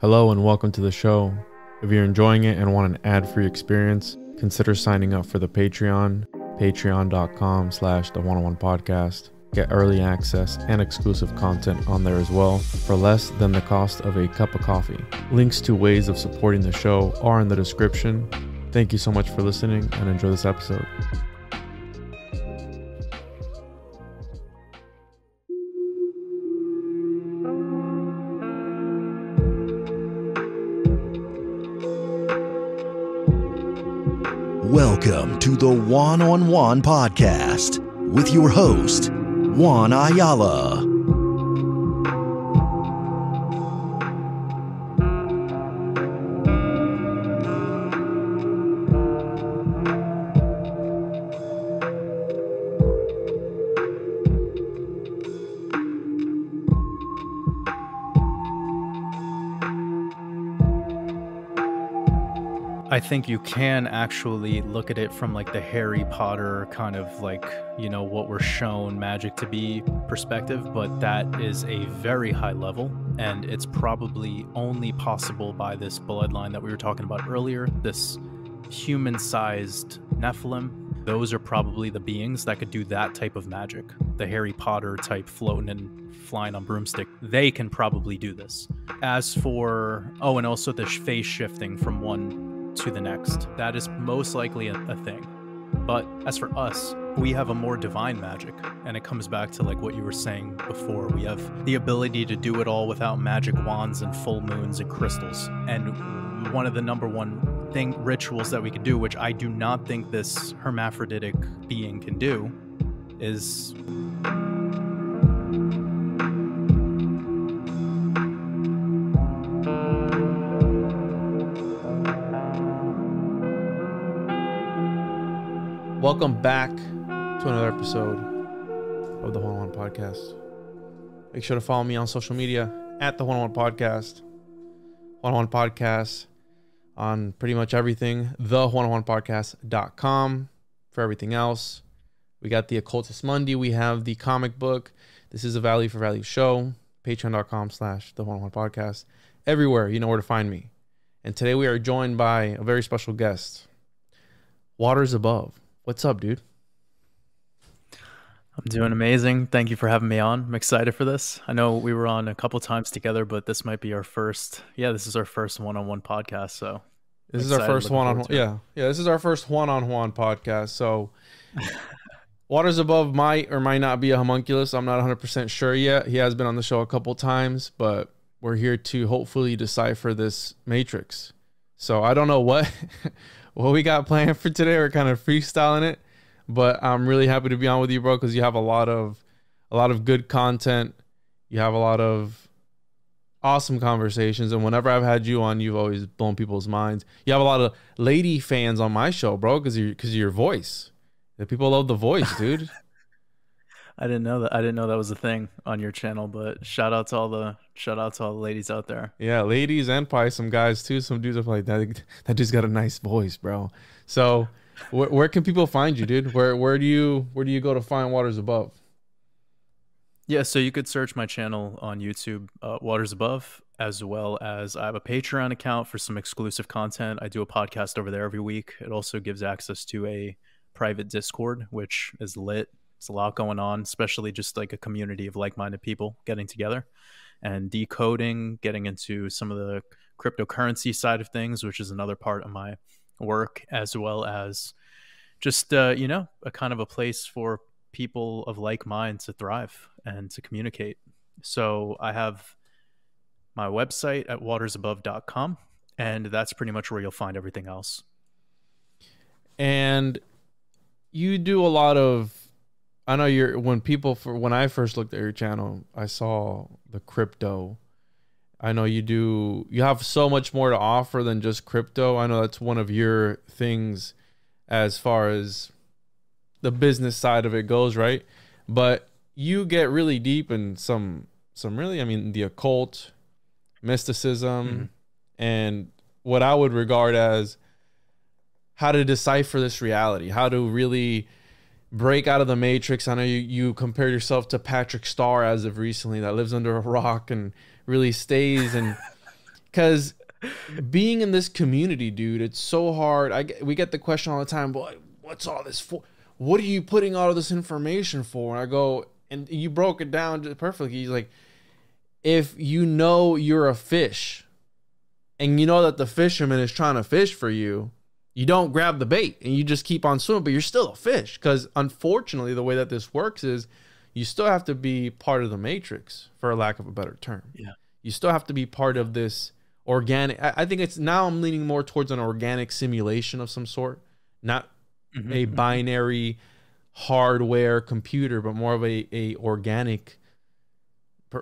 Hello and welcome to the show. If you're enjoying it and want an ad-free experience, consider signing up for the Patreon, patreon.com slash the Juan on Juan podcast. Get early access and exclusive content on there as well for less than the cost of a cup of coffee. Links to ways of supporting the show are in the description. Thank you so much for listening and enjoy this episode. Welcome to the Juan on Juan podcast with your host, Juan Ayala. I think you can actually look at it from like the Harry Potter kind of like, you know, what we're shown magic to be perspective, but that is a very high level and it's probably only possible by this bloodline that we were talking about earlier, this human-sized Nephilim. Those are probably the beings that could do that type of magic. The Harry Potter type floating and flying on broomstick. They can probably do this. As for oh, and also the face shifting from one to the next. That is most likely a, a, thing. But as for us, we have a more divine magic, and it comes back to like what you were saying before. We have the ability to do it all without magic wands and full moons and crystals. And one of the number one thing rituals that we can do, which I do not think this hermaphroditic being can do, is Welcome back to another episode of the Juan on Juan Podcast. Make sure to follow me on social media at the Juan on Juan Podcast. Juan on Juan Podcast on pretty much everything. The juanonjuanpodcast.com for everything else. We got the Occultis Mundi. We have the comic book. This is a value for value show. Patreon.com slash the Juan on Juan Podcast. Everywhere, you know where to find me. And today we are joined by a very special guest, Waters Above. What's up, dude? I'm doing amazing. Thank you for having me on. I'm excited for this. I know we were on a couple times together, but this might be our first. Yeah, this is our first one-on-one podcast. So this is our first one-on. Yeah, yeah. This is our first one-on-one podcast. So Waters Above might or might not be a homunculus. I'm not 100 percent sure yet. He has been on the show a couple times, but we're here to hopefully decipher this matrix. So I don't know what what we got planned for today. We're kind of freestyling it, but I'm really happy to be on with you, bro, because you have a lot of a lot of good content. You have a lot of awesome conversations, and whenever I've had you on, you've always blown people's minds. You have a lot of lady fans on my show, bro, because you because your voice. The people love the voice, dude. I didn't know that. I didn't know that was a thing on your channel. But shout out to all the shout out to all the ladies out there. Yeah, ladies and probably some guys too. Some dudes are like that. That dude's got a nice voice, bro. So, where, where can people find you, dude? Where where do you where do you go to find Waters Above? Yeah, so you could search my channel on YouTube, uh, Waters Above, as well as I have a Patreon account for some exclusive content. I do a podcast over there every week. It also gives access to a private Discord, which is lit it's a lot going on, especially just like a community of like-minded people getting together and decoding, getting into some of the cryptocurrency side of things, which is another part of my work, as well as just uh, you know a kind of a place for people of like mind to thrive and to communicate. So I have my website at watersabove.com, and that's pretty much where you'll find everything else. And you do a lot of I know you're when people for when I first looked at your channel, I saw the crypto. I know you do you have so much more to offer than just crypto. I know that's one of your things as far as the business side of it goes, right? But you get really deep in some some really I mean the occult, mysticism mm-hmm. and what I would regard as how to decipher this reality, how to really break out of the matrix. I know you, you compared yourself to Patrick Star as of recently that lives under a rock and really stays and because being in this community, dude, it's so hard. I get, we get the question all the time, boy, what's all this for? What are you putting all of this information for? And I go, and you broke it down perfectly. He's like, if you know you're a fish and you know that the fisherman is trying to fish for you, you don't grab the bait and you just keep on swimming, but you're still a fish. Because unfortunately, the way that this works is you still have to be part of the matrix, for a lack of a better term. Yeah. You still have to be part of this organic. I, I think it's now I'm leaning more towards an organic simulation of some sort, not mm-hmm. a mm-hmm. binary hardware computer, but more of a, a organic,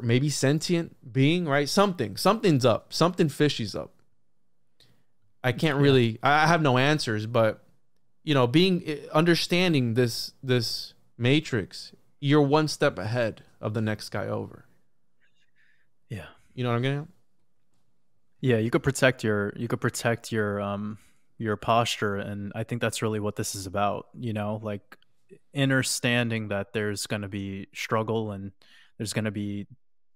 maybe sentient being, right? Something, something's up, something fishy's up. I can't really. I have no answers, but you know, being eh, understanding this this matrix, you're one step ahead of the next guy over. Yeah, you know what I'm getting at? Yeah, you could protect your you could protect your um your posture and I think that's really what this is about, you know, like understanding that there's going to be struggle and there's going to be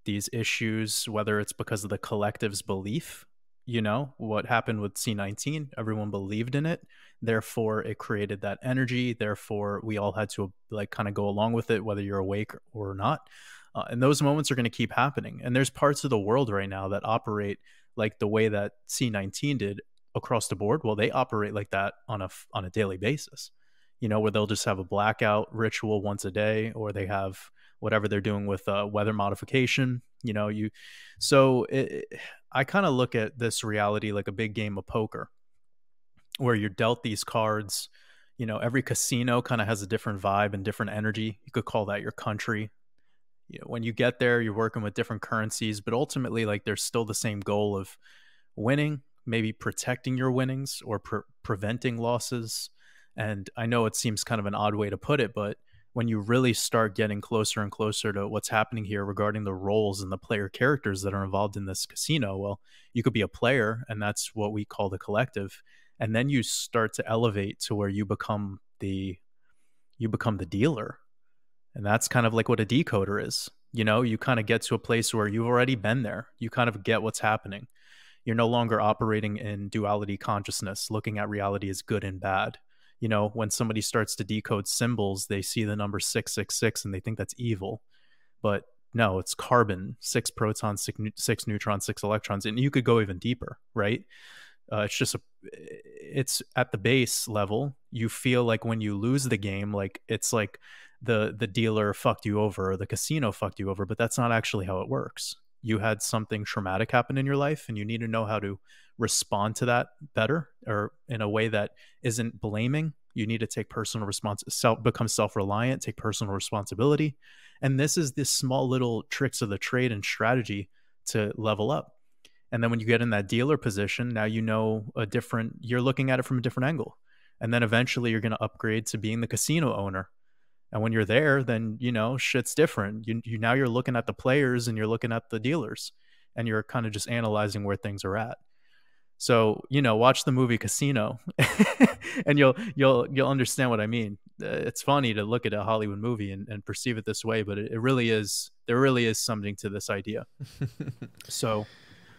these issues whether it's because of the collective's belief you know what happened with c19 everyone believed in it. Therefore it created that energy. Therefore we all had to like kind of go along with it whether you're awake or not. Uh, and those moments are going to keep happening. And there's parts of the world right now that operate like the way that c19 did across the board. Well they operate like that on a on a daily basis. You know, where they'll just have a blackout ritual once a day, or they have whatever they're doing with uh, weather modification. You know, you so it, I kind of look at this reality like a big game of poker, where you're dealt these cards. You know, every casino kind of has a different vibe and different energy. You could call that your country. You know, when you get there, you're working with different currencies, but ultimately, like, there's still the same goal of winning, maybe protecting your winnings or pre- preventing losses and I know it seems kind of an odd way to put it, but when you really start getting closer and closer to what's happening here regarding the roles and the player characters that are involved in this casino, well, you could be a player, and that's what we call the collective. And then you start to elevate to where you become the you become the dealer. And that's kind of like what a decoder is. You know, you kind of get to a place where you've already been there. You kind of get what's happening. You're no longer operating in duality consciousness, looking at reality as good and bad you know, when somebody starts to decode symbols, they see the number 666 and they think that's evil. But no, it's carbon, six protons, six, six neutrons, six electrons. And you could go even deeper, right? Uh, it's just a, it's at the base level. You feel like when you lose the game, like it's like the the dealer fucked you over or the casino fucked you over, but that's not actually how it works. You had something traumatic happen in your life, and you need to know how to respond to that better or in a way that isn't blaming. You need to take personal response self become self-reliant take personal responsibility. And this is this small little tricks of the trade and strategy to level up. And then when you get in that dealer position now you know a different you're looking at it from a different angle. And then eventually you're going to upgrade to being the casino owner and when you're there then you know shit's different you, you now you're looking at the players and you're looking at the dealers and you're kind of just analyzing where things are at so you know, watch the movie Casino, and you'll you'll you'll understand what I mean. Uh, it's funny to look at a Hollywood movie and, and perceive it this way, but it, it really is. There really is something to this idea. so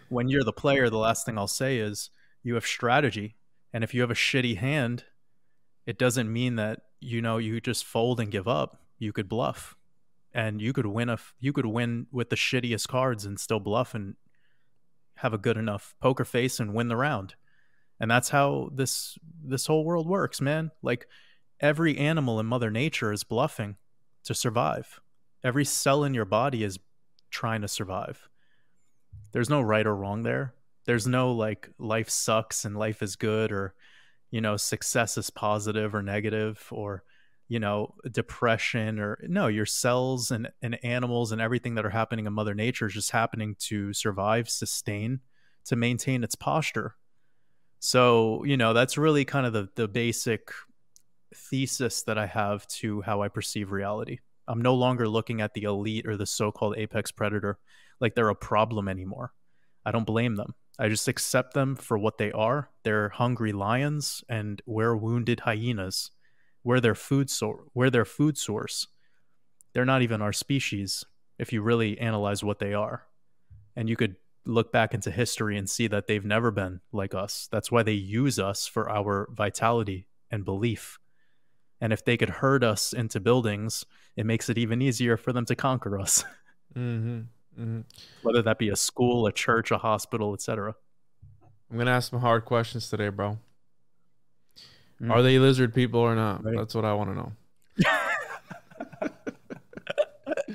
when you're the player, the last thing I'll say is you have strategy, and if you have a shitty hand, it doesn't mean that you know you just fold and give up. You could bluff, and you could win a you could win with the shittiest cards and still bluff and have a good enough poker face and win the round. And that's how this this whole world works, man. Like every animal in mother nature is bluffing to survive. Every cell in your body is trying to survive. There's no right or wrong there. There's no like life sucks and life is good or you know success is positive or negative or you know depression or no your cells and, and animals and everything that are happening in mother nature is just happening to survive sustain to maintain its posture. So you know that's really kind of the, the basic thesis that i have to how i perceive reality. I'm no longer looking at the elite or the so-called apex predator like they're a problem anymore. I don't blame them i just accept them for what they are they're hungry lions and we're wounded hyenas we're their food source. We're their food source. They're not even our species if you really analyze what they are. And you could look back into history and see that they've never been like us. That's why they use us for our vitality and belief. And if they could herd us into buildings, it makes it even easier for them to conquer us. Mm-hmm. Mm-hmm. Whether that be a school, a church, a hospital, etc. I'm gonna ask some hard questions today, bro. Mm. Are they lizard people or not? Right. That's what I want to know.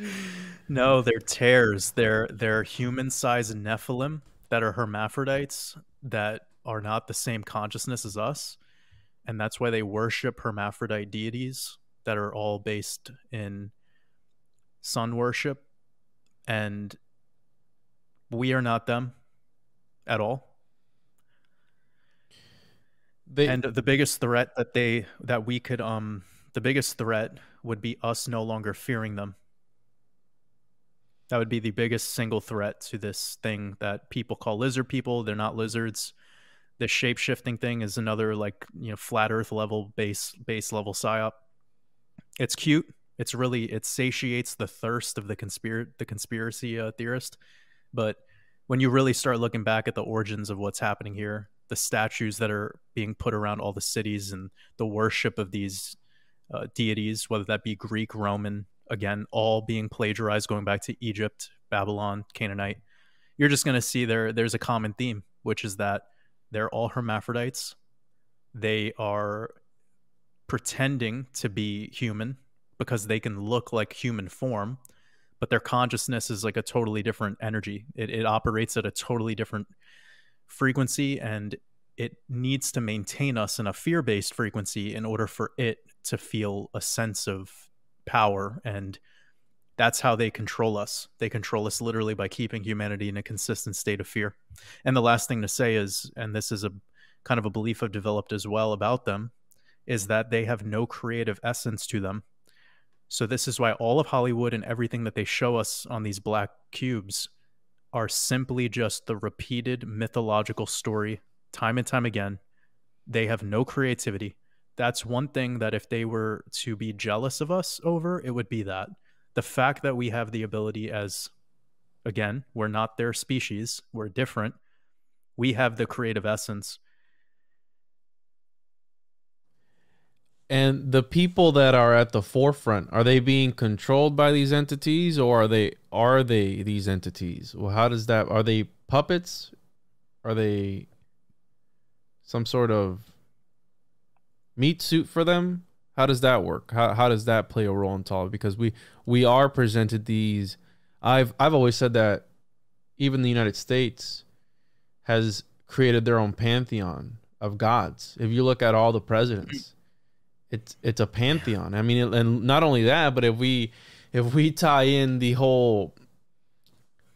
No, they're tears. They're they're human-sized Nephilim that are hermaphrodites that are not the same consciousness as us, and that's why they worship hermaphrodite deities that are all based in sun worship, and we are not them at all. They and the biggest threat that they that we could um the biggest threat would be us no longer fearing them that would be the biggest single threat to this thing that people call lizard people. They're not lizards. The shape shifting thing is another like you know flat Earth level base base level psyop. It's cute. It's really it satiates the thirst of the conspiracy the conspiracy uh, theorist, but when you really start looking back at the origins of what's happening here, the statues that are being put around all the cities and the worship of these uh, deities, whether that be Greek, Roman, again, all being plagiarized going back to Egypt, Babylon, Canaanite, you're just going to see there there's a common theme, which is that they're all hermaphrodites. They are pretending to be human because they can look like human form, but their consciousness is like a totally different energy. It, it operates at a totally different frequency and it needs to maintain us in a fear based frequency in order for it to feel a sense of power and that's how they control us. They control us literally by keeping humanity in a consistent state of fear. And the last thing to say is, and this is a kind of a belief I've developed as well about them, is that they have no creative essence to them. So, this is why all of Hollywood and everything that they show us on these black cubes are simply just the repeated mythological story, time and time again. They have no creativity that's one thing that if they were to be jealous of us over, it would be that. The fact that we have the ability as again, we're not their species, we're different. We have the creative essence. And the people that are at the forefront are they being controlled by these entities or are they are they these entities well how does that are they puppets are they some sort of meat suit for them? How does that work? How how does that play a role in Tala? Because we we are presented these. I've I've always said that even the United States has created their own pantheon of gods. If you look at all the presidents, it's it's a pantheon. I mean, and not only that, but if we if we tie in the whole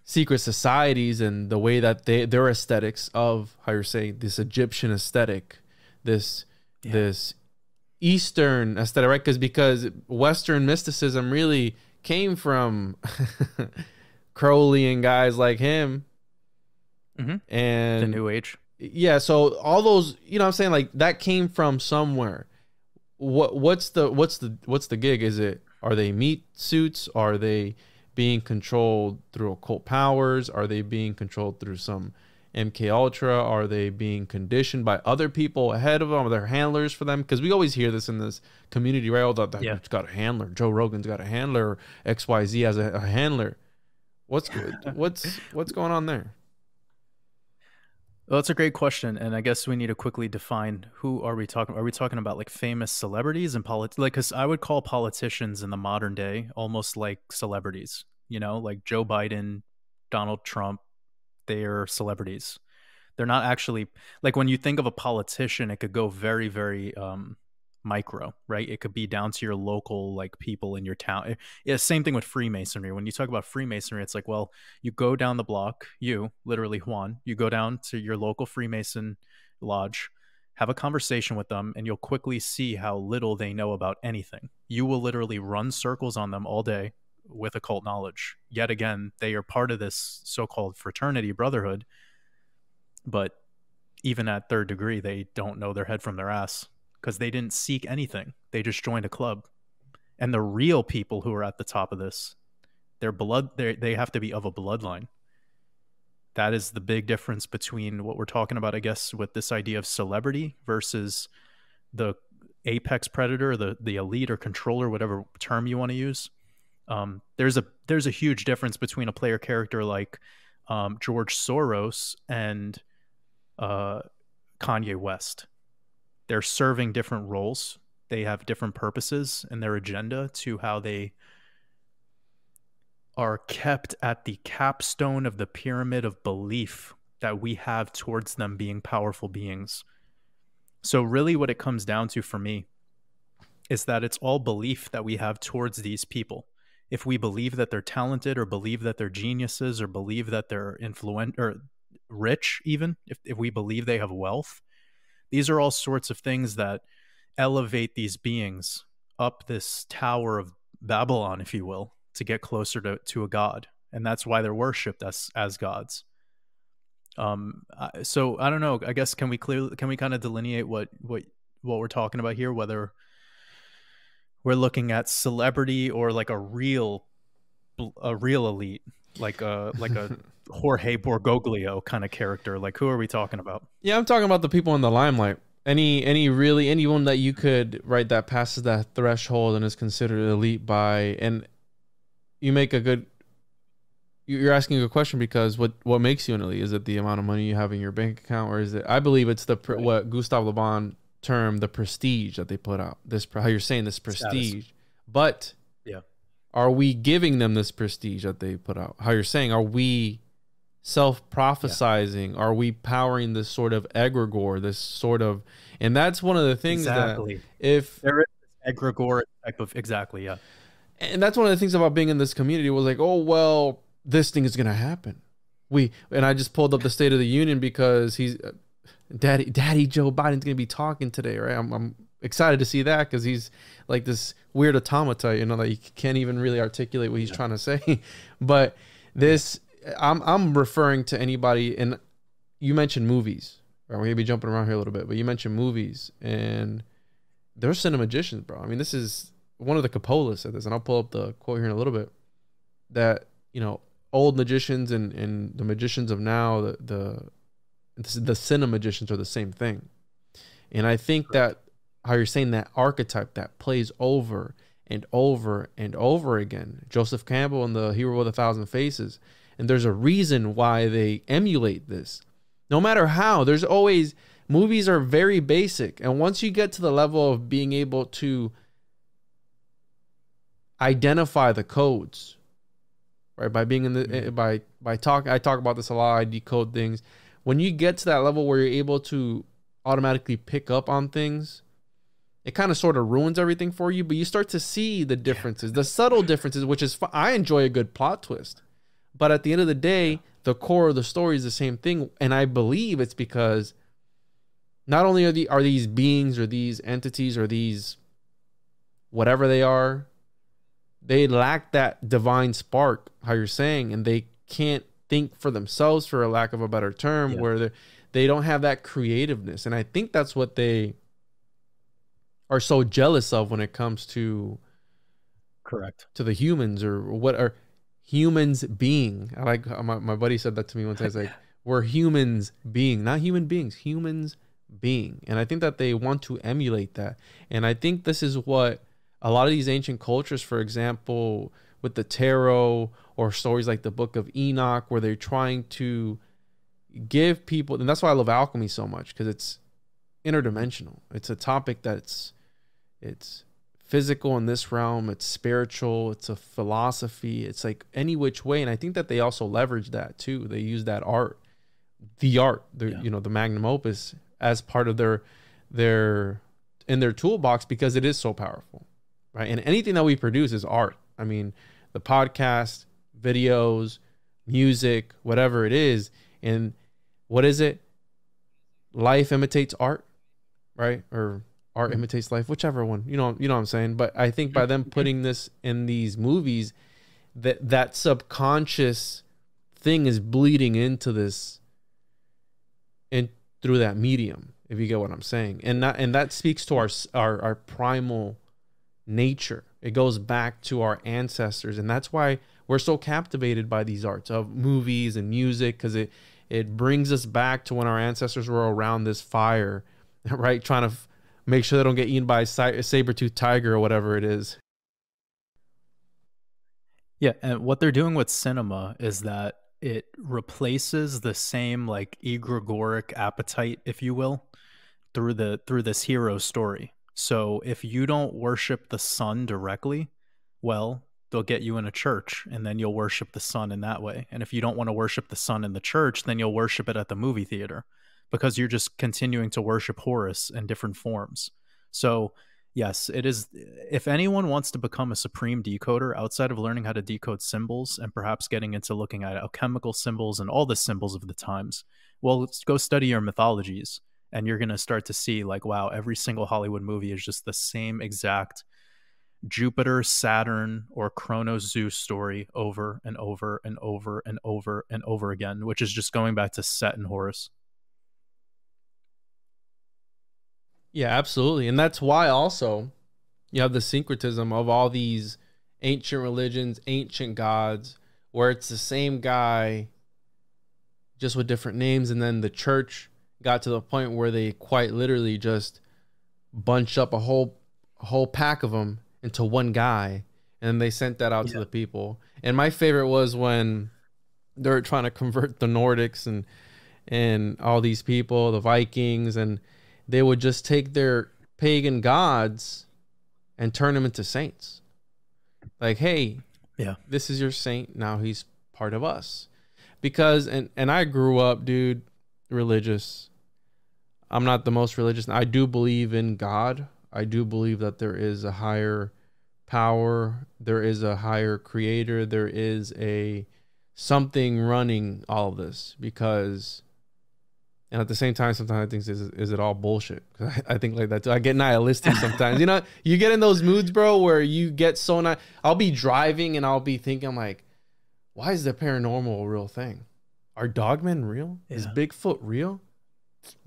secret societies and the way that they their aesthetics of how you're saying this Egyptian aesthetic, this yeah. this Eastern aesthetic, right? Because because Western mysticism really came from Crowley and guys like him, mm-hmm. and the New Age. Yeah, so all those, you know, I'm saying like that came from somewhere. What what's the what's the what's the gig? Is it are they meat suits? Are they being controlled through occult powers? Are they being controlled through some MK Ultra? Are they being conditioned by other people ahead of them? Are there handlers for them? Because we always hear this in this community, right? Oh, that, that yeah. got a handler. Joe Rogan's got a handler. X Y Z has a, a handler. What's good? what's what's going on there? Well, that's a great question, and I guess we need to quickly define who are we talking. Are we talking about like famous celebrities and politics? Like, because I would call politicians in the modern day almost like celebrities. You know, like Joe Biden, Donald Trump, they're celebrities. They're not actually like when you think of a politician, it could go very, very um, micro, right? It could be down to your local like people in your town. Eh, yeah, same thing with Freemasonry. When you talk about Freemasonry, it's like, well, you go down the block, you literally Juan, you go down to your local Freemason lodge, have a conversation with them, and you'll quickly see how little they know about anything. You will literally run circles on them all day with occult knowledge. Yet again, they are part of this so called fraternity, brotherhood. But even at third degree, they don't know their head from their ass because they didn't seek anything. They just joined a club. And the real people who are at the top of this, their blood, they have to be of a bloodline. that is the big difference between what we're talking about, I guess, with this idea of celebrity versus the apex predator, the the elite or controller, whatever term you want to use. Um, there's a there's a huge difference between a player character like um, George Soros and uh, Kanye West. They're serving different roles. They have different purposes and their agenda to how they are kept at the capstone of the pyramid of belief that we have towards them being powerful beings. So, really, what it comes down to for me is that it's all belief that we have towards these people. If we believe that they're talented, or believe that they're geniuses, or believe that they're influent or rich, even if, if we believe they have wealth, these are all sorts of things that elevate these beings up this tower of Babylon, if you will, to get closer to, to a god. And that's why they're worshipped as, as gods. Um, so I don't know. I guess can we clearly can we kind of delineate what what what we're talking about here? Whether we're looking at celebrity or like a real a real elite, like a like a Jorge Bergoglio kind of character. Like who are we talking about? Yeah, I'm talking about the people in the limelight. Any any really anyone that you could write that passes that threshold and is considered elite by and you make a good you're asking a good question because what what makes you an elite is it the amount of money you have in your bank account or is it I believe it's the right. what Gustave Le Bon term the prestige that they put out this how you're saying this prestige Status. but yeah are we giving them this prestige that they put out how you're saying are we self prophesizing yeah. are we powering this sort of egregore this sort of and that's one of the things exactly. that if there is egregore type of exactly yeah and that's one of the things about being in this community was like oh well this thing is going to happen. We and I just pulled up the State of the Union because he's uh, Daddy Daddy Joe Biden's going to be talking today, right? I'm, I'm excited to see that because he's like this weird automata, you know, that he can't even really articulate what he's yeah. trying to say. but this, I'm I'm referring to anybody, and you mentioned movies. Right? We're gonna be jumping around here a little bit, but you mentioned movies, and they're cinemagicians, bro. I mean, this is one of the Coppolas said this, and I'll pull up the quote here in a little bit. That you know old magicians and, and the magicians of now, the, the the cinema magicians are the same thing. And I think that how you're saying that archetype that plays over and over and over again. Joseph Campbell and the Hero with a Thousand Faces. And there's a reason why they emulate this. No matter how, there's always movies are very basic. And once you get to the level of being able to identify the codes, right? By being in the mm-hmm. by by talk, I talk about this a lot. I decode things. When you get to that level where you're able to automatically pick up on things, it kind of sort of ruins everything for you. But you start to see the differences, the subtle differences, which is I enjoy a good plot twist. But at the end of the day, yeah. the core of the story is the same thing, and I believe it's because not only are the are these beings or these entities or these whatever they are they lack that divine spark how you're saying and they can't think for themselves for a lack of a better term yeah. where they they don't have that creativeness and i think that's what they are so jealous of when it comes to correct to the humans or what are humans being. I like my, my buddy said that to me once i was like we're humans being not human beings humans being. And i think that they want to emulate that. And i think this is what a lot of these ancient cultures, for example, with the tarot or stories like the Book of Enoch, where they're trying to give people, and that's why I love alchemy so much because it's interdimensional. It's a topic that's it's physical in this realm, it's spiritual, it's a philosophy, it's like any which way. And I think that they also leverage that too. They use that art, the art, the yeah. you know, the magnum opus as part of their their in their toolbox because it is so powerful right? And anything that we produce is art. I mean, the podcast, videos, music, whatever it is. And what is it? Life imitates art, right? Or art imitates life, whichever one. You know, you know what I'm saying? But I think by them putting this in these movies, that that subconscious thing is bleeding into this and through that medium, if you get what I'm saying. And that and that speaks to our our, our primal nature. It goes back to our ancestors. And that's why we're so captivated by these arts of movies and music because it it brings us back to when our ancestors were around this fire, right? Trying to f- make sure they don't get eaten by a, a saber-toothed tiger or whatever it is. Yeah, and what they're doing with cinema is that it replaces the same like egregoric appetite, if you will, through the through this hero story. So if you don't worship the sun directly, well, they'll get you in a church and then you'll worship the sun in that way. And if you don't want to worship the sun in the church, then you'll worship it at the movie theater because you're just continuing to worship Horus in different forms. So, yes, it is. If anyone wants to become a supreme decoder outside of learning how to decode symbols and perhaps getting into looking at alchemical symbols and all the symbols of the times, well, let's go study your mythologies and you're going to start to see like wow every single hollywood movie is just the same exact jupiter saturn or kronos zeus story over and over and over and over and over again which is just going back to set and horus yeah absolutely and that's why also you have the syncretism of all these ancient religions ancient gods where it's the same guy just with different names and then the church got to the point where they quite literally just bunched up a whole a whole pack of them into one guy and they sent that out yeah. to the people. And my favorite was when they were trying to convert the Nordics and and all these people, the Vikings, and they would just take their pagan gods and turn them into saints. Like, hey, yeah, this is your saint. Now he's part of us. Because and and I grew up, dude, religious. I'm not the most religious. I do believe in God. I do believe that there is a higher power, there is a higher creator, there is a something running all of this because and at the same time sometimes i think is, is it all bullshit I, I, think like that too. i get nihilistic sometimes you know you get in those moods bro where you get so not i'll be driving and i'll be thinking like why is the paranormal a real thing are dogmen real yeah. is bigfoot real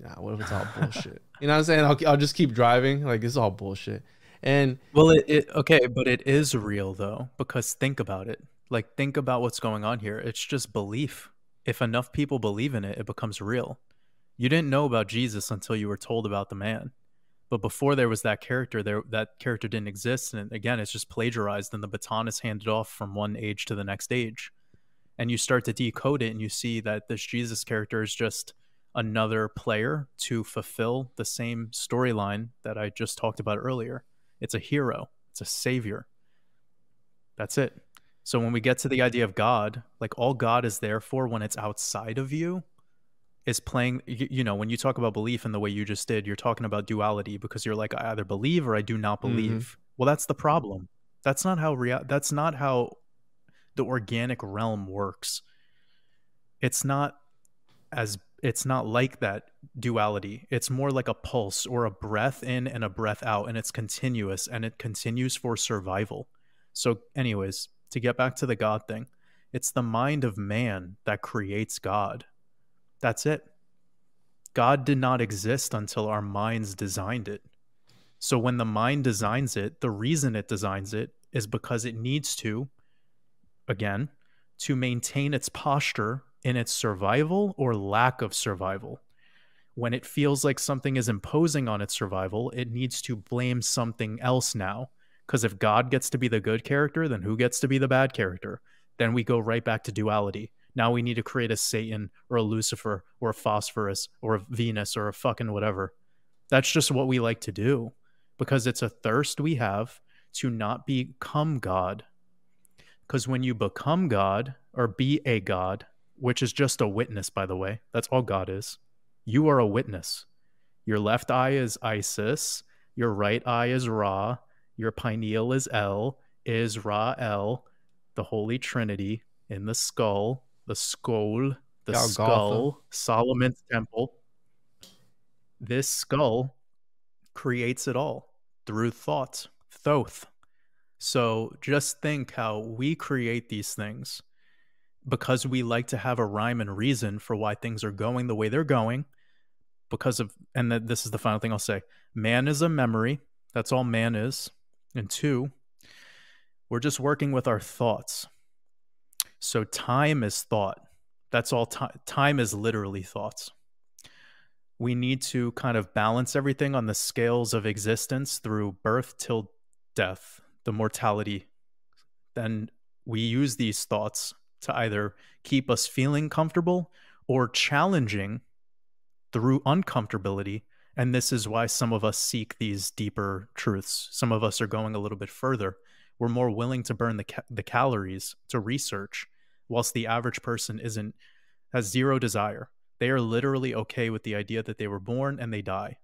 yeah, what if it's all bullshit? you know what I'm saying? I'll, I'll just keep driving. Like, it's all bullshit. And well, it, it okay, but it is real though, because think about it. Like, think about what's going on here. It's just belief. If enough people believe in it, it becomes real. You didn't know about Jesus until you were told about the man. But before there was that character, there that character didn't exist. And again, it's just plagiarized and the baton is handed off from one age to the next age. And you start to decode it and you see that this Jesus character is just another player to fulfill the same storyline that I just talked about earlier. It's a hero, it's a savior. That's it. So when we get to the idea of God, like all God is there for when it's outside of you is playing you, know when you talk about belief in the way you just did you're talking about duality because you're like i either believe or i do not believe mm-hmm. well that's the problem that's not how rea- that's not how the organic realm works it's not as it's not like that duality. It's more like a pulse or a breath in and a breath out, and it's continuous and it continues for survival. So, anyways, to get back to the God thing, it's the mind of man that creates God. That's it. God did not exist until our minds designed it. So, when the mind designs it, the reason it designs it is because it needs to, again, to maintain its posture in its survival or lack of survival. When it feels like something is imposing on its survival, it needs to blame something else now. Because if God gets to be the good character, then who gets to be the bad character? Then we go right back to duality. Now we need to create a Satan or a Lucifer or a Phosphorus or a Venus or a fucking whatever. That's just what we like to do because it's a thirst we have to not become God. Because when you become God or be a God, which is just a witness, by the way. That's all God is. You are a witness. Your left eye is Isis. Your right eye is Ra. Your pineal is El, is Ra El, the Holy Trinity in the skull, the skull, the skull, Solomon's temple. This skull creates it all through thought, Thoth. So just think how we create these things because we like to have a rhyme and reason for why things are going the way they're going because of and this is the final thing I'll say. Man is a memory. That's all man is. And two we're just working with our thoughts So time is thought. That's all time. Time is literally thoughts. We need to kind of balance everything on the scales of existence through birth till death, the mortality. Then we use these thoughts to either keep us feeling comfortable or challenging through uncomfortability. And this is why some of us seek these deeper truths. Some of us are going a little bit further. We're more willing to burn the, ca- the calories to research, whilst the average person isn't, has zero desire. They are literally okay with the idea that they were born and they die.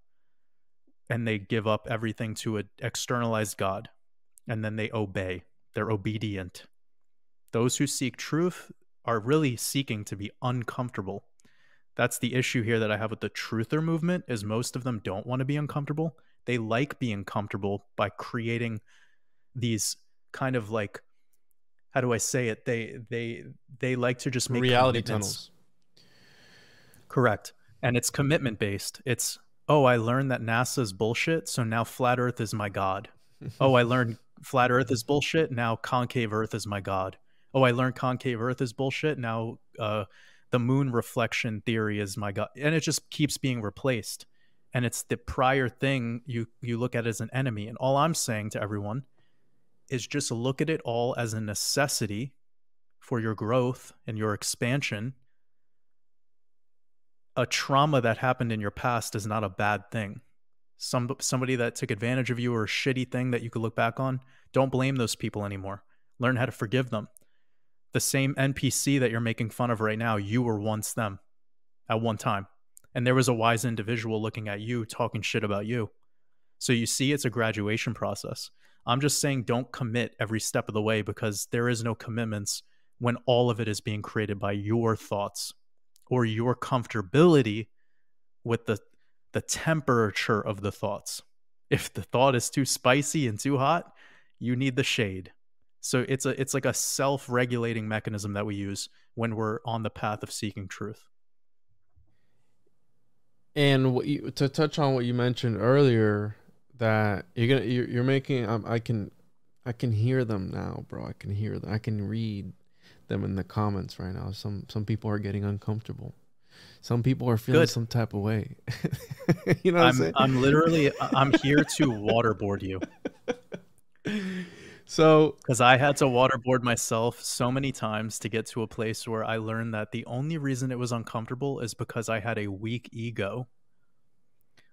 And they give up everything to an externalized God. And then they obey. They're obedient. Those who seek truth are really seeking to be uncomfortable. That's the issue here that I have with the truther movement is most of them don't want to be uncomfortable. They like being comfortable by creating these kind of like how do I say it? They they they like to just make reality tunnels. Correct. And it's commitment based. It's oh, I learned that NASA's bullshit, so now flat earth is my god. oh, I learned flat earth is bullshit, now concave earth is my god oh, I learned concave Earth is bullshit. Now uh, the moon reflection theory is my god, and it just keeps being replaced. And it's the prior thing you you look at as an enemy. And all I'm saying to everyone is just look at it all as a necessity for your growth and your expansion. A trauma that happened in your past is not a bad thing. Some somebody that took advantage of you or a shitty thing that you could look back on, don't blame those people anymore. Learn how to forgive them the same NPC that you're making fun of right now, you were once them at one time. And there was a wise individual looking at you, talking shit about you. So you see, it's a graduation process. I'm just saying, don't commit every step of the way because there is no commitments when all of it is being created by your thoughts or your comfortability with the the temperature of the thoughts. If the thought is too spicy and too hot, you need the shade. So it's a it's like a self-regulating mechanism that we use when we're on the path of seeking truth. And you, to touch on what you mentioned earlier, that you're gonna you're, you're making um, I can I can hear them now, bro. I can hear them. I can read them in the comments right now. Some some people are getting uncomfortable. Some people are feeling Good. some type of way. you know, I'm I'm, I'm literally I'm here to waterboard you. So, because I had to waterboard myself so many times to get to a place where I learned that the only reason it was uncomfortable is because I had a weak ego.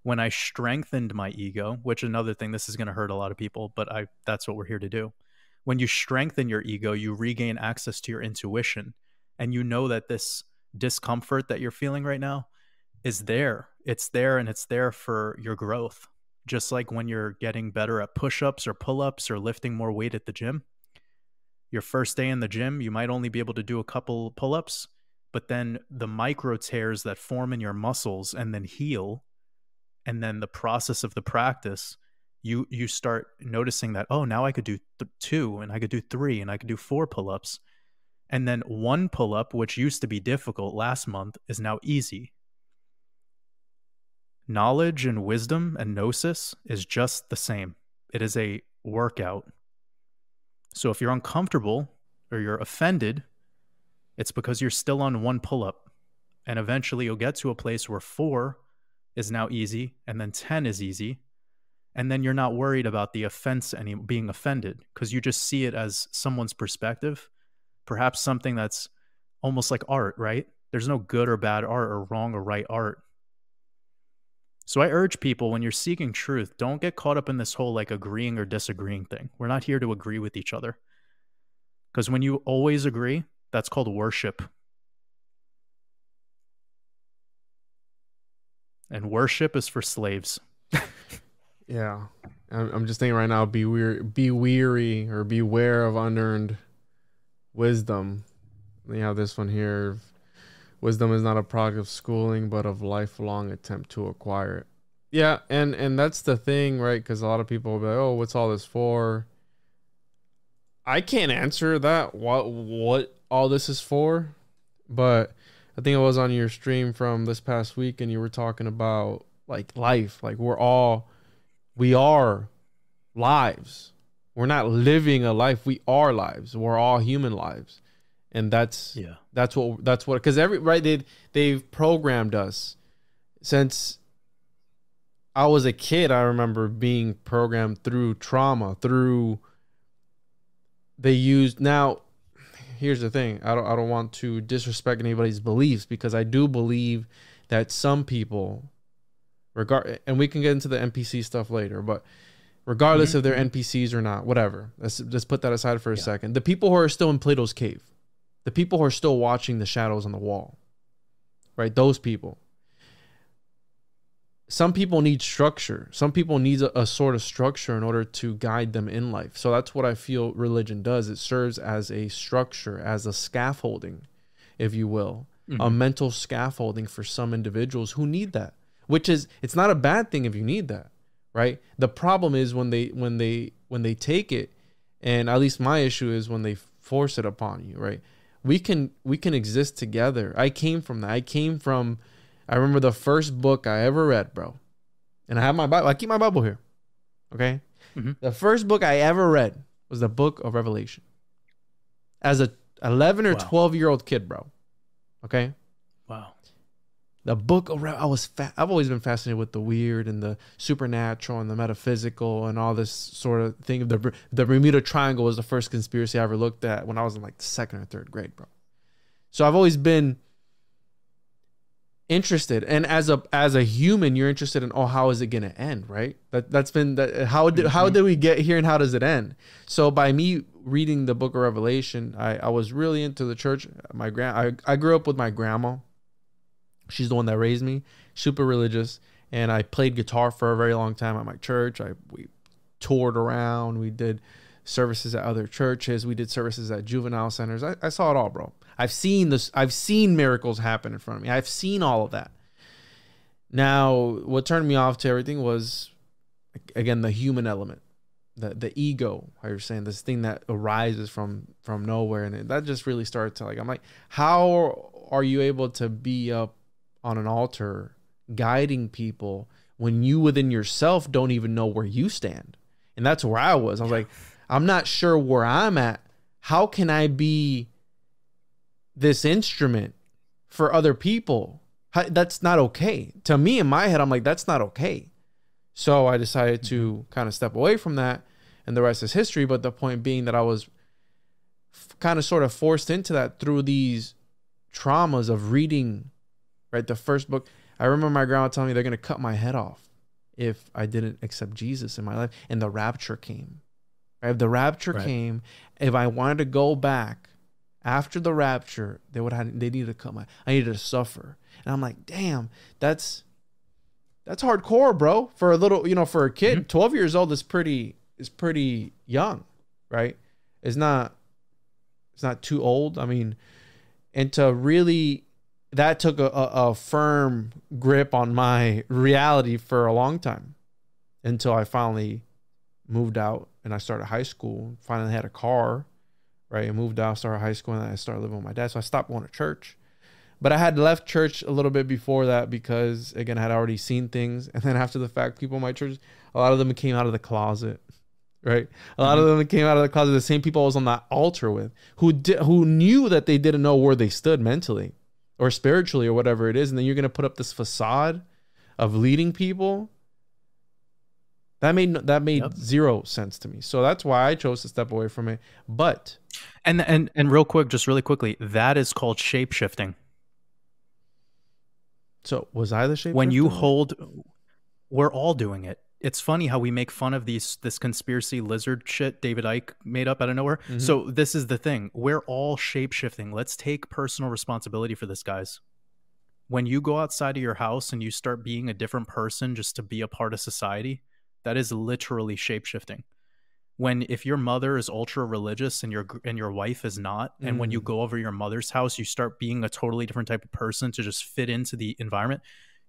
When I strengthened my ego, which another thing, this is going to hurt a lot of people, but I that's what we're here to do. When you strengthen your ego, you regain access to your intuition, and you know that this discomfort that you're feeling right now is there. It's there, and it's there for your growth just like when you're getting better at push ups or pull ups or lifting more weight at the gym. Your first day in the gym, you might only be able to do a couple pull ups, but then the micro tears that form in your muscles and then heal, and then the process of the practice, you you start noticing that oh now I could do th- two and I could do three and I could do four pull ups, and then one pull up which used to be difficult last month is now easy knowledge and wisdom and gnosis is just the same. It is a workout. So if you're uncomfortable or you're offended, it's because you're still on one pull up. And eventually you'll get to a place where four is now easy and then 10 is easy. And then you're not worried about the offense any being offended because you just see it as someone's perspective, perhaps something that's almost like art, right? There's no good or bad art or wrong or right art. So I urge people when you're seeking truth, don't get caught up in this whole like agreeing or disagreeing thing. We're not here to agree with each other. Because when you always agree, that's called worship. And worship is for slaves. yeah. I'm just thinking right now be weary, be weary or beware of unearned wisdom. You have this one here wisdom is not a product of schooling but of lifelong attempt to acquire it yeah and and that's the thing right because a lot of people will be like oh what's all this for i can't answer that what what all this is for but i think it was on your stream from this past week and you were talking about like life like we're all we are lives we're not living a life we are lives we're all human lives and that's Yeah. that's what that's what because every right they they've programmed us since I was a kid. I remember being programmed through trauma through. They used now. Here's the thing. I don't. I don't want to disrespect anybody's beliefs because I do believe that some people, regard, and we can get into the NPC stuff later, but regardless Mhm. if they're NPCs or not, whatever. Let's just put that aside for a Yeah. second. The people who are still in Plato's cave, the people who are still watching the shadows on the wall, right? Those people. Some people need structure. Some people need a, a sort of structure in order to guide them in life. So that's what I feel religion does. It serves as a structure, as a scaffolding, if you will, a Mhm. mental scaffolding for some individuals who need that. Which is, it's not a bad thing if you need that, right? The problem is when they when they when they take it, and at least my issue is when they force it upon you, right? We can we can exist together. I came from that. I came from. I remember the first book I ever read, bro, and I have my Bible. I keep my Bible here. Okay, Mhm. the first book I ever read was the Book of Revelation. As a 11 or Wow. 12 year old kid, bro. Okay, Wow. the book of Re- I was fa- I've always been fascinated with the weird and the supernatural and the metaphysical and all this sort of thing. The the Bermuda Triangle was the first conspiracy I ever looked at when I was in like the second or third grade, bro. So I've always been interested, and as a as a human, you're interested in oh how is it gonna end, right? That that's been that how did how Mhm. did we get here and how does it end? So by me reading the book of Revelation, I I was really into the church. My grand I I grew up with my grandma. She's the one that raised me. Super religious, and I played guitar for a very long time at my church. I we toured around. We did services at other churches. We did services at juvenile centers. I, I saw it all, bro. I've seen this. I've seen miracles happen in front of me. I've seen all of that. Now, what turned me off to everything was, again, the human element, the the ego. How you're saying this thing that arises from from nowhere, and it- that just really started to like. I'm like, how are you able to be up on an altar guiding people when you within yourself don't even know where you stand? And that's where I was. I was like, I'm not sure where I'm at. How can I be this instrument for other people? That's not okay. To me, in my head, I'm like, that's not okay. So I decided to mm-hmm. kind of step away from that, and the rest is history. But the point being that I was f- kind of sort of forced into that through these traumas of reading, right? The first book. I remember my grandma telling me they're going to cut my head off if I didn't accept Jesus in my life. And the rapture came. Right? If the rapture Right. came, if I wanted to go back after the rapture, they would have they needed to come. I needed to suffer. And I'm like, damn, that's that's hardcore, bro. For a little, you know, for a kid, mm-hmm. 12 years old is pretty is pretty young, right? It's not it's not too old. I mean, and to really that took a, a, a firm grip on my reality for a long time until I finally moved out and I started high school. Finally had a car, right? I moved out, started high school, and then I started living with my dad. So I stopped going to church. But I had left church a little bit before that because again I had already seen things. And then after the fact, people in my church, a lot of them came out of the closet. Right, a lot of mm-hmm. them came out of the closet. The same people I was on that altar with, who did, who knew that they didn't know where they stood mentally, or spiritually, or whatever it is. And then you're gonna put up this facade of leading people. That made that made Yep. zero sense to me. So that's why I chose to step away from it. But And and and real quick, just really quickly, that is called shape shifting. so was I the shape? when you hold we're all doing it it's funny how we make fun of these this conspiracy lizard shit David Icke made up out of nowhere Mhm. so this is the thing we're all shape shifting let's take personal responsibility for this guys when you go outside of your house and you start being a different person just to be a part of society that is literally shape shifting when if your mother is ultra religious and your and your wife is not and when you Mm. go over your mother's house you start being a totally different type of person to just fit into the environment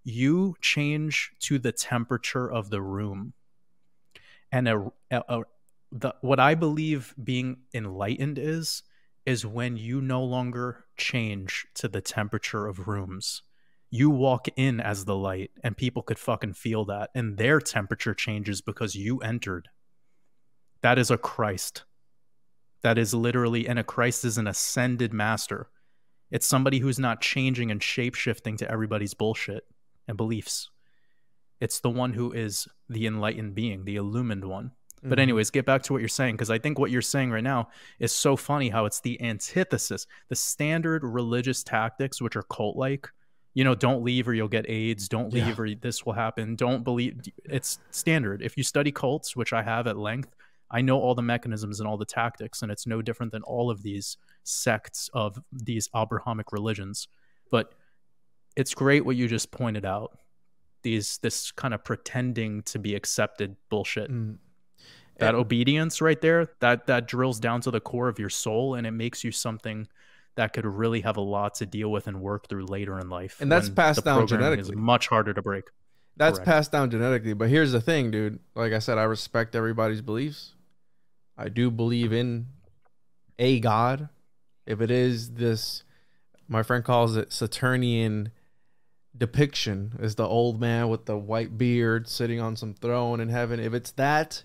you change to the temperature of the room. And a, a, a- the, what i believe being enlightened is is when you no longer change to the temperature of rooms you walk in as the light and people could fucking feel that and their temperature changes because you entered that is a christ that is literally and a Christ is an ascended master. It's somebody who's not changing and shape shifting to everybody's bullshit and beliefs. It's the one who is the enlightened being, the illumined one. But Mhm. anyways, get back to what you're saying because I think what you're saying right now is so funny how it's the antithesis, the standard religious tactics which are cult like. You know, don't leave or you'll get AIDS. Don't Yeah. leave or this will happen. Don't believe. It's standard. If you study cults, which I have at length, I know all the mechanisms and all the tactics, and it's no different than all of these sects of these Abrahamic religions. But it's great what you just pointed out. These this kind of pretending to be accepted bullshit Mm. that And- obedience right there that that drills down to the core of your soul and it makes you something that could really have a lot to deal with and work through later in life And that's passed down programming is genetically. much harder to break That's Correct. passed down genetically. But here's the thing, dude. Like I said, I respect everybody's beliefs. I do believe in a God. If it is this, my friend calls it Saturnian depiction, is the old man with the white beard sitting on some throne in heaven. If it's that,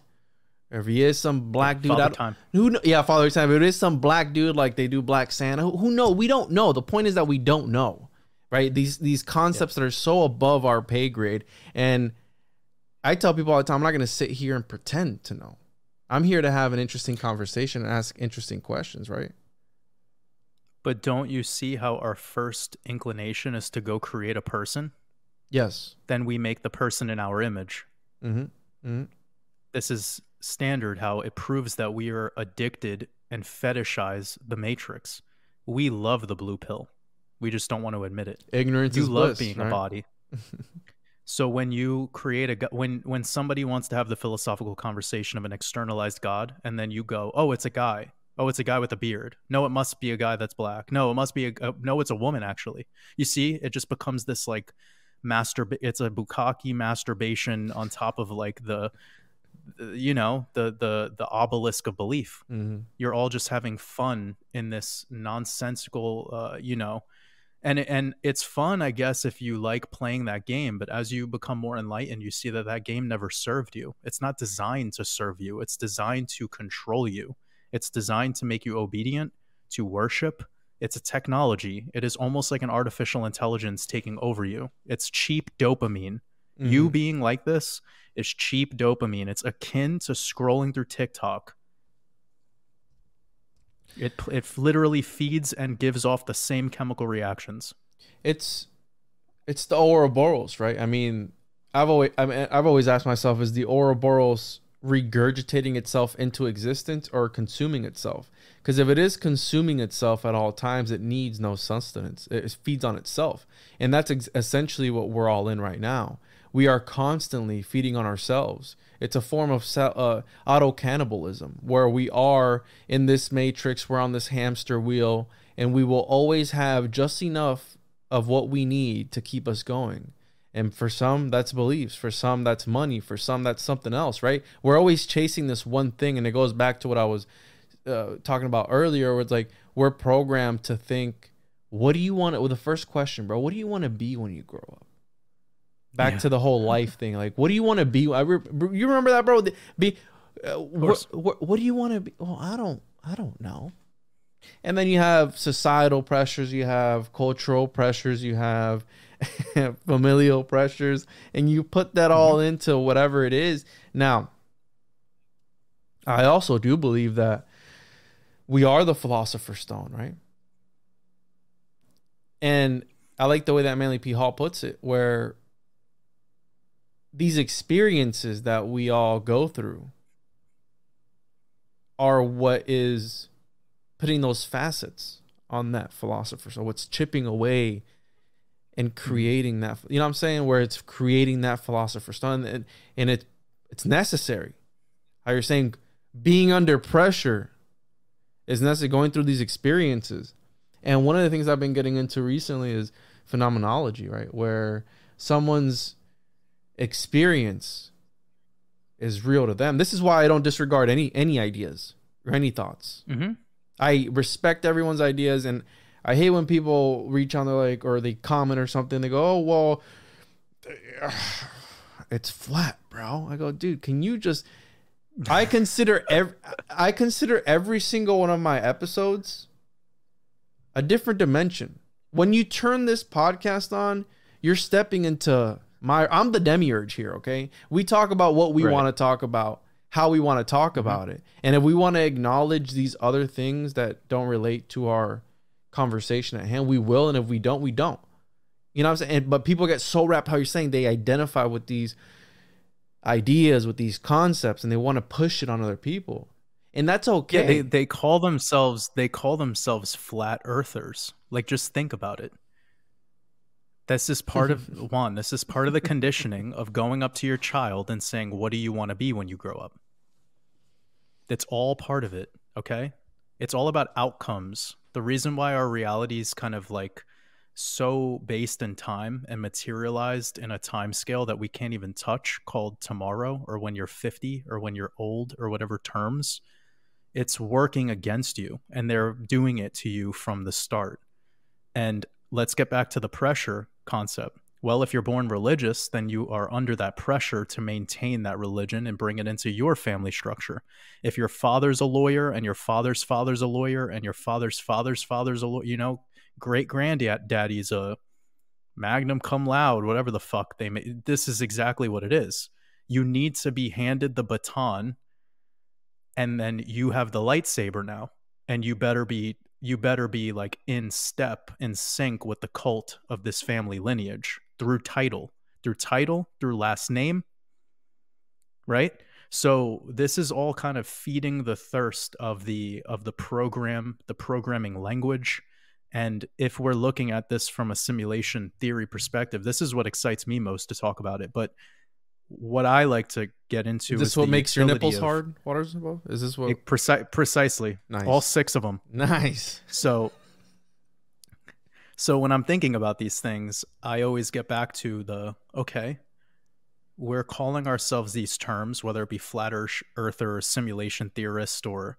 or if he is some black dude, Father time who yeah, Father Time. If it is some black dude like they do Black Santa, who, who know? We don't know. The point is that we don't know, right? These these concepts that are so above our pay grade, and I tell people all the time, I'm not going to sit here and pretend to know. I'm here to have an interesting conversation and ask interesting questions, right? but don't you see how our first inclination is to go create a person Yes. then we make the person in our image Mm-hmm. Mm-hmm. this is standard how it proves that we are addicted and fetishize the matrix. We love the blue pill. We just don't want to admit it. Ignorance you is love bliss, being right? a body. So when you create a when when somebody wants to have the philosophical conversation of an externalized god and then you go oh it's a guy. Oh it's a guy with a beard. No it must be a guy that's black. No it must be a, a no it's a woman actually. You see it just becomes this like master it's a bukkake masturbation on top of like the- you know the the the obelisk of belief. Mhm. you're all just having fun in this nonsensical uh you know and and it's fun i guess if you like playing that game but as you become more enlightened you see that that game never served you. It's not designed to serve you. It's designed to control you. It's designed to make you obedient to worship. It's a technology. It is almost like an artificial intelligence taking over you. It's cheap dopamine. You Mhm. being like this is cheap dopamine. It's akin to scrolling through TikTok. It it literally feeds and gives off the same chemical reactions. it's it's the Ouroboros, right? I mean, I've always I mean, I've always asked myself: Is the Ouroboros regurgitating itself into existence or consuming itself? Because if it is consuming itself at all times, it needs no sustenance. It feeds on itself, and that's ex- essentially what we're all in right now. We are constantly feeding on ourselves. It's a form of uh, auto cannibalism where we are in this matrix, we're on this hamster wheel, and we will always have just enough of what we need to keep us going. And for some, that's beliefs. For some, that's money. For some, that's something else, right? We're always chasing this one thing. And it goes back to what I was uh, talking about earlier, where it's like we're programmed to think, what do you want well, the first question, bro, what do you want to be when you grow up? Back Yeah. to the whole life thing. Like, what do you want to be? I re- you remember that, bro? The- Be, uh, what, what, what do you want to be? Well, I don't, I don't know. And then you have societal pressures, you have cultural pressures, you have familial pressures, and you put that all into whatever it is. Now, I also do believe that we are the philosopher's stone, right? And I like the way that Manly P. Hall puts it, where these experiences that we all go through are what is putting those facets on that philosopher. So what's chipping away and mm-hmm. creating that, you know what I'm saying? Where it's creating that philosopher's stone and, and it, it's necessary. How you're saying being under pressure is necessary, going through these experiences. And one of the things I've been getting into recently is phenomenology, right? Where someone's experience is real to them. This is why I don't disregard any any ideas or any thoughts. Mm-hmm. I respect everyone's ideas and I hate when people reach on their like or they comment or something. They go, "Oh well, it's flat, bro." I go, "Dude, can you just I consider every I consider every single one of my episodes a different dimension. When you turn this podcast on, you're stepping into my I'm the demiurge here, okay? We talk about what we Right. want to talk about, how we want to talk Mhm. about it. And if we want to acknowledge these other things that don't relate to our conversation at hand, we will, and if we don't, we don't. You know what I'm saying? And, but people get so wrapped how you're saying they identify with these ideas, with these concepts, and they want to push it on other people. And that's okay. Yeah, they they call themselves they call themselves flat earthers. Like just think about it. This is part of one. This is part of the conditioning of going up to your child and saying, "What do you want to be when you grow up?" That's all part of it. Okay, it's all about outcomes. The reason why our reality is kind of like so based in time and materialized in a time scale that we can't even touch, called tomorrow or when you're 50 or when you're old or whatever terms it's working against you and they're doing it to you from the start. And let's get back to the pressure concept. Well, if you're born religious, then you are under that pressure to maintain that religion and bring it into your family structure. If your father's a lawyer and your father's father's a lawyer and your father's father's father's a lawyer, you know, great granddaddy's a magnum cum laude, whatever the fuck they may. This is exactly what it is. You need to be handed the baton and then you have the lightsaber now and you better be you better be like in step in sync with the cult of this family lineage through title through title through last name right? So this is all kind of feeding the thirst of the of the program the programming language. And if we're looking at this from a simulation theory perspective this is what excites me most to talk about it. But what i like to get into is this is what makes your nipples of- hard? Waters above? Is this what? it preci- precisely. Nice. All six of them. nice. So, so when I'm thinking about these things, I always get back to the okay. We're calling ourselves these terms, whether it be flat earth- earther, or simulation theorist, or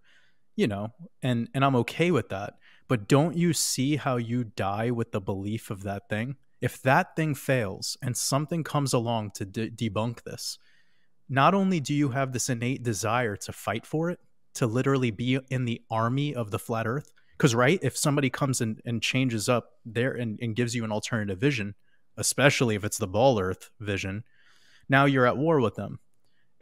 you know, and and I'm okay with that. But don't you see how you die with the belief of that thing? If that thing fails and something comes along to de- debunk this, not only do you have this innate desire to fight for it, to literally be in the army of the flat earth, because right, if somebody comes in and changes up there and, and gives you an alternative vision, especially if it's the ball earth vision, now you're at war with them.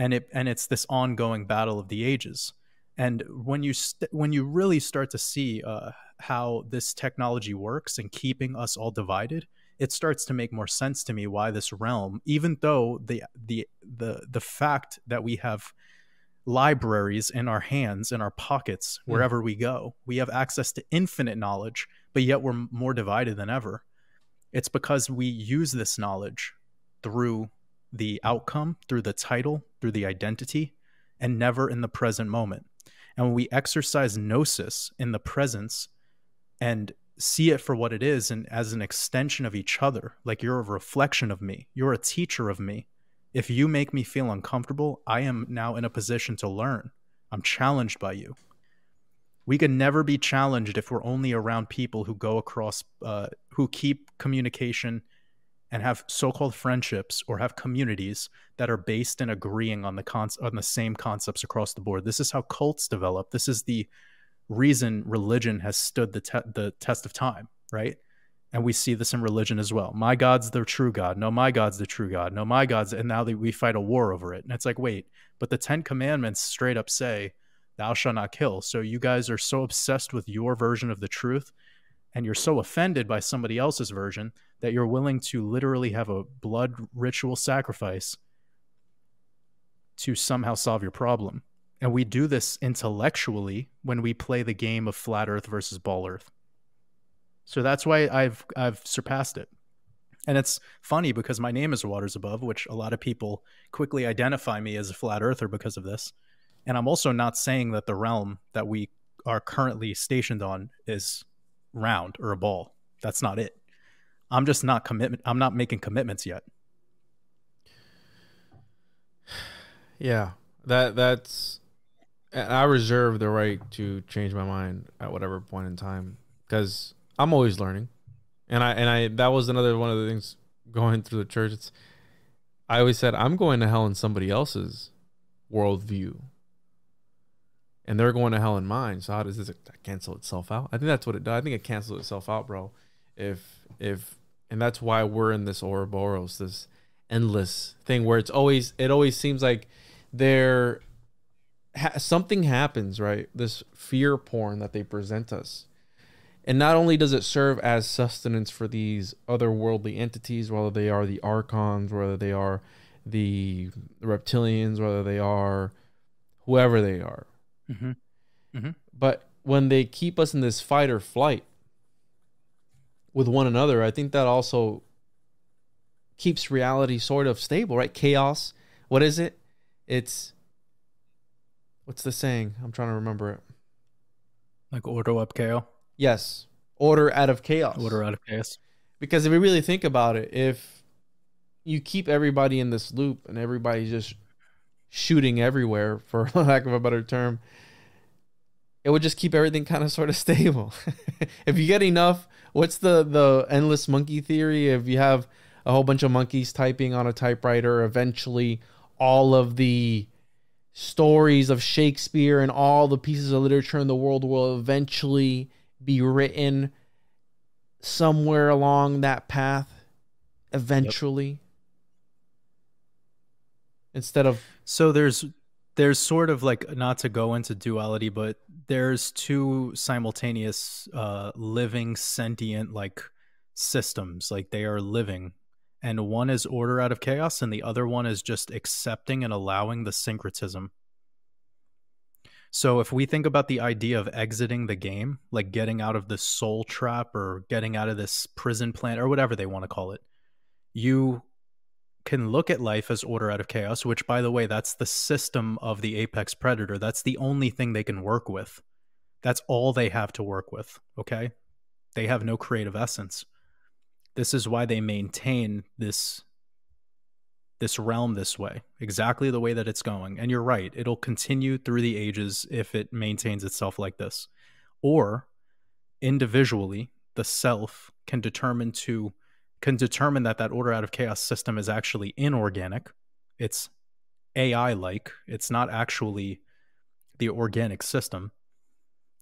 And it and it's this ongoing battle of the ages. And when you when you really start to see uh, how this technology works and keeping us all divided, it starts to make more sense to me why this realm, even though the the the the fact that we have libraries in our hands in our pockets Hmm. wherever we go we have access to infinite knowledge but yet we're more divided than ever it's because we use this knowledge through the outcome through the title through the identity and never in the present moment and when we exercise gnosis in the presence and see it for what it is and as an extension of each other like you're a reflection of me you're a teacher of me if you make me feel uncomfortable, I am now in a position to learn. I'm challenged by you. We can never be challenged if we're only around people who go across, uh, who keep communication and have so-called friendships or have communities that are based in agreeing on the cons- on the same concepts across the board. This is how cults develop. This is the reason religion has stood the te- the test of time, right? And we see this in religion as well. My God's the true God. No, my God's the true God. No, my God's. And now we fight a war over it. And it's like, wait, but the Ten Commandments straight up say, thou shalt not kill. So you guys are so obsessed with your version of the truth and you're so offended by somebody else's version that you're willing to literally have a blood ritual sacrifice to somehow solve your problem. And we do this intellectually when we play the game of flat earth versus ball earth. So that's why I've I've surpassed it. And it's funny because my name is Waters Above, which a lot of people quickly identify me as a flat earther because of this. And I'm also not saying that the realm that we are currently stationed on is round or a ball. That's not it. I'm just not commitment I'm not making commitments yet. Yeah, that that's. And I reserve the right to change my mind at whatever point in time because I'm always learning, and I and I that was another one of the things going through the church. It's I always said I'm going to hell in somebody else's worldview. and they're going to hell in mine. So how does this cancel itself out? I think that's what it does. I think it cancels itself out, bro. If if and that's why we're in this Ouroboros, this endless thing where it's always it always seems like there ha- something happens, right? This fear porn that they present us. And not only does it serve as sustenance for these otherworldly entities, whether they are the archons, whether they are the reptilians, whether they are whoever they are. Mm-hmm. Mm-hmm. But when they keep us in this fight or flight with one another, I think that also keeps reality sort of stable, right? Chaos. What is it? It's what's the saying? I'm trying to remember it. Like order up chaos. Yes, order out of chaos. Order out of chaos. Because if we really think about it, if you keep everybody in this loop and everybody's just shooting everywhere, for lack of a better term, it would just keep everything kind of sort of stable. if you get enough, what's the the endless monkey theory? If you have a whole bunch of monkeys typing on a typewriter, eventually all of the stories of Shakespeare and all the pieces of literature in the world will eventually be written somewhere along that path eventually. Yep. instead of so there's there's sort of like not to go into duality but there's two simultaneous uh living sentient like systems. Like they are living and one is order out of chaos and the other one is just accepting and allowing the syncretism so if we think about the idea of exiting the game, like getting out of the soul trap or getting out of this prison plant or whatever they want to call it, you can look at life as order out of chaos, which by the way, that's the system of the apex predator. That's the only thing they can work with. That's all they have to work with, okay? They have no creative essence. This is why they maintain this this realm this way, exactly the way that it's going. And you're right, it'll continue through the ages if it maintains itself like this. Or individually, the self can determine to can determine that that order out of chaos system is actually inorganic. It's AI like. It's not actually the organic system.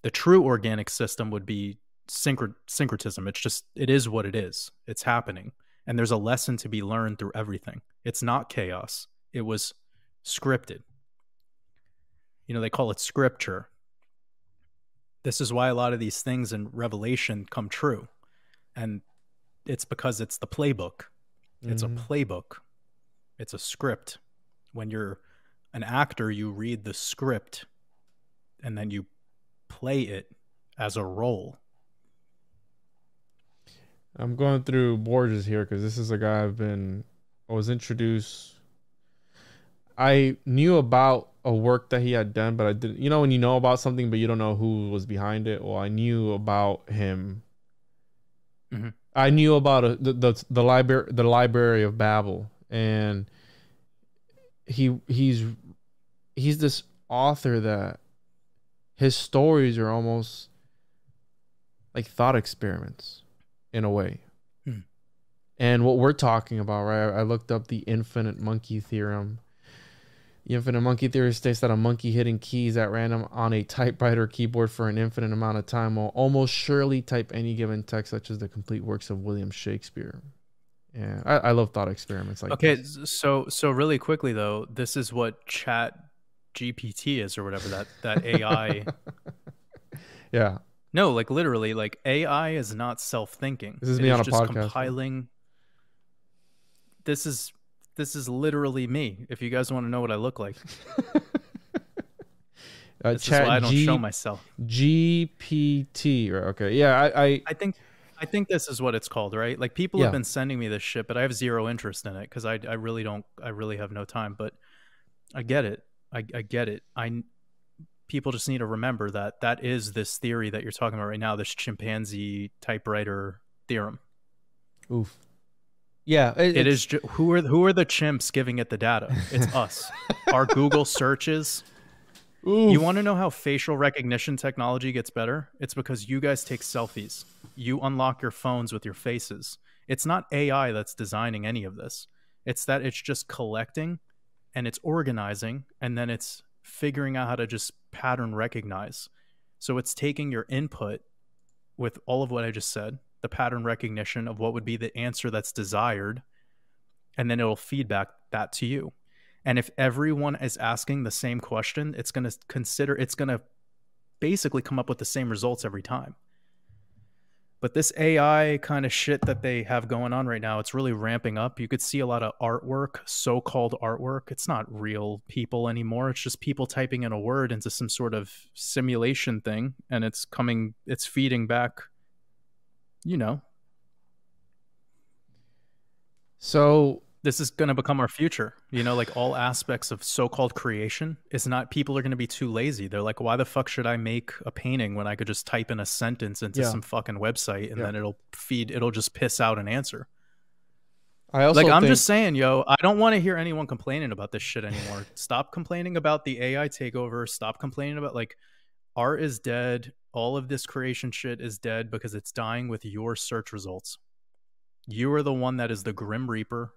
The true organic system would be syncret- syncretism. It's just it is what it is. It's happening and there's a lesson to be learned through everything. It's not chaos. It was scripted. You know, they call it scripture. This is why a lot of these things in Revelation come true. And it's because it's the playbook. It's mm-hmm. a playbook. It's a script. When you're an actor, you read the script and then you play it as a role. I'm going through Borges here because this is a guy I've been I was introduced. I knew about a work that he had done, but I didn't. You know, when you know about something, but you don't know who was behind it. Well, I knew about him. Mm-hmm. I knew about a, the the the library the Library of Babel, and he he's he's this author that his stories are almost like thought experiments in a way. Hmm. And what we're talking about, right? I looked up the infinite monkey theorem. The infinite monkey theory states that a monkey hitting keys at random on a typewriter keyboard for an infinite amount of time will almost surely type any given text, such as the complete works of William Shakespeare. Yeah, I, I love thought experiments like. Okay, this. so so really quickly though, this is what Chat GPT is or whatever that that AI. yeah, no, like literally, like AI is not self-thinking. This is it me is on a just podcast. Compiling. This is this is literally me. If you guys want to know what I look like, uh, this chat is why I don't G- show myself. GPT. Okay, yeah, I, I, I think I think this is what it's called, right? Like people yeah. have been sending me this shit, but I have zero interest in it because I I really don't I really have no time. But I get it. I, I get it. I people just need to remember that that is this theory that you're talking about right now, this chimpanzee typewriter theorem. Oof. Yeah, it, it is. Who are who are the chimps giving it the data? It's us. Our Google searches. Oof. You want to know how facial recognition technology gets better? It's because you guys take selfies. You unlock your phones with your faces. It's not AI that's designing any of this. It's that it's just collecting and it's organizing and then it's figuring out how to just pattern recognize. So it's taking your input with all of what I just said, the pattern recognition of what would be the answer that's desired, and then it'll feedback that to you. And if everyone is asking the same question, it's going to consider, it's going to basically come up with the same results every time. But this AI kind of shit that they have going on right now, it's really ramping up. You could see a lot of artwork, so called artwork. It's not real people anymore. It's just people typing in a word into some sort of simulation thing. And it's coming, it's feeding back, you know. So this is going to become our future. You know, like all aspects of so-called creation it's not people are going to be too lazy. They're like, why the fuck should I make a painting when I could just type in a sentence into yeah. some fucking website and yeah. then it'll feed, it'll just piss out an answer. I also like. I'm think... just saying, yo. I don't want to hear anyone complaining about this shit anymore. Stop complaining about the AI takeover. Stop complaining about like art is dead. All of this creation shit is dead because it's dying with your search results. You are the one that is the Grim Reaper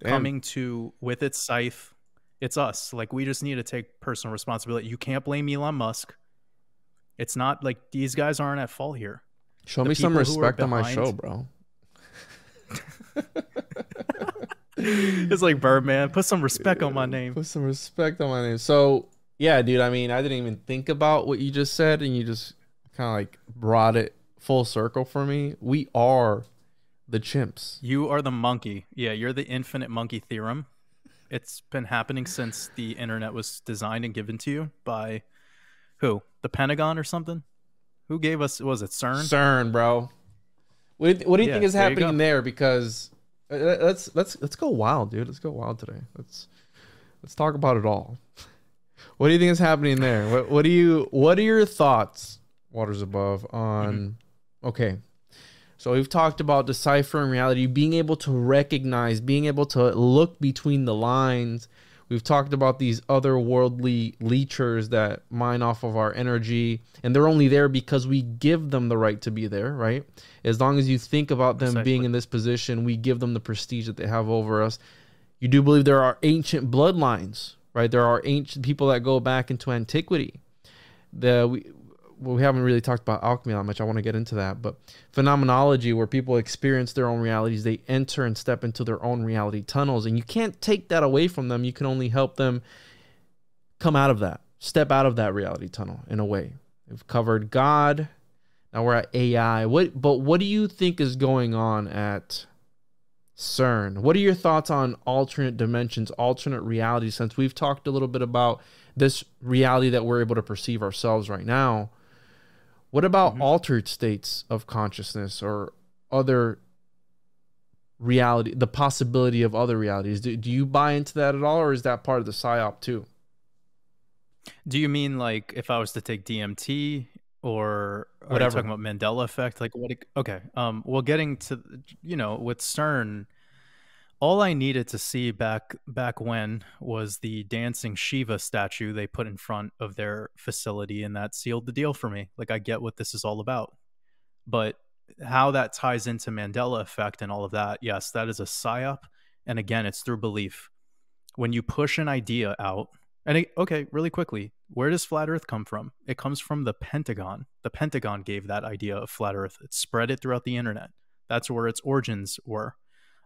Damn. coming to with its scythe. It's us. Like we just need to take personal responsibility. You can't blame Elon Musk. It's not like these guys aren't at fault here. Show the me some respect on my show, bro. it's like Birdman. Put some respect on my name. Put some respect on my name. So yeah, dude. I mean, I didn't even think about what you just said, and you just kind of like brought it full circle for me. We are the chimps. You are the monkey. Yeah, you're the infinite monkey theorem. It's been happening since the internet was designed and given to you by who? The Pentagon or something? Who gave us? Was it CERN? CERN, bro. What, what do you yeah, think is happening there? Because uh, let's let's let's go wild, dude. Let's go wild today. Let's let's talk about it all. What do you think is happening there? What what do you what are your thoughts, Waters Above, on? Mm-hmm. Okay, so we've talked about deciphering reality, being able to recognize, being able to look between the lines. We've talked about these otherworldly leechers that mine off of our energy, and they're only there because we give them the right to be there, right? As long as you think about them being in this position, we give them the prestige that they have over us. You do believe there are ancient bloodlines, right? There are ancient people that go back into antiquity. The we well, we haven't really talked about alchemy that much. I want to get into that, but phenomenology, where people experience their own realities, they enter and step into their own reality tunnels, and you can't take that away from them. You can only help them come out of that, step out of that reality tunnel in a way. We've covered God. Now we're at AI. What, but what do you think is going on at CERN? What are your thoughts on alternate dimensions, alternate realities? Since we've talked a little bit about this reality that we're able to perceive ourselves right now what about mm-hmm. altered states of consciousness or other reality, the possibility of other realities? Do, do you buy into that at all, or is that part of the psyop too? Do you mean like if I was to take DMT or whatever talking about Mandela effect? Like what? Okay. Um. Well, getting to you know with CERN all I needed to see back back when was the dancing Shiva statue they put in front of their facility, and that sealed the deal for me. Like I get what this is all about, but how that ties into Mandela effect and all of that, yes, that is a psyop. And again, it's through belief. When you push an idea out, and it, okay, really quickly, where does flat Earth come from? It comes from the Pentagon. The Pentagon gave that idea of flat Earth. It spread it throughout the internet. That's where its origins were.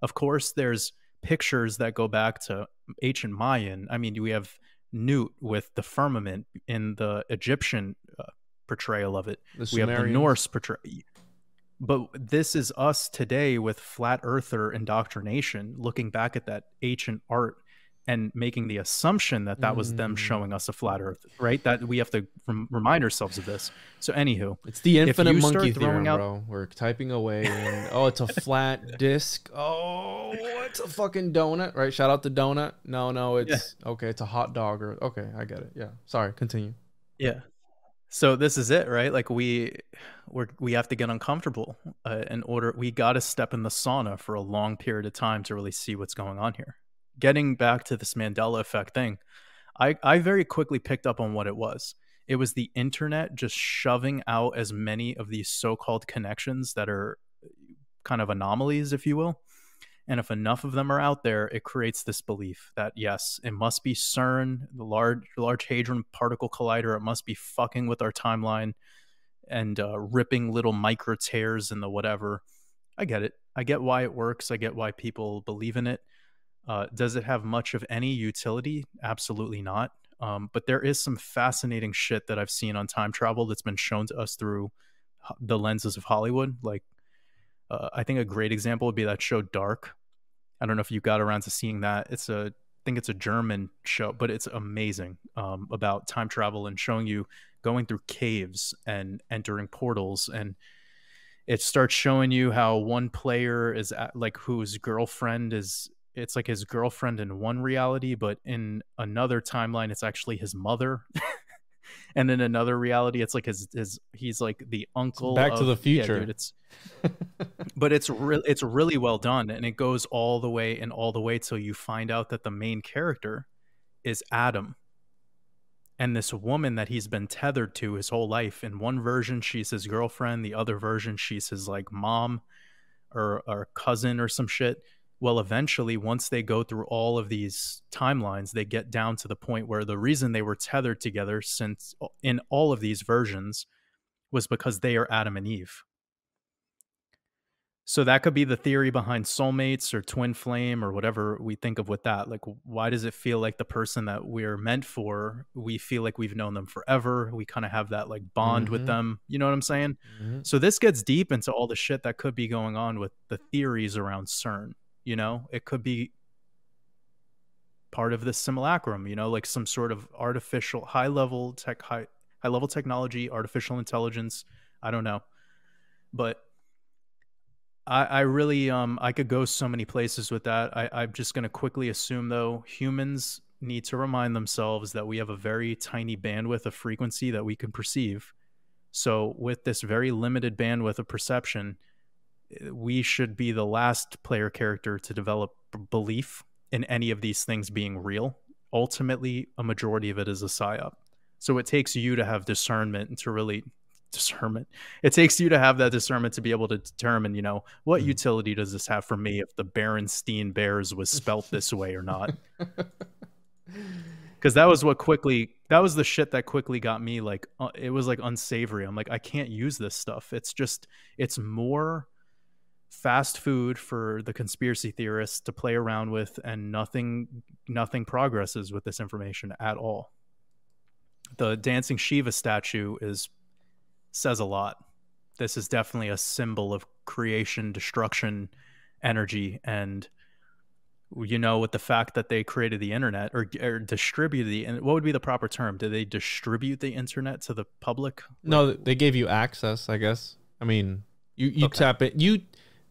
Of course, there's pictures that go back to ancient Mayan. I mean, we have Nut with the firmament in the Egyptian uh, portrayal of it. The we have the Norse portrayal. But this is us today with flat earther indoctrination, looking back at that ancient art and making the assumption that that was them mm. showing us a flat earth right? That we have to rem- remind ourselves of this. So anywho it's the infinite monkey theorem out... bro. We're typing away and oh it's a flat disc. Oh it's a fucking donut right? Shout out to donut. No no it's yeah. okay it's a hot dog or okay i get it. Yeah sorry continue. Yeah. So this is it right? Like we we we have to get uncomfortable uh, in order we got to step in the sauna for a long period of time to really see what's going on here getting back to this Mandela effect thing, I, I very quickly picked up on what it was. It was the internet just shoving out as many of these so called connections that are kind of anomalies, if you will. And if enough of them are out there, it creates this belief that yes, it must be CERN, the large Large Hadron Particle Collider. It must be fucking with our timeline and uh, ripping little micro tears in the whatever. I get it. I get why it works. I get why people believe in it. Uh, does it have much of any utility? Absolutely not. Um, but there is some fascinating shit that I've seen on time travel that's been shown to us through the lenses of Hollywood. Like, uh, I think a great example would be that show Dark. I don't know if you got around to seeing that. It's a, I think it's a German show, but it's amazing um, about time travel and showing you going through caves and entering portals and it starts showing you how one player is at, like whose girlfriend is it's like his girlfriend in one reality, but in another timeline, it's actually his mother. and in another reality, it's like his his he's like the uncle. Back of, to the future. Yeah, dude, it's but it's really it's really well done, and it goes all the way and all the way till you find out that the main character is Adam. And this woman that he's been tethered to his whole life. In one version, she's his girlfriend. The other version, she's his like mom or or cousin or some shit well eventually once they go through all of these timelines they get down to the point where the reason they were tethered together since in all of these versions was because they are adam and eve. So that could be the theory behind soulmates or twin flame or whatever we think of with that. Like why does it feel like the person that we're meant for we feel like we've known them forever. We kind of have that like bond mm-hmm. with them. You know what i'm saying? Mm-hmm. so this gets deep into all the shit that could be going on with the theories around cern you know it could be part of this simulacrum you know like some sort of artificial high level tech high high level technology artificial intelligence i don't know but I, I really um I could go so many places with that. I, I'm just gonna quickly assume though humans need to remind themselves that we have a very tiny bandwidth of frequency that we can perceive. So with this very limited bandwidth of perception, we should be the last player character to develop belief in any of these things being real. Ultimately, a majority of it is a psyop. So it takes you to have discernment to really discernment. It takes you to have that discernment to be able to determine, you know, what mm. utility does this have for me if the Berenstein Bears was spelt this way or not. Because that was what quickly that was the shit that quickly got me like uh, it was like unsavory. I'm like I can't use this stuff. It's just it's more fast food for the conspiracy theorists to play around with and nothing nothing progresses with this information at all. The dancing shiva statue is says a lot. This is definitely a symbol of creation destruction energy and you know with the fact that they created the internet or, or distributed the and what would be the proper term? Did they distribute the internet to the public? No they gave you access i guess. I mean you you okay. tap it you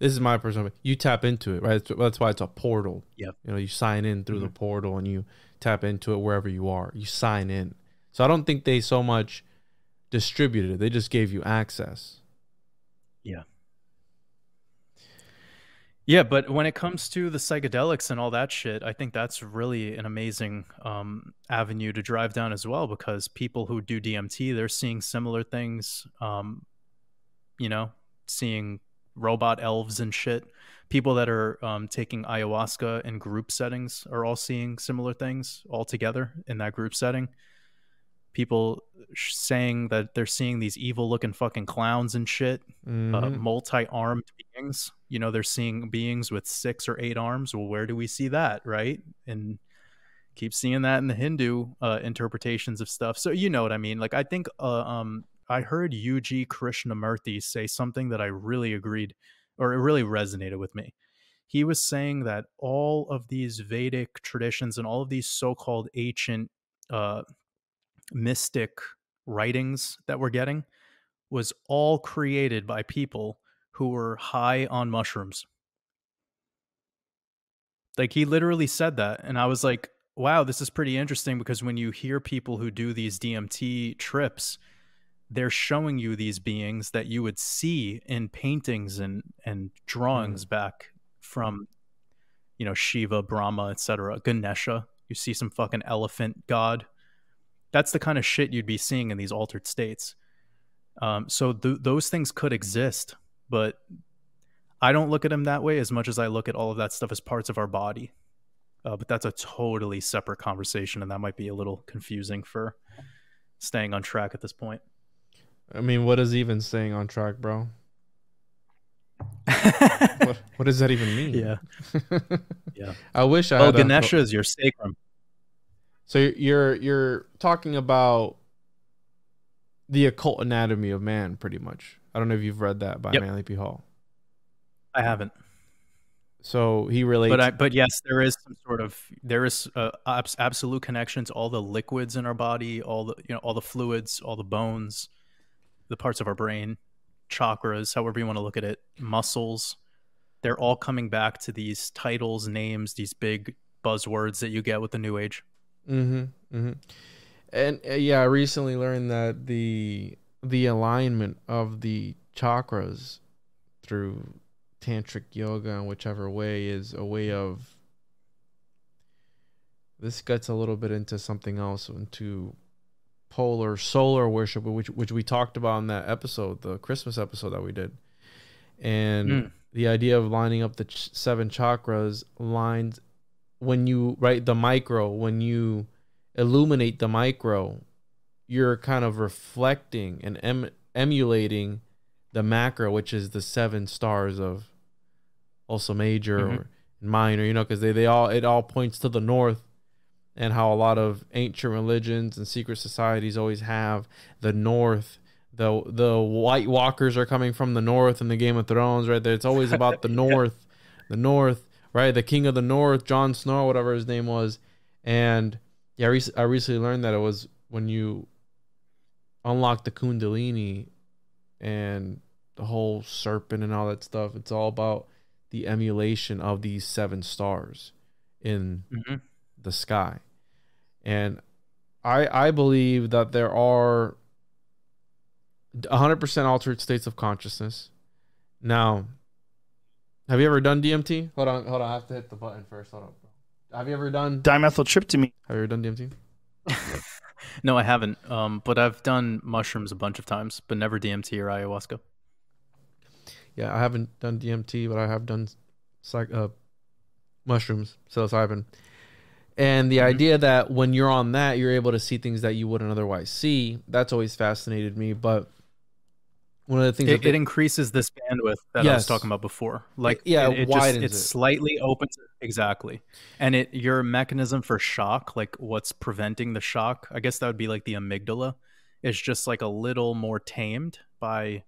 this is my personal you tap into it right? That's why it's a portal. Yeah you know you sign in through mm-hmm. the portal and you tap into it wherever you are. You sign in. So i don't think they so much distributed it. They just gave you access. Yeah. Yeah but when it comes to the psychedelics and all that shit i think that's really an amazing um, avenue to drive down as well because people who do dmt they're seeing similar things um, you know seeing robot elves and shit. People that are um, taking ayahuasca in group settings are all seeing similar things all together in that group setting. People saying that they're seeing these evil looking fucking clowns and shit, uh, mm-hmm. uh, multi armed beings. You know, they're seeing beings with six or eight arms. Well, where do we see that, right? And keep seeing that in the Hindu uh, interpretations of stuff. So you know what I mean. Like I think uh, um, I heard UG Krishnamurti say something that I really agreed or it really resonated with me. He was saying that all of these Vedic traditions and all of these so called ancient uh, mystic writings that we're getting was all created by people who were high on mushrooms. Like he literally said that. And I was like, wow, this is pretty interesting because when you hear people who do these DMT trips, they're showing you these beings that you would see in paintings and and drawings mm. back from you know Shiva, Brahma, etc. Ganesha. You see some fucking elephant god. That's the kind of shit you'd be seeing in these altered states. Um, so th- those things could exist, but I don't look at them that way as much as I look at all of that stuff as parts of our body. Uh, but that's a totally separate conversation, and that might be a little confusing for staying on track at this point. I mean, what is even staying on track, bro? what, what does that even mean? Yeah, yeah. I wish I. Well, had a- Ganesha is your sacrum. So you're you're talking about the occult anatomy of man, pretty much. I don't know if you've read that by Yep. Manly P. Hall. I haven't, So he relates. but I but yes, there is some sort of there is uh, abs- absolute connection to all the liquids in our body, all the you know all the fluids, all the bones, the parts of our brain, chakras, however you want to look at it, muscles. They're all coming back to these titles, names, these big buzzwords that you get with the new age. Mm-hmm. Mm-hmm. And uh, yeah, I recently learned that the the alignment of the chakras through tantric yoga and whichever way is a way of this gets a little bit into something else into polar solar worship which which we talked about in that episode the christmas episode that we did and Mm. the idea of lining up the ch- seven chakras lines when you write the micro when you illuminate the micro you're kind of reflecting and em- emulating the macro which is the seven stars of Ursa Major Mhm. or minor you know because they, they all it all points to the north and how a lot of ancient religions and secret societies always have the north the the white walkers are coming from the north in the game of thrones right there it's always about the Yeah. north the north right the king of the north Jon Snow whatever his name was and yeah I, rec- I recently learned that it was when you unlock the kundalini and the whole serpent and all that stuff it's all about the emulation of these seven stars in Mm-hmm. the sky and i i believe that there are 100% altered states of consciousness. Now have you ever done dmt hold on hold on. I have to hit the button first. Hold on have you ever done Dimethyltryptamine. have you ever done dmt No, I haven't. Um, but I've done mushrooms a bunch of times, but never DMT or ayahuasca. yeah i haven't done dmt but i have done psych uh mushrooms psilocybin and the Mhm. idea that when you're on that you're able to see things that you wouldn't otherwise see that's always fascinated me but one of the things It, that they- it increases this bandwidth that I was talking about before. Like, yeah, it, it it just it slightly opens it. exactly, and it your mechanism for shock, like what's preventing the shock. I guess that would be like the amygdala, is just like a little more tamed by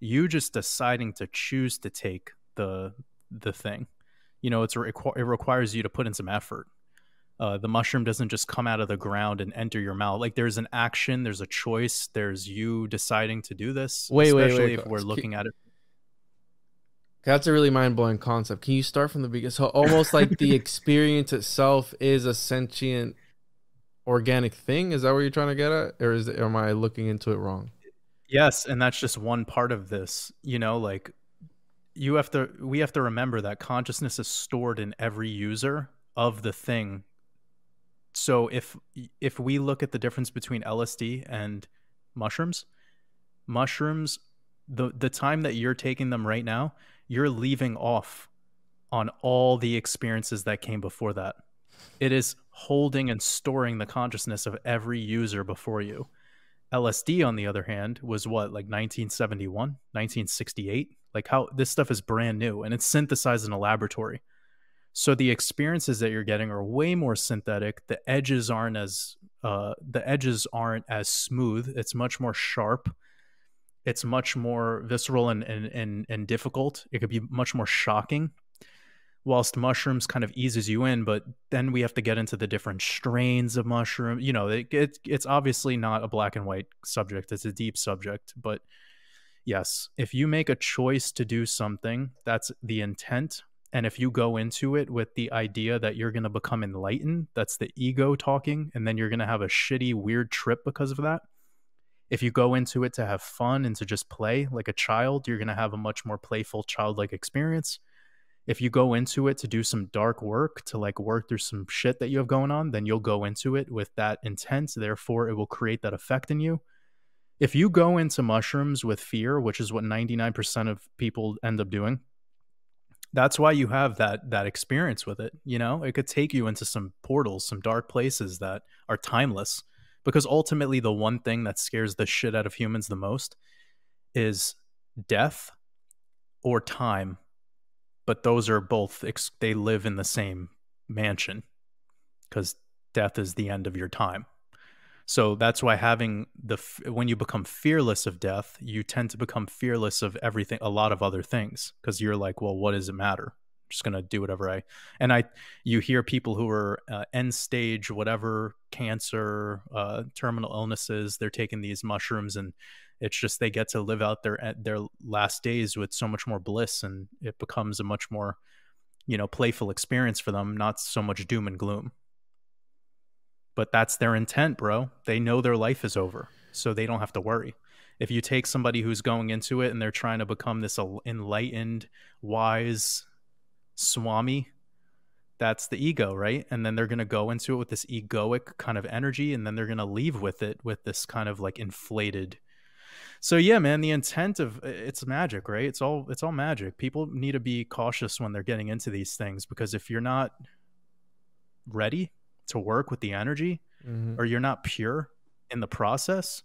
you just deciding to choose to take the the thing. You know, it's it requires you to put in some effort. Uh, the mushroom doesn't just come out of the ground and enter your mouth. Like there's an action, there's a choice, there's you deciding to do this. Wait, wait, especially wait, if we're looking at it. That's a really mind blowing concept. Can you start from the beginning? So almost like the experience itself is a sentient organic thing. Is that what you're trying to get at, or is am I looking into it wrong? Yes, and that's just one part of this. You know, like you have to we have to remember that consciousness is stored in every user of the thing. So if if we look at the difference between LSD and mushrooms, mushrooms the the time that you're taking them right now, you're leaving off on all the experiences that came before that. It is holding and storing the consciousness of every user before you. LSD, on the other hand, was what, like 1971, 1968? Like, how this stuff is brand new and it's synthesized in a laboratory. So the experiences that you're getting are way more synthetic. The edges aren't as uh, the edges aren't as smooth. It's much more sharp. It's much more visceral and, and and and difficult. It could be much more shocking. Whilst mushrooms kind of eases you in, but then we have to get into the different strains of mushroom. You know, it, it it's obviously not a black and white subject. It's a deep subject, but yes, if you make a choice to do something, that's the intent. And if you go into it with the idea that you're going to become enlightened, that's the ego talking, and then you're going to have a shitty, weird trip because of that. If you go into it to have fun and to just play like a child, you're going to have a much more playful, childlike experience. If you go into it to do some dark work, to like work through some shit that you have going on, then you'll go into it with that intent. Therefore, it will create that effect in you. If you go into mushrooms with fear, which is what 99% of people end up doing, that's why you have that that experience with it you know? It could take you into some portals some dark places that are timeless because ultimately the one thing that scares the shit out of humans the most is death or time but those are both they live in the same mansion because death is the end of your time so that's why having the when you become fearless of death, you tend to become fearless of everything, a lot of other things, because you're like, well, what does it matter? I'm just gonna do whatever I. And I, you hear people who are uh, end stage, whatever cancer, uh, terminal illnesses, they're taking these mushrooms, and it's just they get to live out their their last days with so much more bliss, and it becomes a much more, you know, playful experience for them, not so much doom and gloom but that's their intent, bro. They know their life is over, so they don't have to worry. If you take somebody who's going into it and they're trying to become this enlightened, wise swami, that's the ego, right? And then they're going to go into it with this egoic kind of energy and then they're going to leave with it with this kind of like inflated so yeah man the intent of it's magic right it's all it's all magic people need to be cautious when they're getting into these things because if you're not ready to work with the energy mm-hmm. or you're not pure in the process,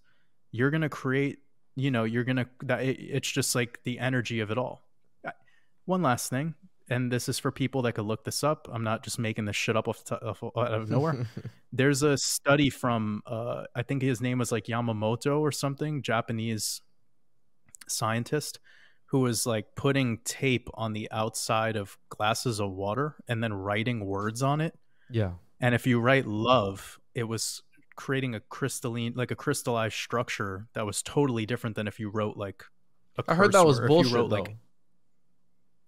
you're going to create, you know, you're going to, that it's just like the energy of it all. One last thing, and this is for people that could look this up. I'm not just making this shit up off, off out of nowhere. There's a study from, uh, I think his name was like Yamamoto or something, Japanese scientist who was like putting tape on the outside of glasses of water and then writing words on it. Yeah. And if you write love, it was creating a crystalline, like a crystallized structure that was totally different than if you wrote like. I heard that was bullshit. Wrote, like,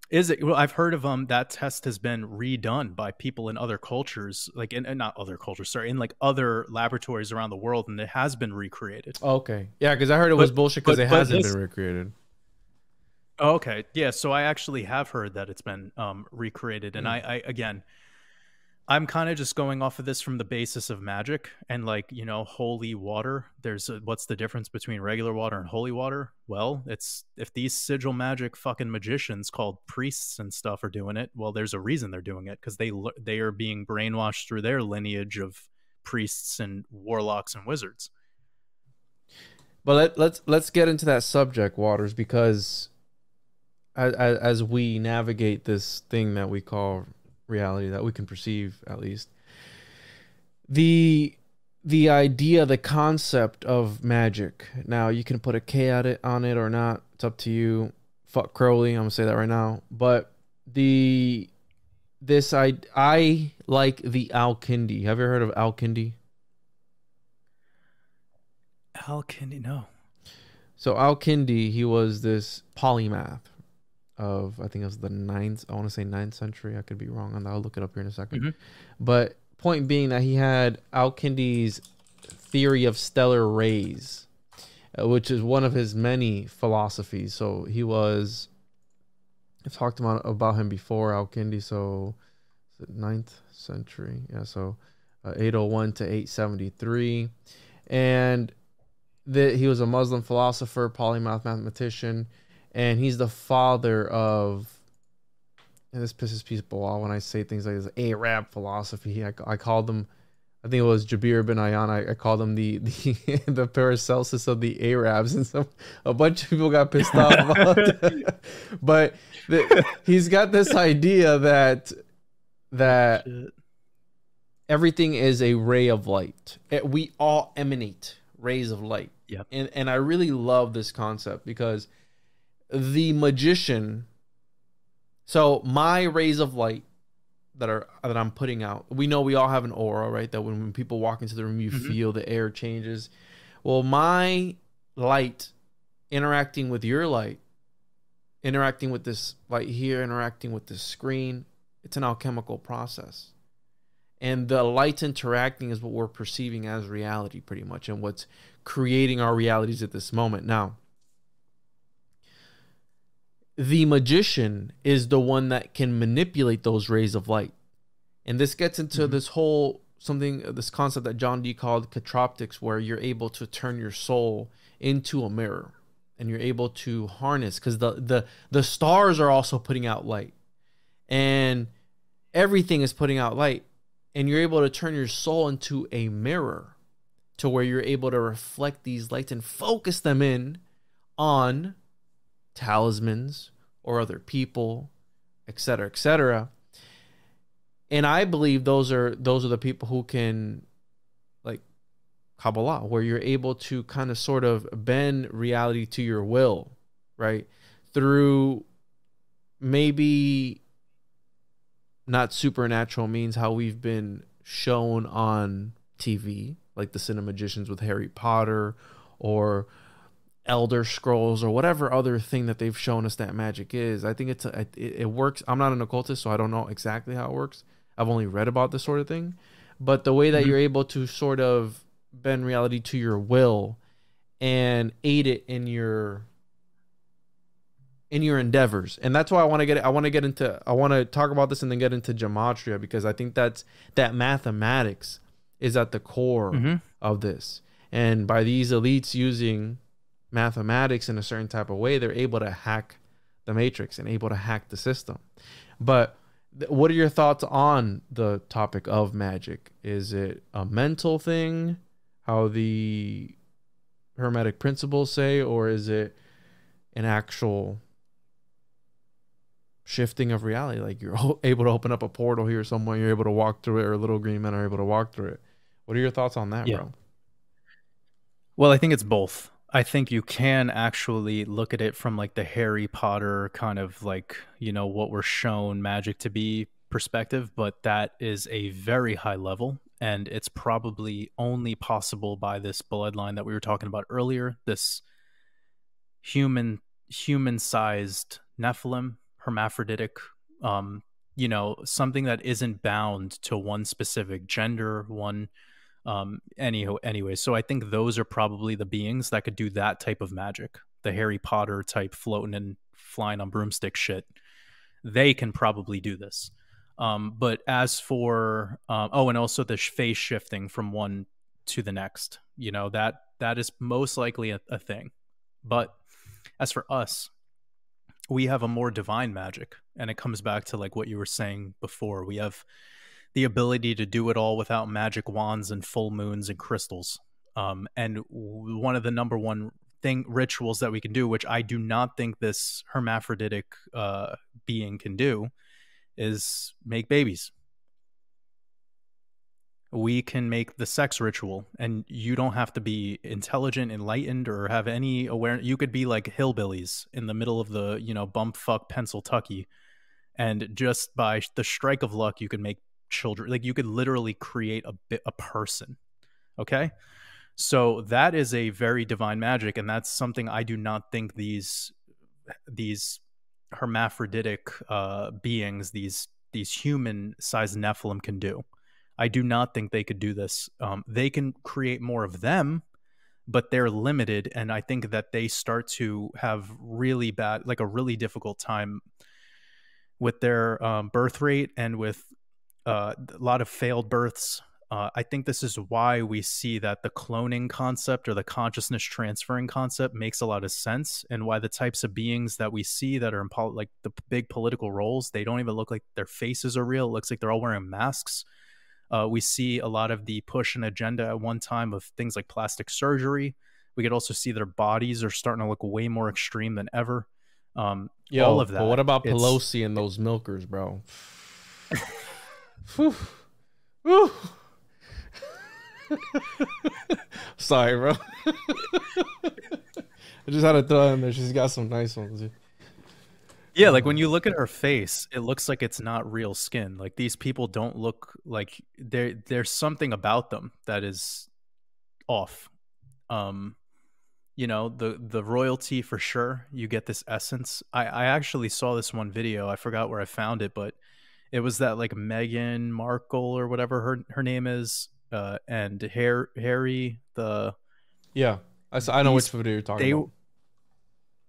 is it? Well, I've heard of um that test has been redone by people in other cultures, like in, in not other cultures, sorry, in like other laboratories around the world, and it has been recreated. okay, yeah, because I heard it was bullshit because it hasn't this, been recreated. Okay, yeah, so I actually have heard that it's been um recreated, and mm. I, I again I'm kind of just going off of this from the basis of magic and like, you know, holy water. There's a, what's the difference between regular water and holy water? Well, it's if these sigil magic fucking magicians called priests and stuff are doing it, well, there's a reason they're doing it because they they are being brainwashed through their lineage of priests and warlocks and wizards. But let, let's let's get into that subject, Waters, because as, as we navigate this thing that we call reality that we can perceive at least. The the idea the concept of magic. Now you can put a k at it on it or not. It's up to you. Fuck crowley i'm gonna say that right now. But the this i i like the al-kindi. Have you heard of al-kindi? Al-kindi no. So al-kindi he was this polymath of I think it was the ninth. I want to say ninth century. I could be wrong on that. I'll look it up here in a 2nd mm-hmm. But point being that he had Al-Kindi's theory of stellar rays, uh, which is one of his many philosophies. So he was. I've talked about about him before, Al-Kindi. So, ninth century. Yeah. So, uh, 801 to 873, and that he was a Muslim philosopher, polymath, mathematician and he's the father of and this pisses people off when I say things like this Arab philosophy. I, I called them, I think it was Jabir bin Hayyan. I, I called them the the the Paracelsus of the Arabs, and some a bunch of people got pissed off about that. But the, he's got this idea that that Shit. everything is a ray of light. Eh, we all emanate rays of light. Yeah, and and I really love this concept because the magician. So my rays of light that are that I'm putting out. We know we all have an aura, right? That when, when people walk into the room, you mm-hmm. feel the air changes. Well, my light interacting with your light, interacting with this light here, interacting with this screen, it's an alchemical process. And the light interacting is what we're perceiving as reality, pretty much, and what's creating our realities at this moment. Now, the magician is the one that can manipulate those rays of light. And this gets into mm-hmm. this whole something this concept that John Dee called catoptrics where you're able to turn your soul into a mirror and you're able to harness cuz the the the stars are also putting out light. and everything is putting out light and you're able to turn your soul into a mirror to where you're able to reflect these lights and focus them in on talismans or other people etc etc and i believe those are those are the people who can like kabbalah where you're able to kind of sort of bend reality to your will right? Through maybe not supernatural means how we've been shown on TV, like the Cinemagicians with Harry Potter or Elder Scrolls or whatever other thing that they've shown us that magic is. I think it's a, it, it works. I'm not an occultist, so I don't know exactly how it works. I've only read about this sort of thing, but the way that mm-hmm. you're able to sort of bend reality to your will and aid it in your in your endeavors and that's why i want to get i want to get into i want to talk about this and then get into gematria because i think that's that mathematics is at the core mm-hmm. of this and by these elites using mathematics in a certain type of way they're able to hack the matrix and able to hack the system but th- what are your thoughts on the topic of magic is it a mental thing how the hermetic principles say or is it an actual shifting of reality. Like you're able to open up a portal here somewhere, you're able to walk through it, or little green men are able to walk through it. What are your thoughts on that, yeah. bro? Well, I think it's both. I think you can actually look at it from like the Harry Potter kind of like, you know, what we're shown magic to be perspective, but that is a very high level. And it's probably only possible by this bloodline that we were talking about earlier, this human human sized Nephilim hermaphroditic um you know something that isn't bound to one specific gender one um anyhow anyway so i think those are probably the beings that could do that type of magic. The harry potter type floating and flying on broomstick shit. They can probably do this. Um but as for um, oh and also the phase shifting from one to the next you know that that is most likely a, a thing. But as for us we have a more divine magic and it comes back to like what you were saying before. We have the ability to do it all without magic wands and full moons and crystals. Um, and one of the number one thing rituals that we can do which i do not think this hermaphroditic uh, being can do is make babies. We can make the sex ritual and you don't have to be intelligent enlightened or have any awareness you could be like hillbillies in the middle of the you know bump fuck pennsylvania. And just by the strike of luck you can make children like you could literally create a bit a person okay so that is a very divine magic and that's something i do not think these these hermaphroditic uh beings these these human sized nephilim can do I do not think they could do this. Um, they can create more of them, but they're limited. And I think that they start to have really bad, like a really difficult time with their um, birth rate and with uh, a lot of failed births. Uh, I think this is why we see that the cloning concept or the consciousness transferring concept makes a lot of sense, and why the types of beings that we see that are in pol- like the big political roles, they don't even look like their faces are real. It looks like they're all wearing masks uh, we see a lot of the push and agenda at one time of things like plastic surgery. We could also see their bodies are starting to look way more extreme than ever. Um, Yo, all of that. But what about Pelosi and those milkers, bro? Sorry, bro. I just had to throw in there. She's got some nice ones. Dude. Yeah, like when you look at her face, it looks like it's not real skin. Like these people don't look like there there's something about them that is off. Um you know, the the royalty for sure. You get this essence. I I actually saw this one video. I forgot where I found it, but it was that like Meghan Markle or whatever her her name is uh and Harry the Yeah. I I know which video you're talking they, about.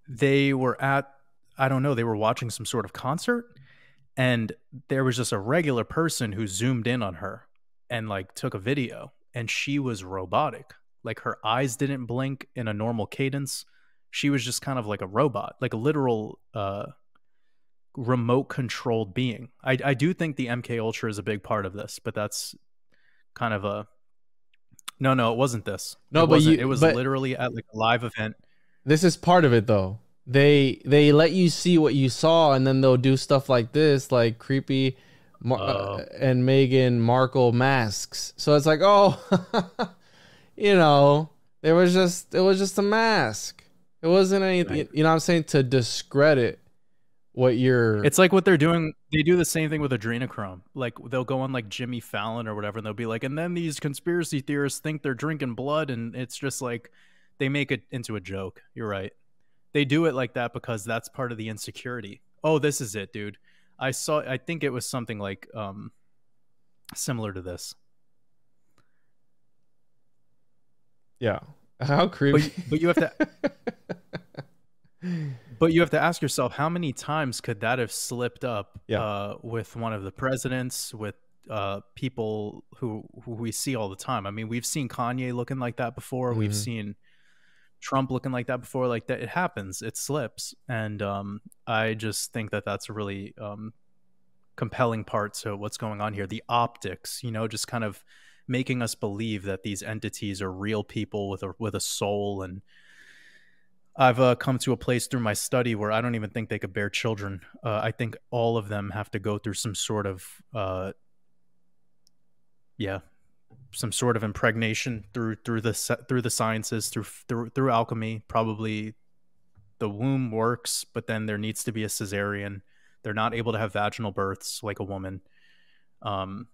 They were at I don't know, they were watching some sort of concert and there was just a regular person who zoomed in on her and like took a video and she was robotic. Like her eyes didn't blink in a normal cadence. She was just kind of like a robot, like a literal uh remote controlled being. I, I do think the MK Ultra is a big part of this, but that's kind of a no, no, it wasn't this. No, it but wasn't. you- it was but- literally at like a live event. This is part of it though. They they let you see what you saw, and then they'll do stuff like this, like creepy, Mar- Oh. uh, and Meghan Markle masks. So it's like, oh, you know, there was just it was just a mask. It wasn't anything. Right. You know, what I'm saying to discredit what you're. It's like what they're doing. They do the same thing with adrenochrome. Like they'll go on like Jimmy Fallon or whatever, and they'll be like, and then these conspiracy theorists think they're drinking blood, and it's just like they make it into a joke. You're right. They do it like that because that's part of the insecurity. Oh, this is it, dude. I saw. I think it was something like um, similar to this. yeah. How But creepy. but you have to. But you have to ask yourself, how many times could that have slipped up Yeah. uh, with one of the presidents, with uh, people who who we see all the time? I mean, we've seen Kanye looking like that before. We've Mhm. seen Trump looking like that before. Like that, it happens. It slips, and um, I just think that that's a really um, compelling part to what's going on here. The optics, you know, just kind of making us believe that these entities are real people with a with a soul and I've uh, come to a place through my study where I don't even think they could bear children. Uh, I think all of them have to go through some sort of, uh, yeah, some sort of impregnation through through the through the sciences, through through through alchemy. Probably the womb works, but then there needs to be a cesarean. They're not able to have vaginal births like a woman. Um,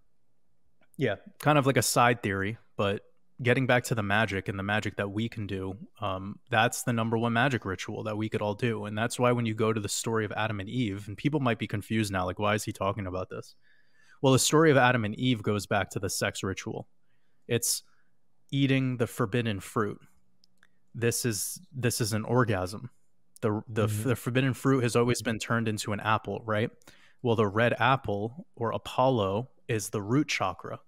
yeah, kind of like a side theory, but getting back to the magic and the magic that we can do, um, that's the number one magic ritual that we could all do. And that's why when you go to the story of Adam and Eve, and people might be confused now, like, why is he talking about this? Well, the story of Adam and Eve goes back to the sex ritual. It's eating the forbidden fruit. This is this is an orgasm. The the, Mhm. the forbidden fruit has always been turned into an apple, right? Well, the red apple or Apollo is the root chakra.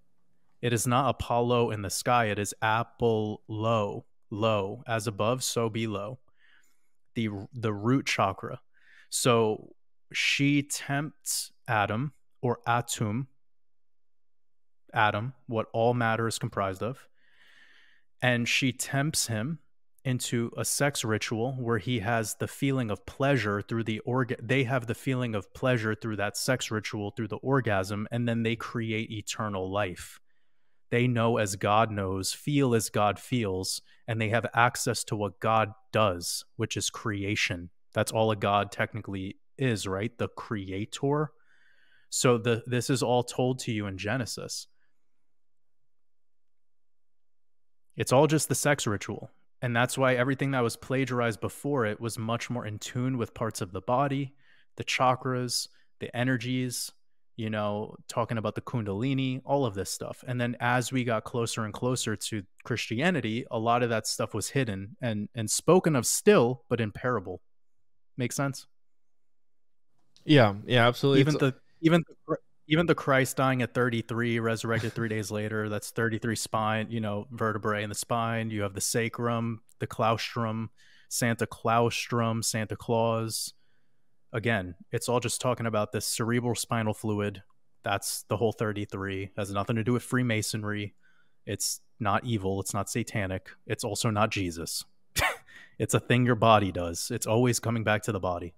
It is not Apollo in the sky. It is Apple low, low, as above, so below. The the root chakra. So she tempts Adam or Atum, Adam, what all matter is comprised of, and she tempts him into a sex ritual where he has the feeling of pleasure through the org they have the feeling of pleasure through that sex ritual through the orgasm and then they create eternal life they know as God knows, feel as God feels, and they have access to what God does, which is creation. That's all a God technically is, right? The creator. So the this is all told to you in Genesis. It's all just the sex ritual. And that's why everything that was plagiarized before it was much more in tune with parts of the body, the chakras, the energies, you know, talking about the Kundalini, all of this stuff. And then as we got closer and closer to Christianity, a lot of that stuff was hidden and and spoken of still, but in parable. Make sense? yeah, yeah, absolutely. even It's- the even the, even the Christ dying at 33, resurrected three days later. That's 33 spine, you know, vertebrae in the spine. You have the sacrum, the claustrum, Santa Claustrum, Santa Claus. Again, it's all just talking about this cerebral spinal fluid. That's the whole 33. Has nothing to do with Freemasonry. It's not evil. It's not satanic. It's also not Jesus. it's a thing your body does. It's always coming back to the body.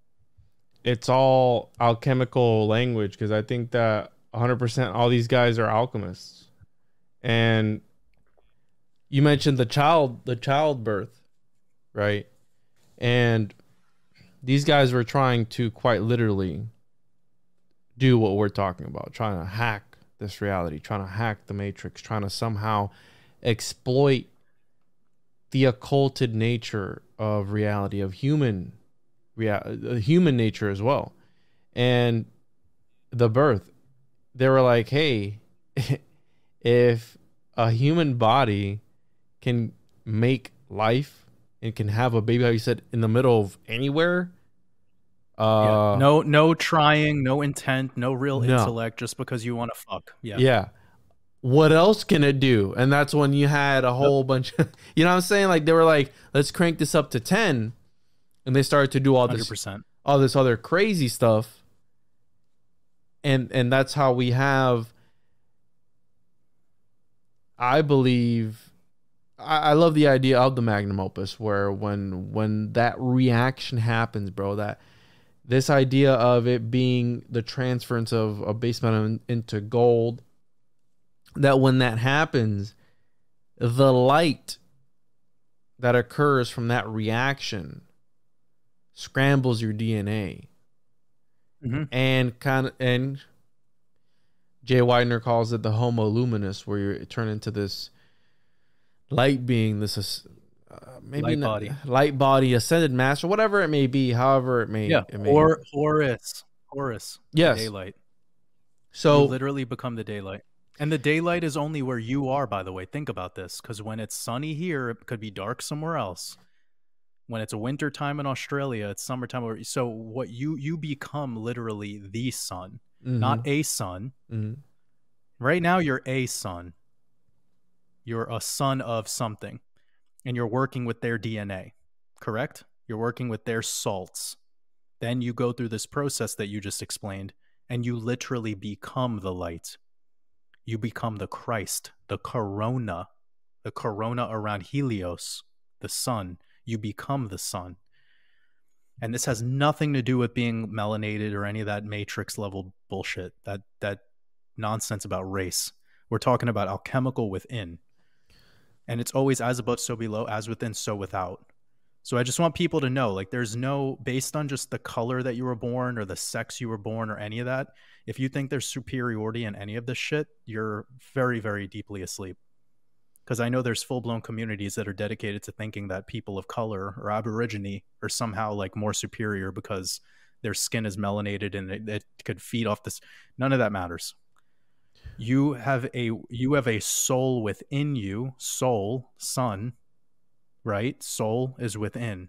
it's all alchemical language because I think that 100% all these guys are alchemists. And you mentioned the child, the childbirth, right? And these guys were trying to quite literally do what we're talking about, trying to hack this reality, trying to hack the matrix, trying to somehow exploit the occulted nature of reality of human rea- uh, human nature as well. And the birth, they were like, hey, if a human body can make life and can have a baby, how you said, in the middle of anywhere, uh, Yeah. no, no trying, no intent, no real No. intellect, just because you want to fuck. Yeah, yeah. What else can it do? And that's when you had a whole bunch of, you know what I'm saying? Like they were like, let's crank this up to 10. And they started to do all this percent. all this other crazy stuff and and that's how we have I believe I, I love the idea of the magnum opus where when when that reaction happens, bro, that this idea of it being the transference of a base metal in, into gold, that when that happens, the light that occurs from that reaction scrambles your DNA. Mm-hmm. And kind of and Jay Weidner calls it the homo luminous, where you turn into this light being, this uh, maybe Light not- body. light body, ascended master, whatever it may be, however it may, Yeah, it may or Horus, Horus, yes. daylight. So you literally become the daylight. And the daylight is only where you are, by the way. Think about this. Because when it's sunny here, it could be dark somewhere else. When it's winter time in Australia, it's summertime. So what you you become literally the sun, not a sun. Mhm. Right now, you're a son. You're a son of something, and you're working with their DNA, correct? You're working with their salts. Then you go through this process that you just explained, and you literally become the light. You become the Christ, the corona, the corona around Helios, the sun. You become the sun. And this has nothing to do with being melanated or any of that matrix level bullshit. That that nonsense about race. We're talking about alchemical within. And it's always as above, so below, as within, so without. So I just want people to know like, there's no, based on just the color that you were born or the sex you were born or any of that, if you think there's superiority in any of this shit, you're very, very deeply asleep. Because I know there's full blown communities that are dedicated to thinking that people of color or Aborigine are somehow like more superior because their skin is melanated and it, it could feed off this. None of that matters you have a you have a soul within you soul sun right? Soul is within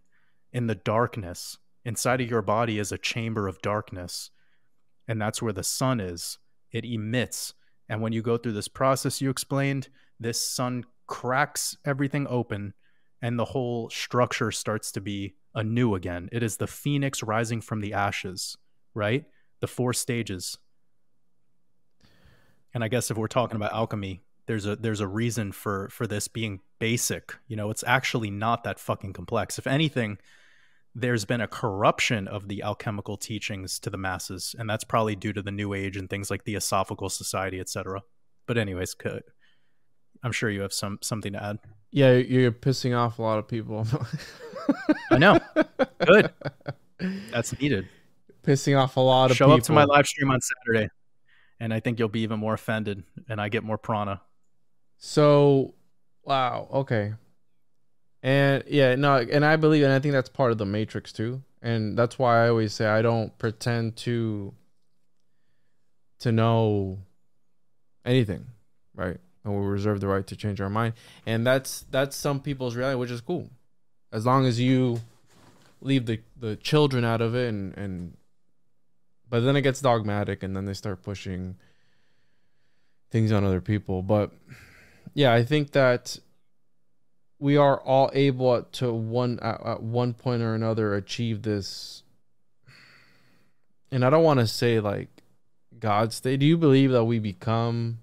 in the darkness. Inside of your body is a chamber of darkness and that's where the sun is. It emits. And when you go through this process you explained this sun cracks everything open and the whole structure starts to be anew again. It is the phoenix rising from the ashes right? The four stages and I guess if we're talking about alchemy, there's a there's a reason for for this being basic. You know, it's actually not that fucking complex. If anything, there's been a corruption of the alchemical teachings to the masses, and that's probably due to the New Age and things like Theosophical Society, etc. But anyways, I'm sure you have some something to add. yeah, you're pissing off a lot of people. I know. Good. That's needed. pissing off a lot of Show people. up to my live stream on Saturday, and I think you'll be even more offended, and I get more prana. So, wow, okay. And yeah, no, and I believe, and I think that's part of the matrix too. And that's why I always say I don't pretend to to know anything, right? And we reserve the right to change our mind. And that's that's some people's reality, which is cool. As long as you leave the the children out of it and and but then it gets dogmatic and then they start pushing things on other people. But yeah, I think that we are all able to one at, at one point or another achieve this. And I don't want to say like God state. Do you believe that we become?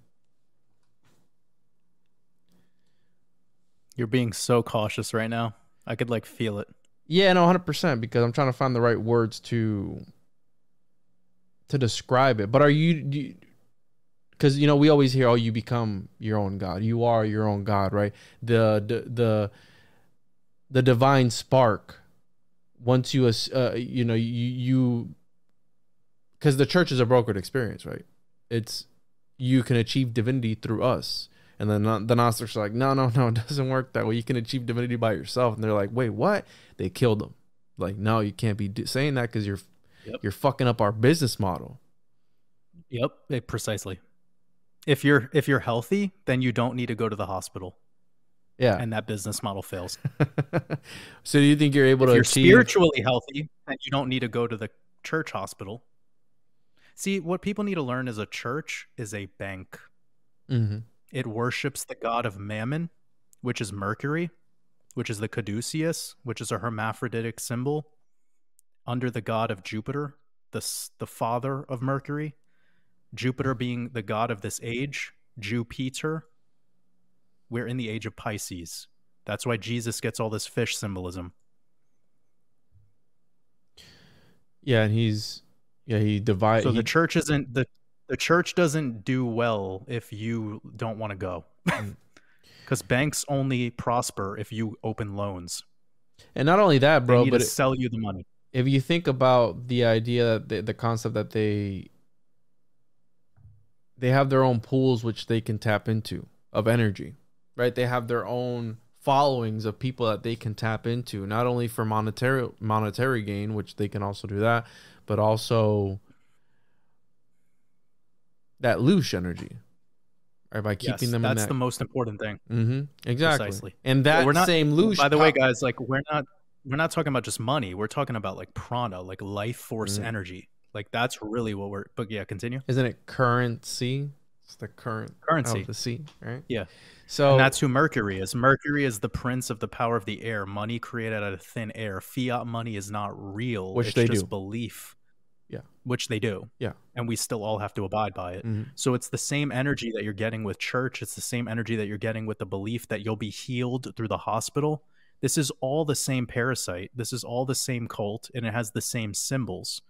You're being so cautious right now. I could like feel it. Yeah, no, hundred percent. Because I'm trying to find the right words to to describe it. But are you? Because you know we always hear, "Oh, you become your own God. You are your own God." Right? The the the, the divine spark. Once you uh, you know you you because the church is a brokered experience, right? It's you can achieve divinity through us. And then the Gnostics are like, no, no, no, it doesn't work that way. You can achieve divinity by yourself. And they're like, wait, what? They killed them. Like, no, you can't be saying that because you're Yep. you're fucking up our business model. Yep, eh, precisely. If you're if you're healthy, then you don't need to go to the hospital, Yeah. and that business model fails. so do you think you're able if to you're achieve? spiritually healthy, and you don't need to go to the church hospital. See, what people need to learn is a church is a bank. Mhm. It worships the god of Mammon, which is Mercury, which is the caduceus, which is a hermaphroditic symbol, under the god of Jupiter, the the father of Mercury, Jupiter being the god of this age, Jupiter, we're in the age of Pisces. That's why Jesus gets all this fish symbolism. Yeah, and he's yeah he divides. So he, the church isn't the the church doesn't do well if you don't want to go, mm. because banks only prosper if you open loans. and not only that, bro, but it- sell you the money. If you think about the idea that the, the concept that they they have their own pools which they can tap into of energy right they have their own followings of people that they can tap into not only for monetary monetary gain which they can also do that but also that loose energy right by keeping Yes, them that's in the most important thing. hmm exactly Precisely. and that we're not same loose By the way, guys, like we're not we're not talking about just money. We're talking about like prana, like life force Mhm. energy. Like that's really what we're. But yeah, continue. isn't it currency it's the current Currency. of the sea right Yeah. so and that's who Mercury is. Mercury is the prince of the power of the air. Money created out of thin air. Fiat money is not real. Which it's they just do. belief. Yeah. Which they do. Yeah. And we still all have to abide by it. Mhm. So it's the same energy that you're getting with church. It's the same energy that you're getting with the belief that you'll be healed through the hospital. This is all the same parasite. This is all the same cult, and it has the same symbols.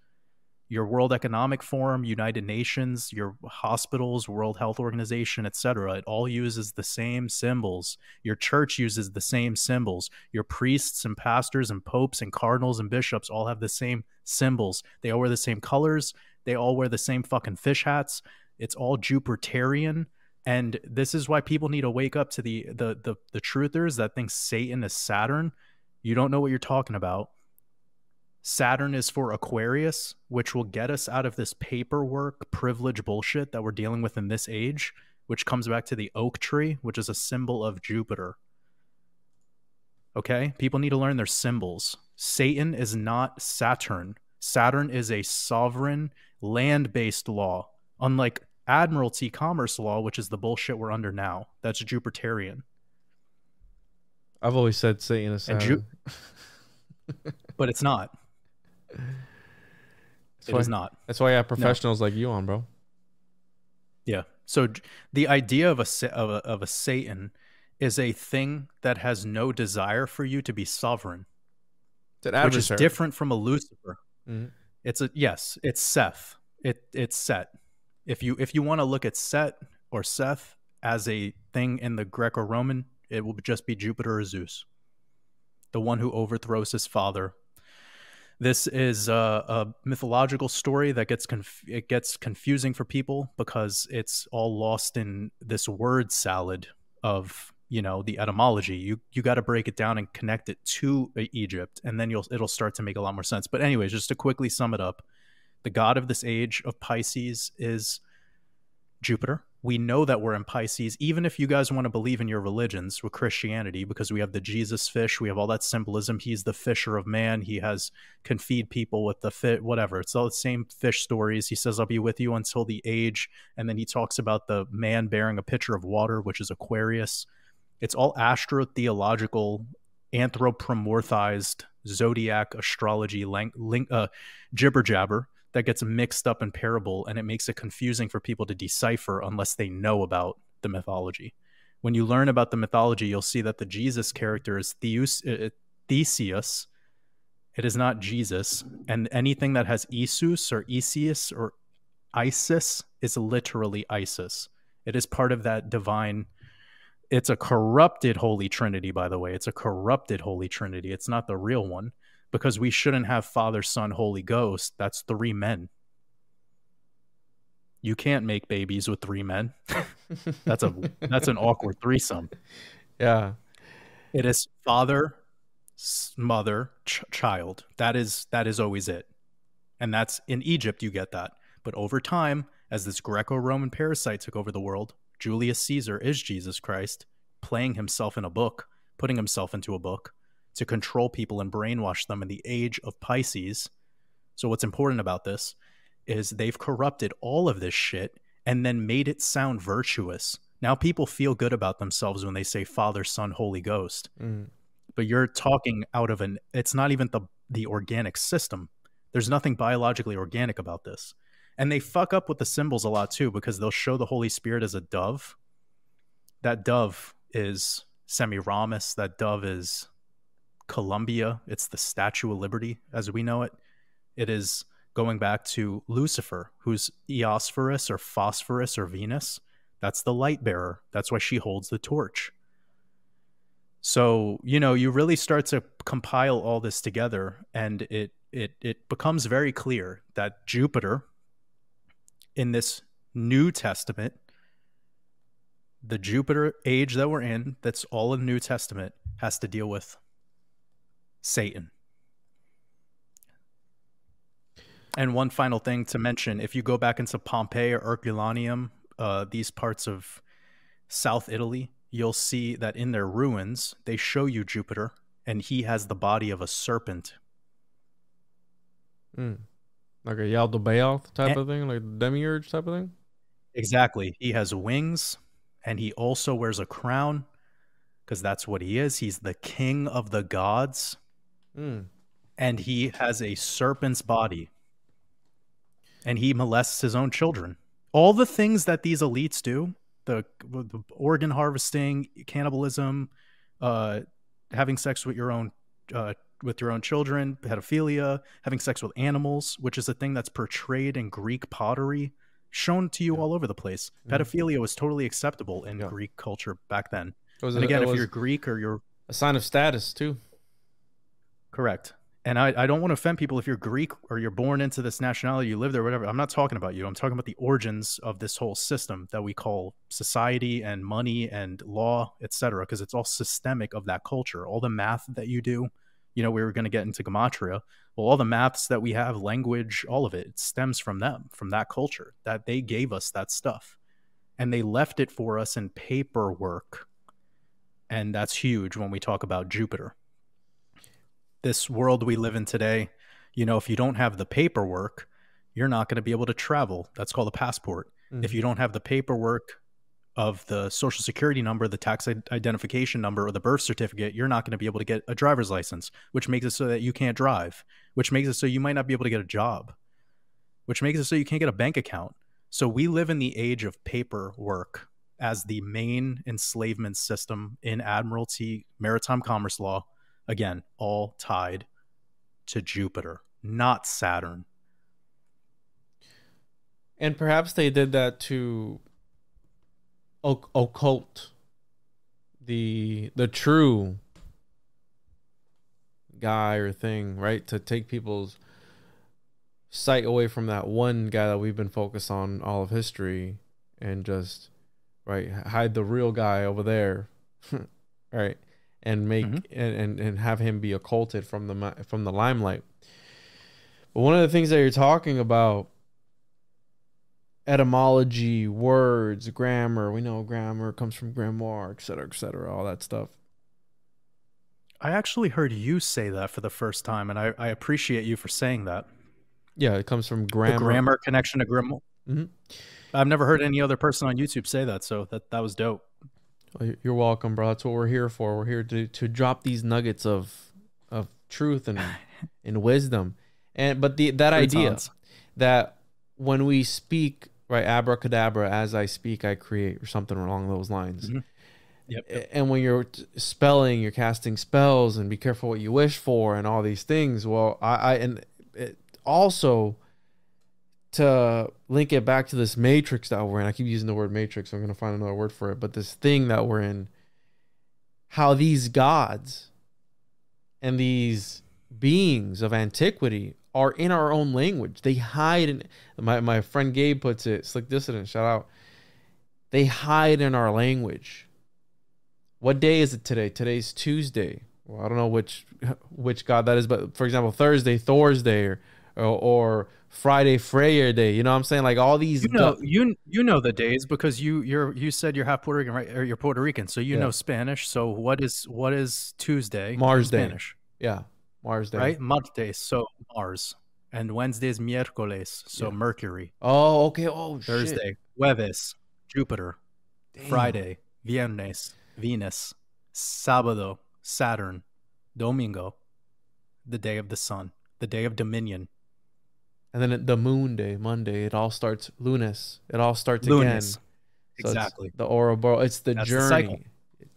Your World Economic Forum, United Nations, your hospitals, World Health Organization, etc. It all uses the same symbols. Your church uses the same symbols. Your priests and pastors and popes and cardinals and bishops all have the same symbols. They all wear the same colors. They all wear the same fucking fish hats. It's all Jupiterian. And this is why people need to wake up to the the the, the truthers that think Satan is Saturn. You don't know what you're talking about. Saturn is for Aquarius, which will get us out of this paperwork privilege bullshit that we're dealing with in this age, which comes back to the oak tree, which is a symbol of Jupiter. Okay? People need to learn their symbols. Satan is not Saturn. Saturn is a sovereign land based law, unlike Admiralty commerce law, which is the bullshit we're under now. That's Jupiterian. I've always said Satan is And. Ju- But it's not. That's It why, is not. That's why I have professionals like you on, bro. Yeah. So the idea of a of a, of a Satan is a thing that has no desire for you to be sovereign, It's an which is different from a Lucifer. Mhm. It's a yes, it's Seth. It it's Set. If you if you want to look at Set or Seth as a thing in the Greco-Roman, it will just be Jupiter or Zeus, the one who overthrows his father. This is a, a mythological story that gets it gets confusing for people because it's all lost in this word salad of you know the etymology. You you got to break it down and connect it to Egypt, and then you'll it'll start to make a lot more sense. But anyways, just to quickly sum it up, the god of this age of Pisces is Jupiter. We know that we're in Pisces, even if you guys want to believe in your religions with Christianity, because we have the Jesus fish, we have all that symbolism. He's the fisher of man. He has can feed people with the fit, whatever. It's all the same fish stories. He says, "I'll be with you until the age," and then he talks about the man bearing a pitcher of water, which is Aquarius. It's all astro theological, anthropomorphized zodiac astrology, link, uh, jibber jabber that gets mixed up in parable and it makes it confusing for people to decipher unless they know about the mythology. When you learn about the mythology, you'll see that the Jesus character is Theus, uh, Theseus. It is not Jesus. And anything that has Isus or Isius or Isis is literally Isis. It is part of that divine. It's a corrupted Holy Trinity, by the way. It's a corrupted Holy Trinity. It's not the real one because we shouldn't have Father, Son, Holy Ghost. That's three men. You can't make babies with three men. That's a that's an awkward threesome. yeah. It is father, mother, ch- child. That is that is always it. And that's in Egypt you get that. But over time, as this Greco-Roman parasite took over the world, Julius Caesar is Jesus Christ, playing himself in a book, putting himself into a book to control people and brainwash them in the age of Pisces. So what's important about this is they've corrupted all of this shit and then made it sound virtuous. Now people feel good about themselves when they say Father, Son, Holy Ghost. Mm. But you're talking out of an it's not even the the organic system. There's nothing biologically organic about this. And they fuck up with the symbols a lot too because they'll show the Holy Spirit as a dove. That dove is Semiramis. That dove is Columbia. It's the Statue of Liberty as we know it. It is going back to Lucifer, who's Eosphorus or Phosphorus or Venus. That's the light bearer. That's why she holds the torch. So, you know, you really start to compile all this together and it it it becomes very clear that Jupiter in this New Testament the Jupiter age that we're in, that's all in the New Testament, has to deal with Satan. And one final thing to mention if you go back into Pompeii or Herculaneum, uh, these parts of South Italy, you'll see that in their ruins, they show you Jupiter, and he has the body of a serpent. Mm. Like a Yaldabaoth type and, of thing, like demiurge type of thing? Exactly. He has wings, and he also wears a crown because that's what he is. He's the king of the gods. Mm. And he has a serpent's body and he molests his own children. All the things that these elites do the, the organ harvesting, cannibalism, uh, having sex with your own uh, with your own children, pedophilia, having sex with animals, which is a thing that's portrayed in Greek pottery, shown to you yeah. all over the place. Mm-hmm. Pedophilia was totally acceptable in yeah. Greek culture back then. and again, if you're Greek or you're a sign of status too. Correct and I, I don't want to offend people if you're Greek or you're born into this nationality, you live there, whatever. I'm not talking about you. I'm talking about the origins of this whole system that we call society and money and law, etc. Because it's all systemic of that culture. All the math that you do, you know, we were going to get into gematria. Well, all the maths that we have, language, all of it, it stems from them, from that culture. That they gave us that stuff, and they left it for us in paperwork, and that's huge when we talk about Jupiter this world we live in today, you know, if you don't have the paperwork, you're not going to be able to travel. That's called a passport. Mm-hmm. If you don't have the paperwork of the social security number, the tax identification number, or the birth certificate, you're not going to be able to get a driver's license, which makes it so that you can't drive, which makes it so you might not be able to get a job, which makes it so you can't get a bank account. So we live in the age of paperwork as the main enslavement system in admiralty maritime commerce law Again, all tied to Jupiter, not Saturn. And perhaps they did that to occult the the true guy or thing, right? To take people's sight away from that one guy that we've been focused on all of history and just right hide the real guy over there. right and make mm-hmm. and, and have him be occulted from the from the limelight. But one of the things that you're talking about etymology, words, grammar, we know grammar comes from grimoire, et cetera, et cetera, all that stuff. I actually heard you say that for the first time, and I, I appreciate you for saying that. Yeah, it comes from grammar. The grammar connection to grimoire. Mm-hmm. I've never heard any other person on YouTube say that, so that that was dope. You're welcome, bro. That's what we're here for. We're here to to drop these nuggets of of truth and and wisdom. And but the that idea that when we speak, right, abracadabra, as I speak, I create, or something along those lines. Mm-hmm. Yep, yep. And when you're spelling, you're casting spells, and be careful what you wish for, and all these things. Well, I, I and it also to link it back to this matrix that we're in. I keep using the word matrix. So I'm going to find another word for it. But this thing that we're in, how these gods and these beings of antiquity are in our own language. They hide in my, my friend Gabe puts it, Slick Dissident, shout out. They hide in our language. What day is it today? Today's Tuesday. Well, I don't know which which god that is, but for example, Thursday, Thursday, or or, or Friday Freya Day. You know what I'm saying? Like all these. You know, you you know the days because you you're you said you're half Puerto Rican, right? Or you're Puerto Rican, so you yeah. know Spanish. So what is what is Tuesday? Mars Day. Spanish. Yeah, Mars Day. Right, Martes. So Mars, and Wednesday's miércoles. So yeah. Mercury. Oh, okay. Oh, Thursday, shit. Jueves, Jupiter. Damn. Friday, Viernes, Venus. Sábado, Saturn. Domingo, the day of the sun, the day of dominion and then the moon day, Monday, it all starts lunes. It all starts Lunes. again. So exactly. the Ouroboros. It's the That's the journey. cycle.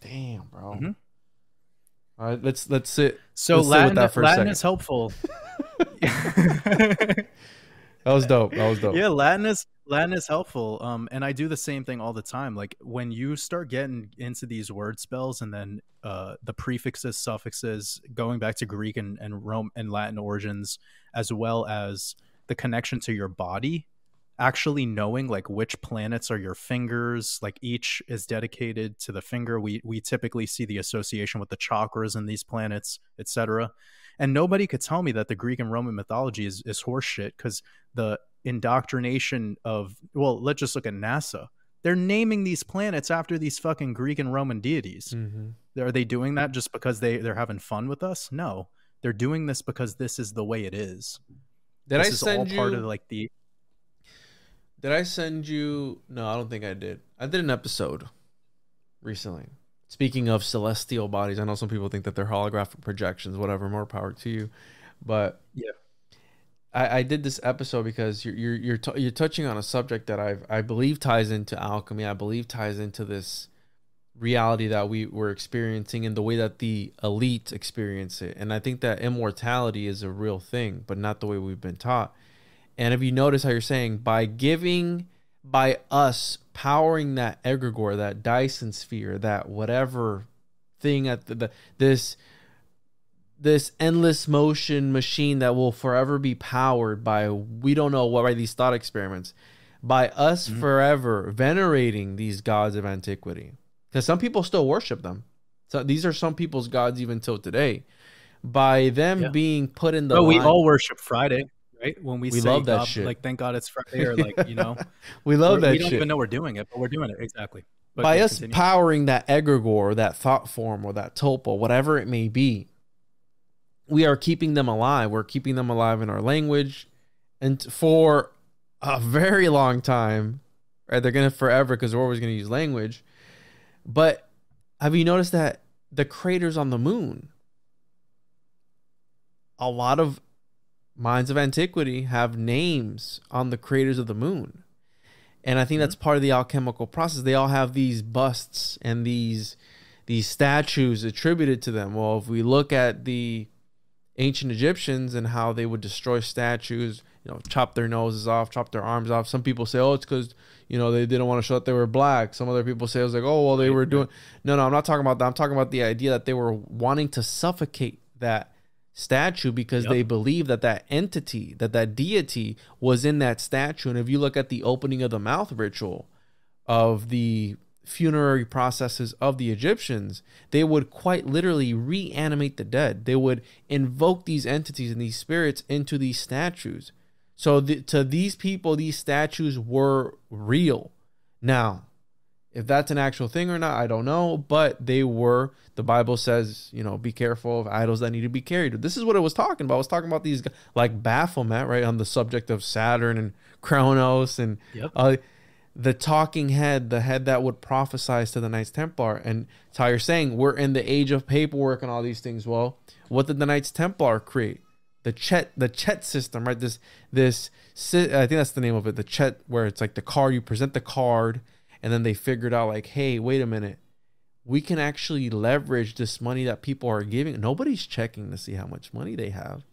Damn, bro. Mhm. All right, let's let's sit. So Let's sit with Latin, that for Latin is helpful. That was dope. That was dope. yeah, Latin is Latin is helpful. Um, and I do the same thing all the time. Like when you start getting into these word spells and then uh, the prefixes, suffixes, going back to Greek and, and Rome and Latin origins, as well as the connection to your body, actually knowing like which planets are your fingers, like each is dedicated to the finger. We we typically see the association with the chakras in these planets, etc. And nobody could tell me that the Greek and Roman mythology is, is horseshit because the indoctrination of well let's just look at nasa. They're naming these planets after these fucking greek and roman deities. Hmm are they doing that just because they they're having fun with us? No. They're doing this because this is the way it is Did this I is send all you? part of like the Did I send you? No, I don't think I did. I did an episode recently. Speaking of celestial bodies, I know some people think that they're holographic projections. Whatever, more power to you. But Yeah. I, I did this episode because you're you're you're, t- you're touching on a subject that I I believe ties into alchemy. I believe ties into this reality that we were experiencing and the way that the elite experience it. And I think that immortality is a real thing, but not the way we've been taught. And if you notice how you're saying by giving by us powering that egregore, that Dyson sphere, that whatever thing at the, the this this endless motion machine that will forever be powered by we don't know what by these thought experiments by us Mhm. forever venerating these gods of antiquity because some people still worship them so these are some people's gods even till today by them Yeah. being put in the but we line- all worship friday right when we, We say love that God- shit. like thank god it's friday or like you know we love that we don't shit even know we're doing it but we're doing it exactly But by us continue. powering that egregore, that thought form, or that tulpa, whatever it may be, we are keeping them alive. We're keeping them alive in our language, and for a very long time, right? They're gonna forever because we're always gonna use language. But have you noticed that the craters on the moon, a lot of minds of antiquity have names on the craters of the moon. And I think mm-hmm. that's part of the alchemical process. They all have these busts and these these statues attributed to them. Well, if we look at the ancient Egyptians and how they would destroy statues, you know, chop their noses off, chop their arms off. Some people say, "Oh, it's because you know they didn't want to show that they were black." Some other people say it was like, "Oh, well, they were doing." No, no, I'm not talking about that. I'm talking about the idea that they were wanting to suffocate that statue because Yep. they believe that that entity, that that deity was in that statue. And if you look at the opening of the mouth ritual of the funerary processes of the Egyptians, they would quite literally reanimate the dead. They would invoke these entities and these spirits into these statues. So the, to these people, these statues were real. Now, if that's an actual thing or not, I don't know, but they were. The Bible says, you know, be careful of idols that need to be carried. This is what it was talking about. I was talking about these, like Baphomet, right, on the subject of Saturn and Kronos and Yep. uh, the talking head, the head that would prophesize to the Knights Templar. And it's how you're saying we're in the age of paperwork and all these things. Well, what did the Knights Templar create? The Chet, the Chet system, right? This, this, I think that's the name of it. The Chet, where it's like the card. You present the card, and then they figured out like, hey, wait a minute, we can actually leverage this money that people are giving. Nobody's checking to see how much money they have.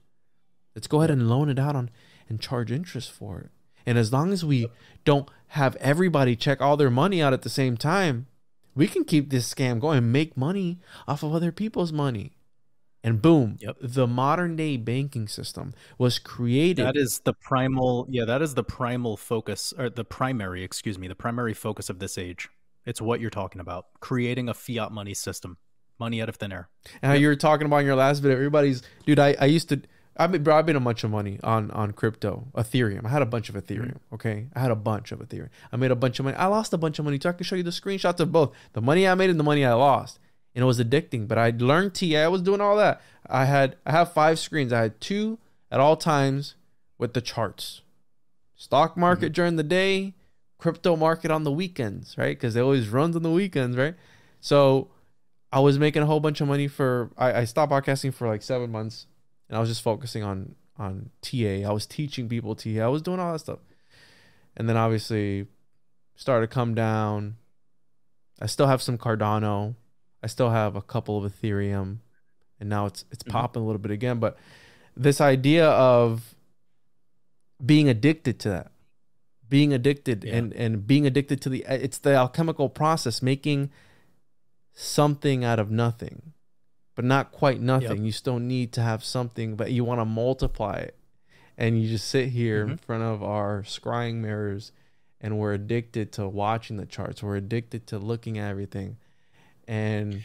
Let's go ahead and loan it out on and charge interest for it. And as long as we don't have everybody check all their money out at the same time, we can keep this scam going and make money off of other people's money. And boom, Yep. the modern day banking system was created. That is the primal, yeah, that is the primal focus, or the primary, excuse me, the primary focus of this age. It's what you're talking about creating a fiat money system, money out of thin air. And how you were talking about in your last video, everybody's dude. I, I used to. I mean, bro, I've been a bunch of money on on crypto, Ethereum. I had a bunch of Ethereum. Mm-hmm. Okay, I had a bunch of Ethereum. I made a bunch of money. I lost a bunch of money too. I can show you the screenshots of both the money I made and the money I lost, and it was addicting. But I learned TA. I was doing all that. I had I have five screens. I had two at all times with the charts, stock mm-hmm. market during the day, crypto market on the weekends, right? Because it always runs on the weekends, right? So I was making a whole bunch of money for I, I stopped podcasting for like seven months and I was just focusing on on TA. I was teaching people TA. I was doing all that stuff. And then obviously started to come down. I still have some Cardano. I still have a couple of Ethereum. And now it's it's mm-hmm. popping a little bit again. But this idea of being addicted to that, being addicted yeah. and, and being addicted to the it's the alchemical process, making something out of nothing but not quite nothing. Yep. You still need to have something, but you want to multiply it. And you just sit here mm-hmm. in front of our scrying mirrors and we're addicted to watching the charts. We're addicted to looking at everything. And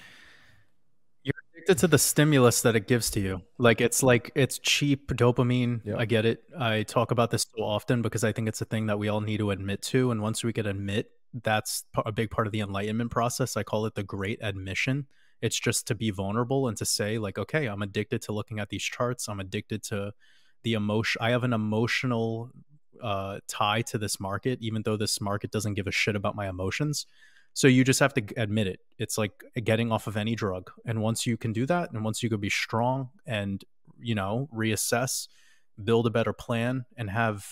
you're addicted to the stimulus that it gives to you. Like it's like it's cheap dopamine. I get it. I talk about this so often because I think it's a thing that we all need to admit to. And once we can admit that's a big part of the enlightenment process, I call it the great admission it's just to be vulnerable and to say, like, okay, I'm addicted to looking at these charts. I'm addicted to the emotion. I have an emotional uh, tie to this market, even though this market doesn't give a shit about my emotions. So you just have to admit it. It's like getting off of any drug. And once you can do that, and once you can be strong and, you know, reassess, build a better plan, and have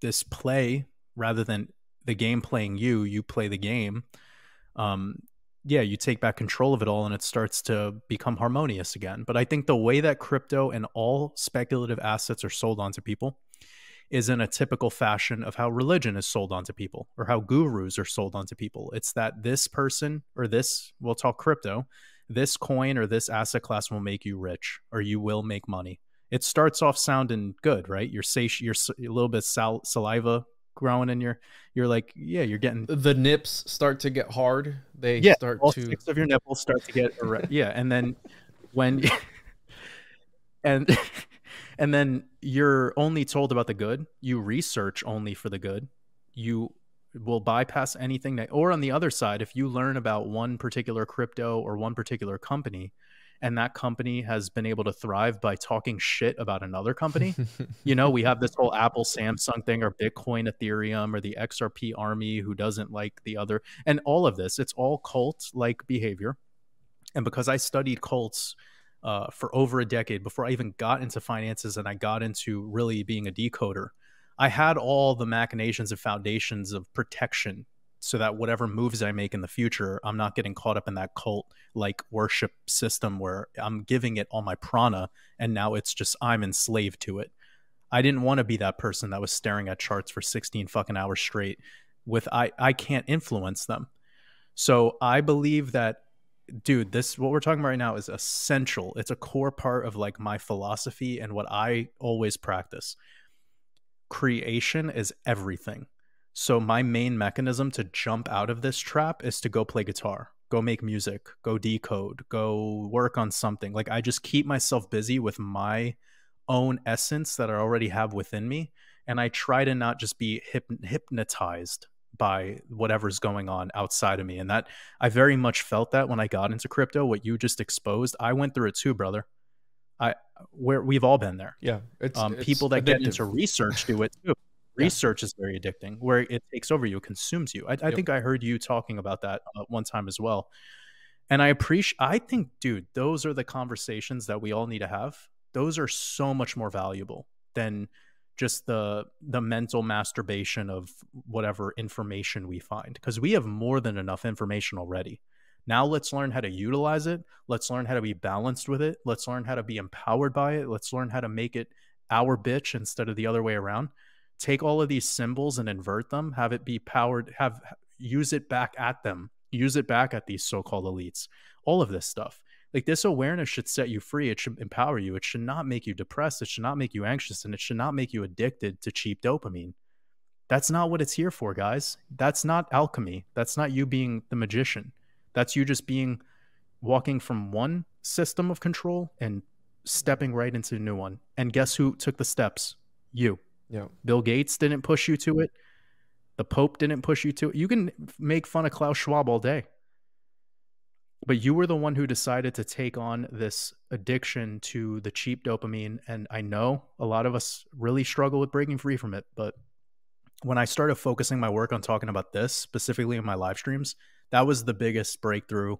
this play rather than the game playing you, you play the game. Um, yeah, you take back control of it all and it starts to become harmonious again. But I think the way that crypto and all speculative assets are sold onto people is in a typical fashion of how religion is sold onto people or how gurus are sold onto people. It's that this person or this, we'll talk crypto, this coin or this asset class will make you rich or you will make money. It starts off sounding good, right? You're, sati- you're a little bit sal- saliva growing and you're you're like yeah you're getting the nips start to get hard they yeah, start all to six of your nipples start to get yeah and then when and and then you're only told about the good you research only for the good you will bypass anything that or on the other side if you learn about one particular crypto or one particular company and that company has been able to thrive by talking shit about another company. you know, we have this whole Apple Samsung thing or Bitcoin Ethereum or the XRP army who doesn't like the other and all of this, it's all cult like behavior. And because I studied cults uh, for over a decade before I even got into finances and I got into really being a decoder, I had all the machinations and foundations of protection so that whatever moves I make in the future, I'm not getting caught up in that cult like worship system where I'm giving it all my prana and now it's just I'm enslaved to it. I didn't want to be that person that was staring at charts for 16 fucking hours straight with I I can't influence them. So I believe that dude, this what we're talking about right now is essential. It's a core part of like my philosophy and what I always practice. Creation is everything so my main mechanism to jump out of this trap is to go play guitar, go make music, go decode, go work on something. Like I just keep myself busy with my own essence that I already have within me and I try to not just be hyp- hypnotized by whatever's going on outside of me. And that I very much felt that when I got into crypto, what you just exposed, I went through it too, brother. I where we've all been there. Yeah, it's, um, it's people that addictive. get into research do it too research is very addicting where it takes over you consumes you i, I yep. think i heard you talking about that uh, one time as well and i appreciate i think dude those are the conversations that we all need to have those are so much more valuable than just the the mental masturbation of whatever information we find because we have more than enough information already. Now let's learn how to utilize it. Let's learn how to be balanced with it. Let's learn how to be empowered by it. Let's learn how to make it our bitch instead of the other way around. Take all of these symbols and invert them, have it be powered, have use it back at them, use it back at these so-called elites. All of this stuff. Like this awareness should set you free. It should empower you. It should not make you depressed. It should not make you anxious and it should not make you addicted to cheap dopamine. That's not what it's here for, guys. That's not alchemy. That's not you being the magician. That's you just being walking from one system of control and stepping right into a new one. And guess who took the steps? You. Yeah. Bill Gates didn't push you to it. The Pope didn't push you to it. You can make fun of Klaus Schwab all day. But you were the one who decided to take on this addiction to the cheap dopamine. And I know a lot of us really struggle with breaking free from it. But when I started focusing my work on talking about this, specifically in my live streams, that was the biggest breakthrough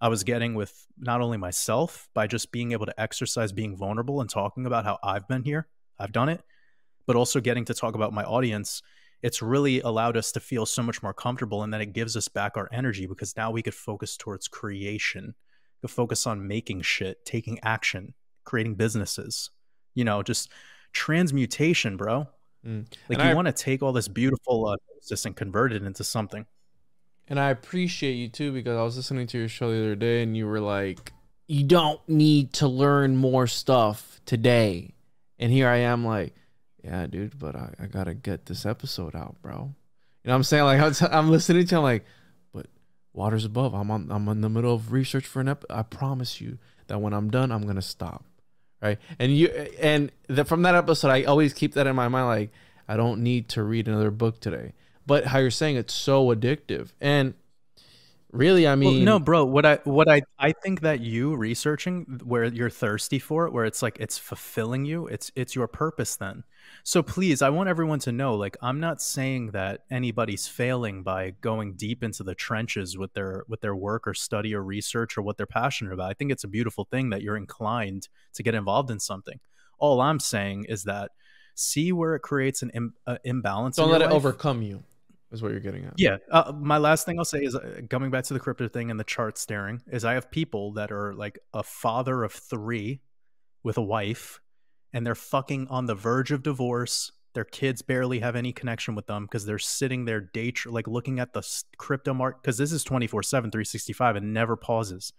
I was getting with not only myself by just being able to exercise being vulnerable and talking about how I've been here, I've done it, but also getting to talk about my audience. It's really allowed us to feel so much more comfortable, and then it gives us back our energy because now we could focus towards creation, could focus on making shit, taking action, creating businesses, you know, just transmutation, bro. Mm. Like and you want to take all this beautiful uh, and convert it into something. And I appreciate you too because I was listening to your show the other day and you were like, you don't need to learn more stuff today. And here I am like, yeah, dude, but I, I gotta get this episode out, bro. You know what I'm saying? Like I'm listening to him like, but waters above. I'm on I'm in the middle of research for an ep. I promise you that when I'm done, I'm gonna stop. Right. And you and the, from that episode, I always keep that in my mind. Like I don't need to read another book today but how you're saying it's so addictive and really i mean well, no bro what i what i i think that you researching where you're thirsty for it where it's like it's fulfilling you it's it's your purpose then. So please i want everyone to know like i'm not saying that anybody's failing by going deep into the trenches with their with their work or study or research or what they're passionate about. I think it's a beautiful thing that you're inclined to get involved in something. All i'm saying is that see where it creates an Im- uh, imbalance don't let it overcome you is what you're getting at. Yeah. Uh, my last thing I'll say is uh, coming back to the crypto thing and the chart staring is I have people that are like a father of three with a wife and they're fucking on the verge of divorce. Their kids barely have any connection with them because they're sitting there day like looking at the crypto market because this is 24 7, 365 and never pauses.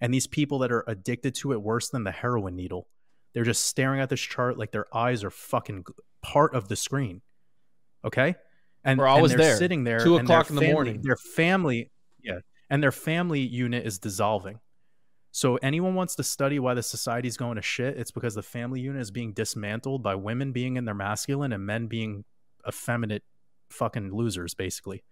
And these people that are addicted to it worse than the heroin needle, they're just staring at this chart like their eyes are fucking part of the screen. Okay and we're always and they're there. sitting there two o'clock in the family, morning. Their family, yeah, and their family unit is dissolving. So anyone wants to study why the society is going to shit, it's because the family unit is being dismantled by women being in their masculine and men being effeminate fucking losers, basically.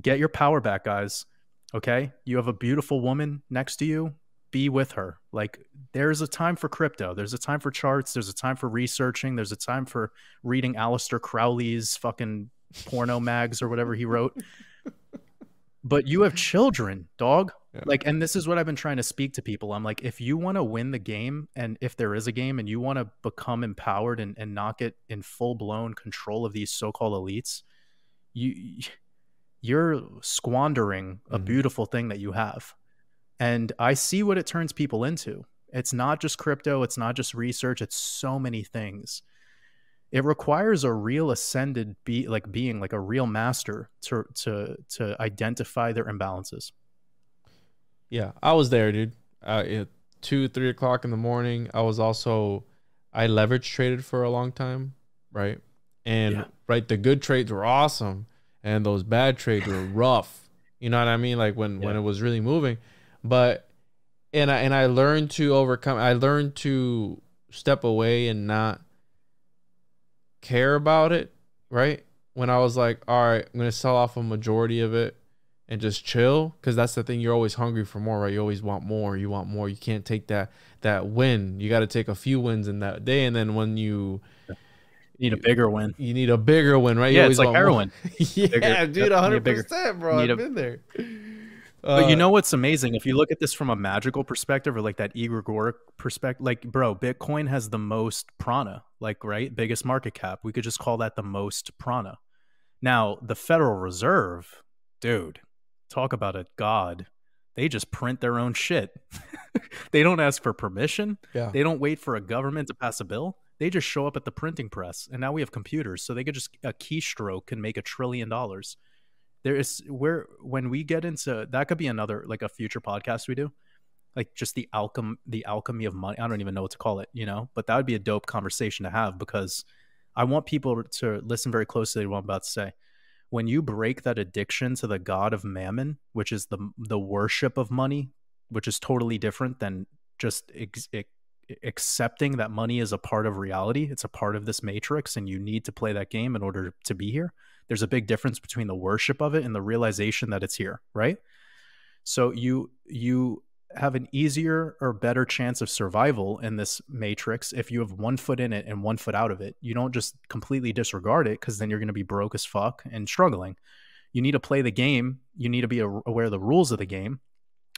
Get your power back, guys. Okay? You have a beautiful woman next to you. Be with her. Like, there's a time for crypto. There's a time for charts. There's a time for researching. There's a time for reading Aleister Crowley's fucking porno mags or whatever he wrote. but you have children, dog. Yeah. Like, and this is what I've been trying to speak to people. I'm like, if you want to win the game, and if there is a game, and you want to become empowered and, and not get in full blown control of these so called elites, you you're squandering a mm-hmm. beautiful thing that you have. And I see what it turns people into. It's not just crypto, it's not just research, it's so many things it requires a real ascended be like being like a real master to to to identify their imbalances. Yeah i was there dude. Uh, at two three o'clock in the morning i was also i leverage traded for a long time right? And yeah. right the good trades were awesome and those bad trades were rough. You know what i mean? Like when yeah. when it was really moving. But and i and i learned to overcome i learned to step away and not care about it, right? When I was like, all right, I'm gonna sell off a majority of it and just chill, because that's the thing. You're always hungry for more, right? You always want more. You want more. You can't take that that win. You got to take a few wins in that day, and then when you need a bigger win. You need a bigger win, right? Yeah, it's like heroin. yeah, bigger, dude, hundred percent, bro. I've a, been there. But you uh, know what's amazing? If you look at this from a magical perspective or like that egregoric perspective, like, bro, Bitcoin has the most prana, like, right? Biggest market cap. We could just call that the most prana. Now, the Federal Reserve, dude, talk about a god. They just print their own shit. they don't ask for permission. Yeah. They don't wait for a government to pass a bill. They just show up at the printing press. And now we have computers. So they could just, a keystroke can make a trillion dollars there is where when we get into that could be another like a future podcast we do like just the alchem the alchemy of money. I don't even know what to call it you know? But that would be a dope conversation to have because i want people to listen very closely to what i'm about to say. When you break that addiction to the god of mammon which is the the worship of money which is totally different than just accepting that money is a part of reality it's a part of this matrix and you need to play that game in order to be here there's a big difference between the worship of it and the realization that it's here right? So you you have an easier or better chance of survival in this matrix if you have one foot in it and one foot out of it. You don't just completely disregard it because then you're going to be broke as fuck and struggling. You need to play the game. You need to be aware of the rules of the game.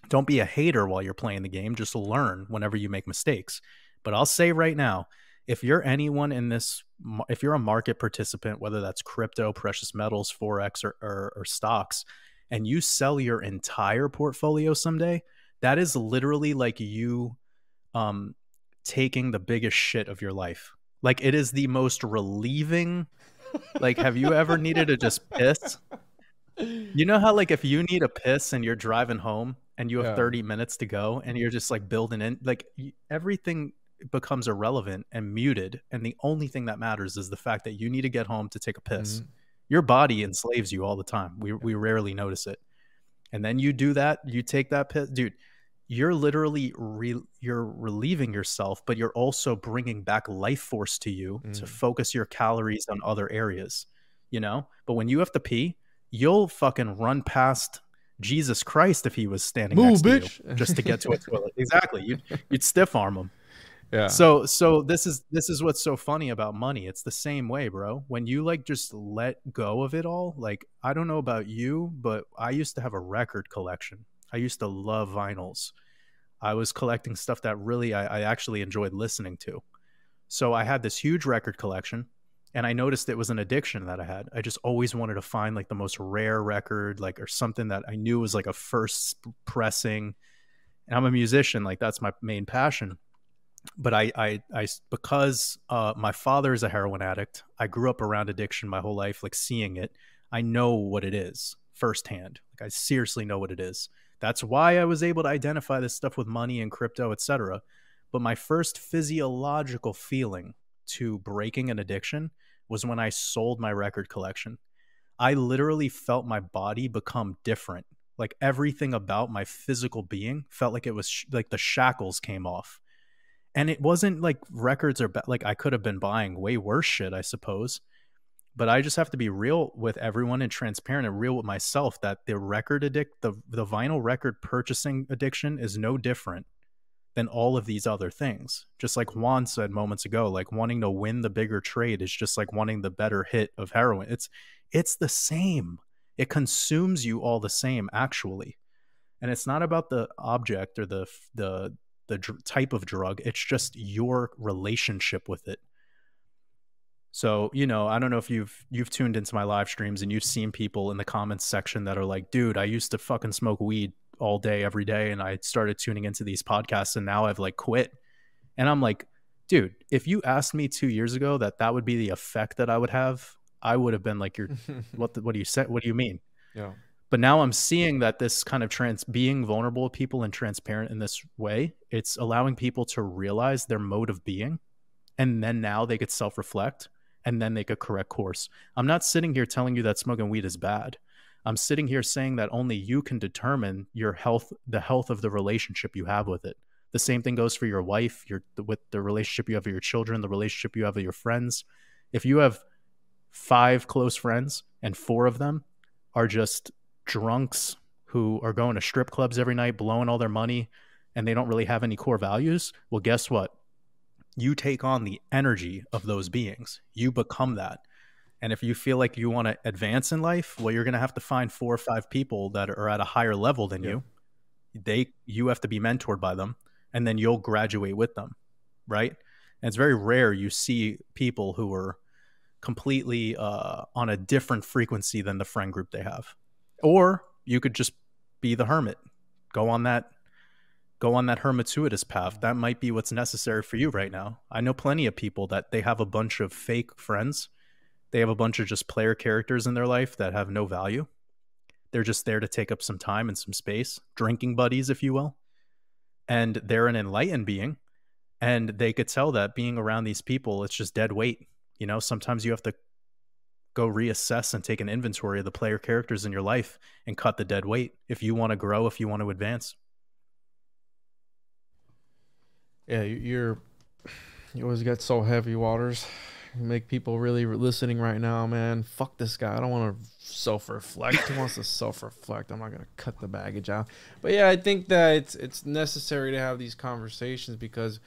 Don't be a hater while you're playing the game. Just learn whenever you make mistakes. But I'll say right now, if you're anyone in this, if you're a market participant, whether that's crypto, precious metals, forex, or, or, or stocks, and you sell your entire portfolio someday, that is literally like you um, taking the biggest shit of your life. Like it is the most relieving. like, have you ever needed to just piss? You know how like if you need a piss and you're driving home and you have yeah. 30 minutes to go and you're just like building in like everything becomes irrelevant and muted and the only thing that matters is the fact that you need to get home to take a piss. Mm-hmm. Your body enslaves you all the time. We we rarely notice it. And then you do that, you take that piss, dude you're literally re- you're relieving yourself but you're also bringing back life force to you mm. to focus your calories on other areas you know but when you have to pee you'll fucking run past jesus christ if he was standing Move, next bitch. to you just to get to a toilet exactly you'd, you'd stiff arm him yeah so so this is this is what's so funny about money it's the same way bro when you like just let go of it all like i don't know about you but i used to have a record collection I used to love vinyls. I was collecting stuff that really I, I actually enjoyed listening to. So I had this huge record collection and I noticed it was an addiction that I had. I just always wanted to find like the most rare record, like or something that I knew was like a first pressing. And I'm a musician, like that's my main passion. But I, I, I, because uh, my father is a heroin addict, I grew up around addiction my whole life, like seeing it. I know what it is firsthand. Like I seriously know what it is. That's why I was able to identify this stuff with money and crypto, etc. But my first physiological feeling to breaking an addiction was when I sold my record collection. I literally felt my body become different. Like everything about my physical being felt like it was like the shackles came off. And it wasn't like records are like I could have been buying way worse shit, I suppose but I just have to be real with everyone and transparent and real with myself that the record addict the the vinyl record purchasing addiction is no different than all of these other things. Just like Juan said moments ago, like wanting to win the bigger trade is just like wanting the better hit of heroin. It's it's the same. It consumes you all the same actually. And it's not about the object or the the the dr- type of drug. It's just your relationship with it so, you know, I don't know if you've you've tuned into my live streams and you've seen people in the comments section that are like, "Dude, I used to fucking smoke weed all day every day and I started tuning into these podcasts and now I've like quit." And I'm like, "Dude, if you asked me 2 years ago that that would be the effect that I would have, I would have been like, "You're what the, what do you say? What do you mean?" Yeah. But now I'm seeing that this kind of trans being vulnerable people and transparent in this way, it's allowing people to realize their mode of being and then now they could self-reflect and then make a correct course. I'm not sitting here telling you that smoking weed is bad. I'm sitting here saying that only you can determine your health, the health of the relationship you have with it. The same thing goes for your wife, your with the relationship you have with your children, the relationship you have with your friends. If you have five close friends and four of them are just drunks who are going to strip clubs every night, blowing all their money, and they don't really have any core values, well, guess what? you take on the energy of those beings. You become that. And if you feel like you want to advance in life, well, you're going to have to find four or five people that are at a higher level than yeah. you. They, you have to be mentored by them, and then you'll graduate with them, right? And it's very rare you see people who are completely uh, on a different frequency than the friend group they have. Or you could just be the hermit, go on that go on that hermituitous path. That might be what's necessary for you right now. I know plenty of people that they have a bunch of fake friends. They have a bunch of just player characters in their life that have no value. They're just there to take up some time and some space, drinking buddies, if you will. And they're an enlightened being. And they could tell that being around these people, it's just dead weight. You know, sometimes you have to go reassess and take an inventory of the player characters in your life and cut the dead weight if you want to grow, if you want to advance. Yeah, you're you always get so heavy waters. You make people really listening right now, man. Fuck this guy. I don't want to self reflect. Who wants to self reflect? I'm not gonna cut the baggage out. But yeah, I think that it's it's necessary to have these conversations because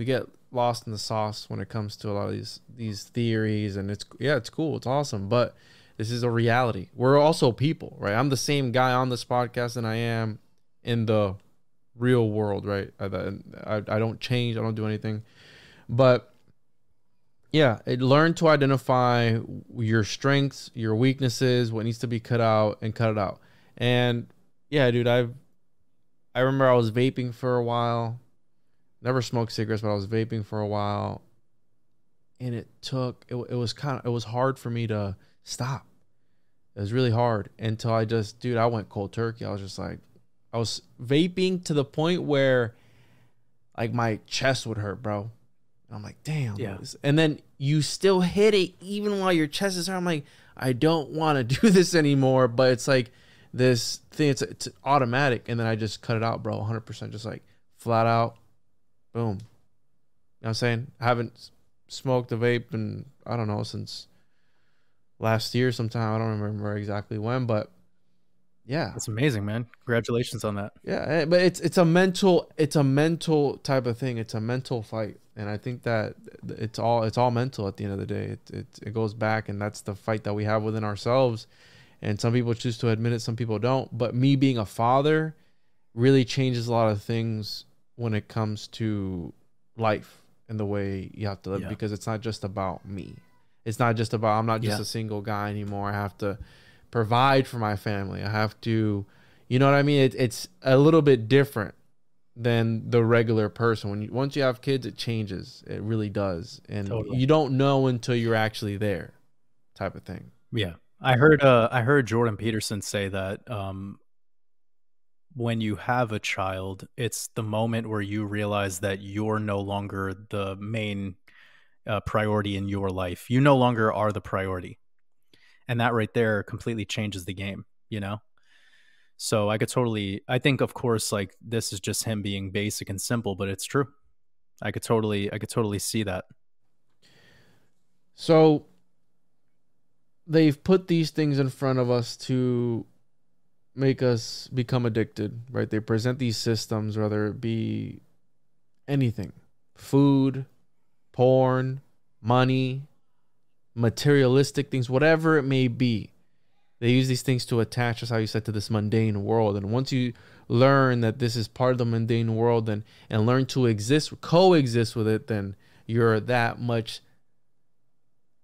we get lost in the sauce when it comes to a lot of these these theories and it's yeah, it's cool, it's awesome, but this is a reality. We're also people, right? I'm the same guy on this podcast than I am in the real world, right? I, I, I don't change, I don't do anything. But yeah, it, learn to identify your strengths, your weaknesses, what needs to be cut out, and cut it out. And yeah, dude, I've I remember I was vaping for a while. Never smoked cigarettes, but I was vaping for a while, and it took it, it was kind of it was hard for me to stop. It was really hard until I just, dude, I went cold turkey. I was just like, I was vaping to the point where like my chest would hurt, bro. And I'm like, damn. Yeah. And then you still hit it even while your chest is hurt. I'm like, I don't want to do this anymore. But it's like this thing, it's, it's automatic. And then I just cut it out, bro. 100%. Just like flat out. Boom. You know what I'm saying? I haven't smoked a vape and I don't know since last year sometime. I don't remember exactly when, but yeah, it's amazing, man. Congratulations on that. Yeah, eh, but it's it's a mental it's a mental type of thing. It's a mental fight, and I think that it's all it's all mental at the end of the day. It it, it goes back, and that's the fight that we have within ourselves. And some people choose to admit it, some people don't. But me being a father really changes a lot of things when it comes to life and the way you have to live yeah. because it's not just about me. It's not just about I'm not just yeah. a single guy anymore. I have to provide for my family. I have to, you know what I mean? It, it's a little bit different than the regular person. When you once you have kids, it changes. It really does, and totally. you don't know until you're actually there, type of thing. Yeah, I heard. Uh, I heard Jordan Peterson say that um, when you have a child, it's the moment where you realize that you're no longer the main uh, priority in your life. You no longer are the priority. And that right there completely changes the game you know? So i could totally i think of course like this is just him being basic and simple but it's true. I could totally i could totally see that. So they've put these things in front of us to make us become addicted right they present these systems whether it be anything food porn money materialistic things, whatever it may be. They use these things to attach us, how you said, to this mundane world. And once you learn that this is part of the mundane world and, and learn to exist, coexist with it, then you're that much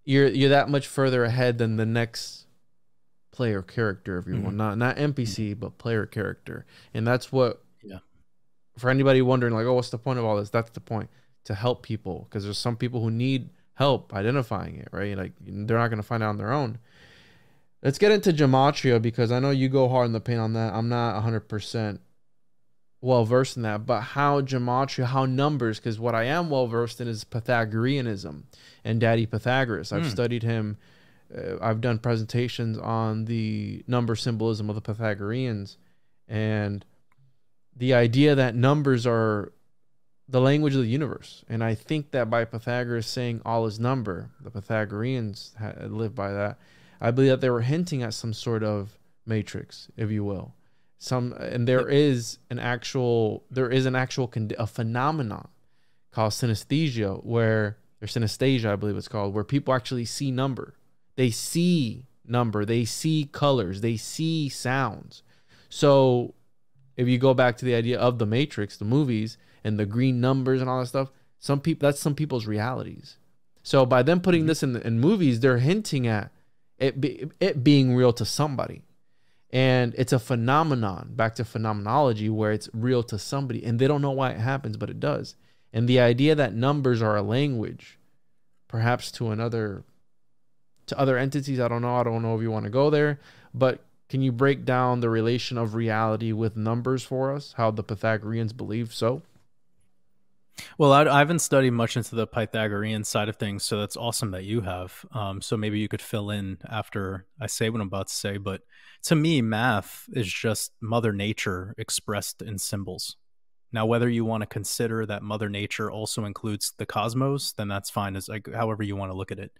you're you're that much further ahead than the next player character if you mm-hmm. want. Not not NPC, but player character. And that's what yeah. For anybody wondering like, oh, what's the point of all this? That's the point. To help people. Because there's some people who need help identifying it, right? Like they're not going to find out on their own. Let's get into gematria because I know you go hard in the paint on that. I'm not 100% well versed in that, but how gematria, how numbers, because what I am well versed in is Pythagoreanism and Daddy Pythagoras. I've mm. studied him. Uh, I've done presentations on the number symbolism of the Pythagoreans and the idea that numbers are the language of the universe. And I think that by Pythagoras saying all is number, the Pythagoreans lived by that. I believe that they were hinting at some sort of matrix, if you will. Some and there is an actual there is an actual a phenomenon called synesthesia where or synesthesia I believe it's called where people actually see number. They see number, they see colors, they see sounds. So if you go back to the idea of the matrix, the movies, and the green numbers and all that stuff. Some people that's some people's realities. So by them putting mm-hmm. this in in movies, they're hinting at it be, it being real to somebody. And it's a phenomenon, back to phenomenology, where it's real to somebody and they don't know why it happens, but it does. And the idea that numbers are a language, perhaps to another to other entities, I don't know. I don't know if you want to go there, but can you break down the relation of reality with numbers for us? How the Pythagoreans believe so? Well, I, I, haven't studied much into the Pythagorean side of things, so that's awesome that you have. Um, so maybe you could fill in after I say what I'm about to say. But to me, math is just Mother Nature expressed in symbols. Now, whether you want to consider that Mother Nature also includes the cosmos, then that's fine. As like however you want to look at it.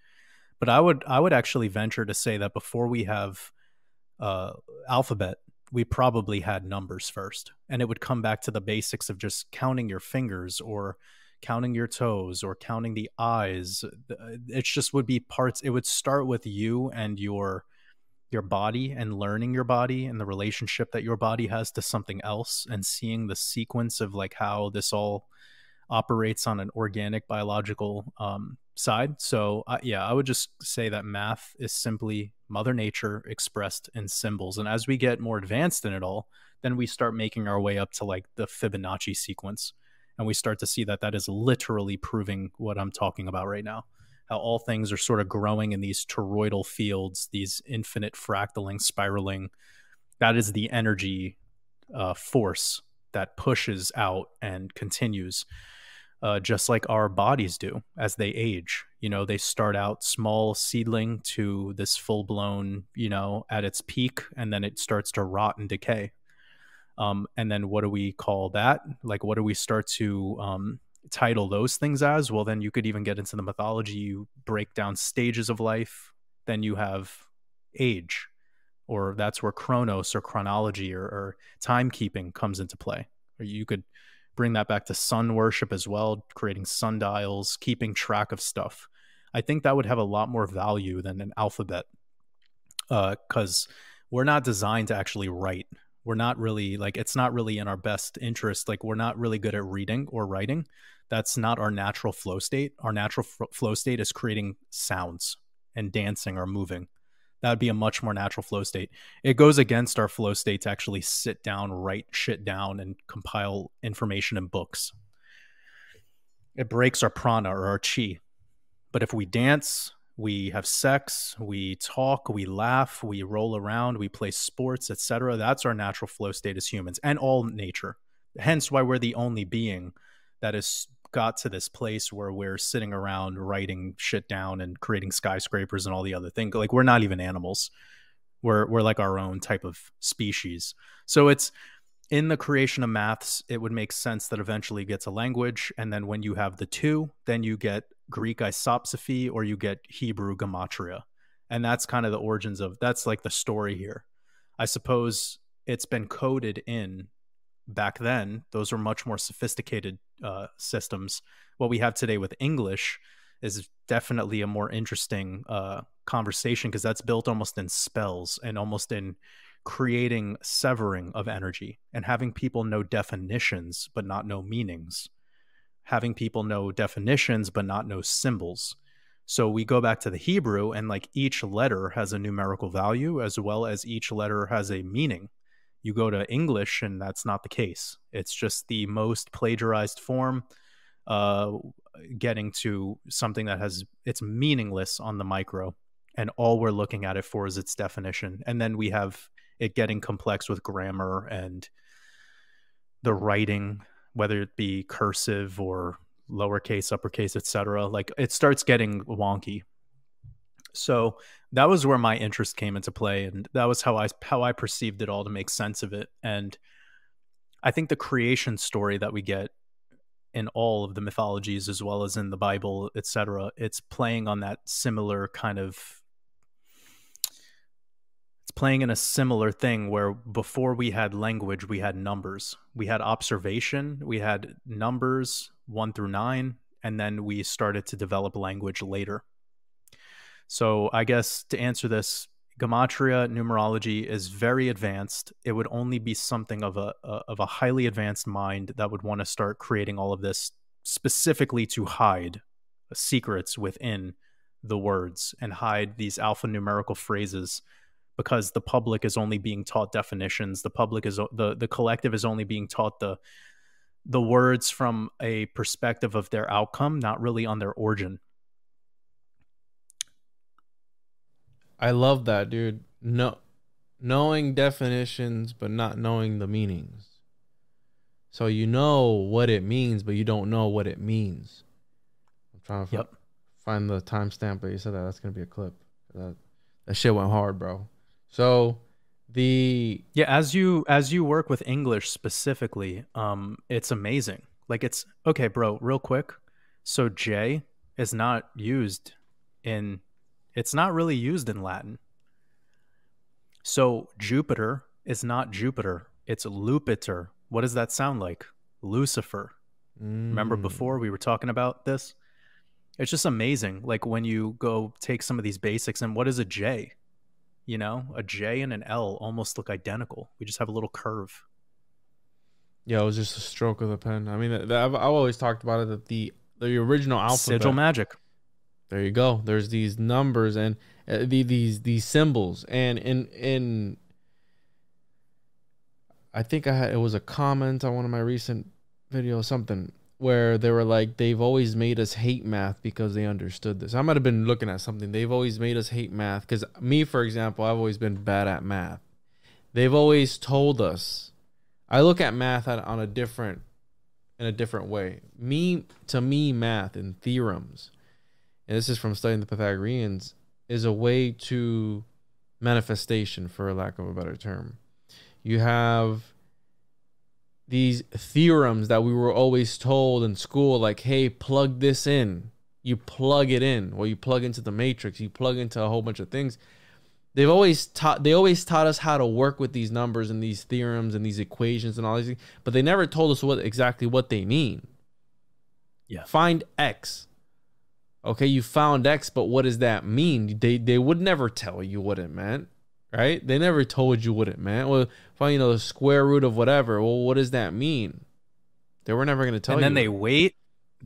But I would I would actually venture to say that before we have uh, alphabet we probably had numbers first and it would come back to the basics of just counting your fingers or counting your toes or counting the eyes. It just would be parts it would start with you and your your body and learning your body and the relationship that your body has to something else and seeing the sequence of like how this all operates on an organic biological um, side. So, uh, yeah, I would just say that math is simply Mother Nature expressed in symbols. And as we get more advanced in it all, then we start making our way up to like the Fibonacci sequence. And we start to see that that is literally proving what I'm talking about right now. How all things are sort of growing in these toroidal fields, these infinite fractaling, spiraling. That is the energy uh, force that pushes out and continues uh, just like our bodies do as they age. You know, they start out small seedling to this full blown, you know, at its peak, and then it starts to rot and decay. Um, and then what do we call that? Like, what do we start to um, title those things as? Well, then you could even get into the mythology. You break down stages of life, then you have age, or that's where chronos or chronology or, or timekeeping comes into play. Or you could bring that back to sun worship as well, creating sundials, keeping track of stuff. I think that would have a lot more value than an alphabet because uh, we're not designed to actually write. We're not really like it's not really in our best interest. Like we're not really good at reading or writing. That's not our natural flow state. Our natural flow state is creating sounds and dancing or moving that would be a much more natural flow state. It goes against our flow state to actually sit down, write shit down, and compile information in books. It breaks our prana or our chi. But if we dance, we have sex, we talk, we laugh, we roll around, we play sports, etc. That's our natural flow state as humans and all nature. Hence why we're the only being that is got to this place where we're sitting around writing shit down and creating skyscrapers and all the other things. Like we're not even animals. We're we're like our own type of species. So it's in the creation of maths, it would make sense that eventually gets a language, and then when you have the two, then you get Greek isopsephy or you get Hebrew gematria, and that's kind of the origins of that's like the story here. I suppose it's been coded in back then, those were much more sophisticated uh, systems. What we have today with English is definitely a more interesting uh, conversation because that's built almost in spells and almost in creating severing of energy and having people know definitions but not know meanings. Having people know definitions but not know symbols. So we go back to the hebrew and like each letter has a numerical value as well as each letter has a meaning you go to English, and that's not the case. It's just the most plagiarized form, uh, getting to something that has it's meaningless on the micro, and all we're looking at it for is its definition. And then we have it getting complex with grammar and the writing, whether it be cursive or lowercase, uppercase, etc. Like it starts getting wonky. So that was where my interest came into play and that was how I how I perceived it all to make sense of it and I think the creation story that we get in all of the mythologies as well as in the Bible etc it's playing on that similar kind of it's playing in a similar thing where before we had language we had numbers. We had observation we had numbers 1 through 9 and then we started to develop language later so I guess to answer this, gematria numerology is very advanced. It would only be something of a, a of a highly advanced mind that would want to start creating all of this specifically to hide secrets within the words and hide these alphanumerical phrases because the public is only being taught definitions the public is the the collective is only being taught the the words from a perspective of their outcome not really on their origin I love that, dude. No, knowing definitions but not knowing the meanings. So you know what it means, but you don't know what it means. I'm trying to yep. find the timestamp, but you said that that's gonna be a clip. That that shit went hard, bro. So the yeah, as you as you work with English specifically, um, it's amazing. Like it's okay, bro. Real quick. So J is not used in it's not really used in Latin. So Jupiter is not Jupiter, it's Lupiter. What does that sound like? Lucifer. Mm. Remember before we were talking about this? It's just amazing. Like when you go take some of these basics and what is a J? You know, a J and an L almost look identical. We just have a little curve. Yeah, it was just a stroke of the pen. I mean, I've, I've always talked about it that the the original alphabet sigil magic. There you go. There's these numbers and uh, the, these these symbols, and in in I think I had it was a comment on one of my recent videos, something where they were like, they've always made us hate math because they understood this. I might have been looking at something. They've always made us hate math because me, for example, I've always been bad at math. They've always told us. I look at math on a different, in a different way. Me to me, math and theorems, and this is from studying the Pythagoreans, is a way to manifestation, for lack of a better term. You have these theorems that we were always told in school like hey plug this in. You plug it in. Or you plug into the matrix. You plug into a whole bunch of things. They've always taught they always taught us how to work with these numbers and these theorems and these equations and all these things but they never told us what exactly what they mean. Yeah. Find x okay you found x but what does that mean they they would never tell you what it meant right? They never told you what it meant. Well, find you know the square root of whatever. Well, what does that mean? They were never going to tell you. And then they wait.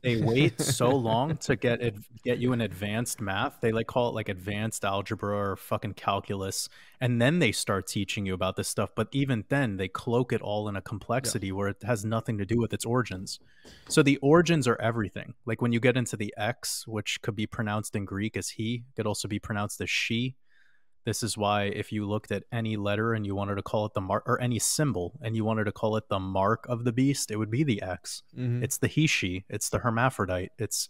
They wait so long to get it, get you an advanced math. They like call it like advanced algebra or fucking calculus, and then they start teaching you about this stuff. But even then, they cloak it all in a complexity yeah. where it has nothing to do with its origins. So the origins are everything. Like when you get into the X, which could be pronounced in Greek as he, could also be pronounced as she this is why if you looked at any letter and you wanted to call it the mark or any symbol and you wanted to call it the mark of the beast, it would be the X. Mm-hmm. It's the he she, it's the hermaphrodite. It's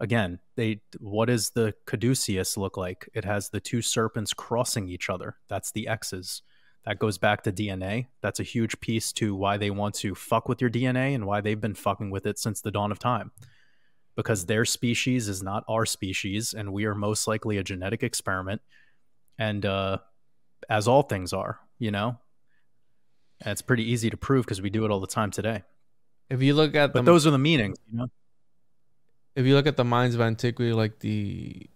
again, they what does the caduceus look like? It has the two serpents crossing each other. That's the X's. That goes back to DNA. That's a huge piece to why they want to fuck with your DNA and why they've been fucking with it since the dawn of time. Because their species is not our species, and we are most likely a genetic experiment and uh, as all things are, you know. And it's pretty easy to prove because we do it all the time today. If you look at, but the, those are the meanings, you know. If you look at the minds of antiquity, like the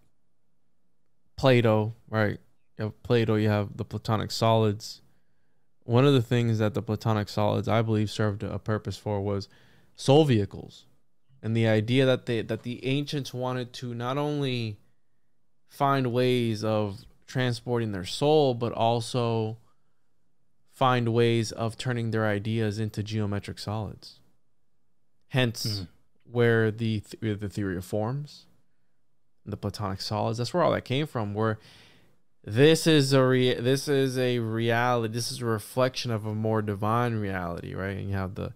Plato, right? You have Plato, you have the Platonic solids. One of the things that the Platonic solids, I believe, served a purpose for was soul vehicles, and the idea that they that the ancients wanted to not only find ways of transporting their soul, but also find ways of turning their ideas into geometric solids. Hence, mm. where the th- the theory of forms, the Platonic solids, that's where all that came from. Where this is a re- this is a reality. This is a reflection of a more divine reality, right? And you have the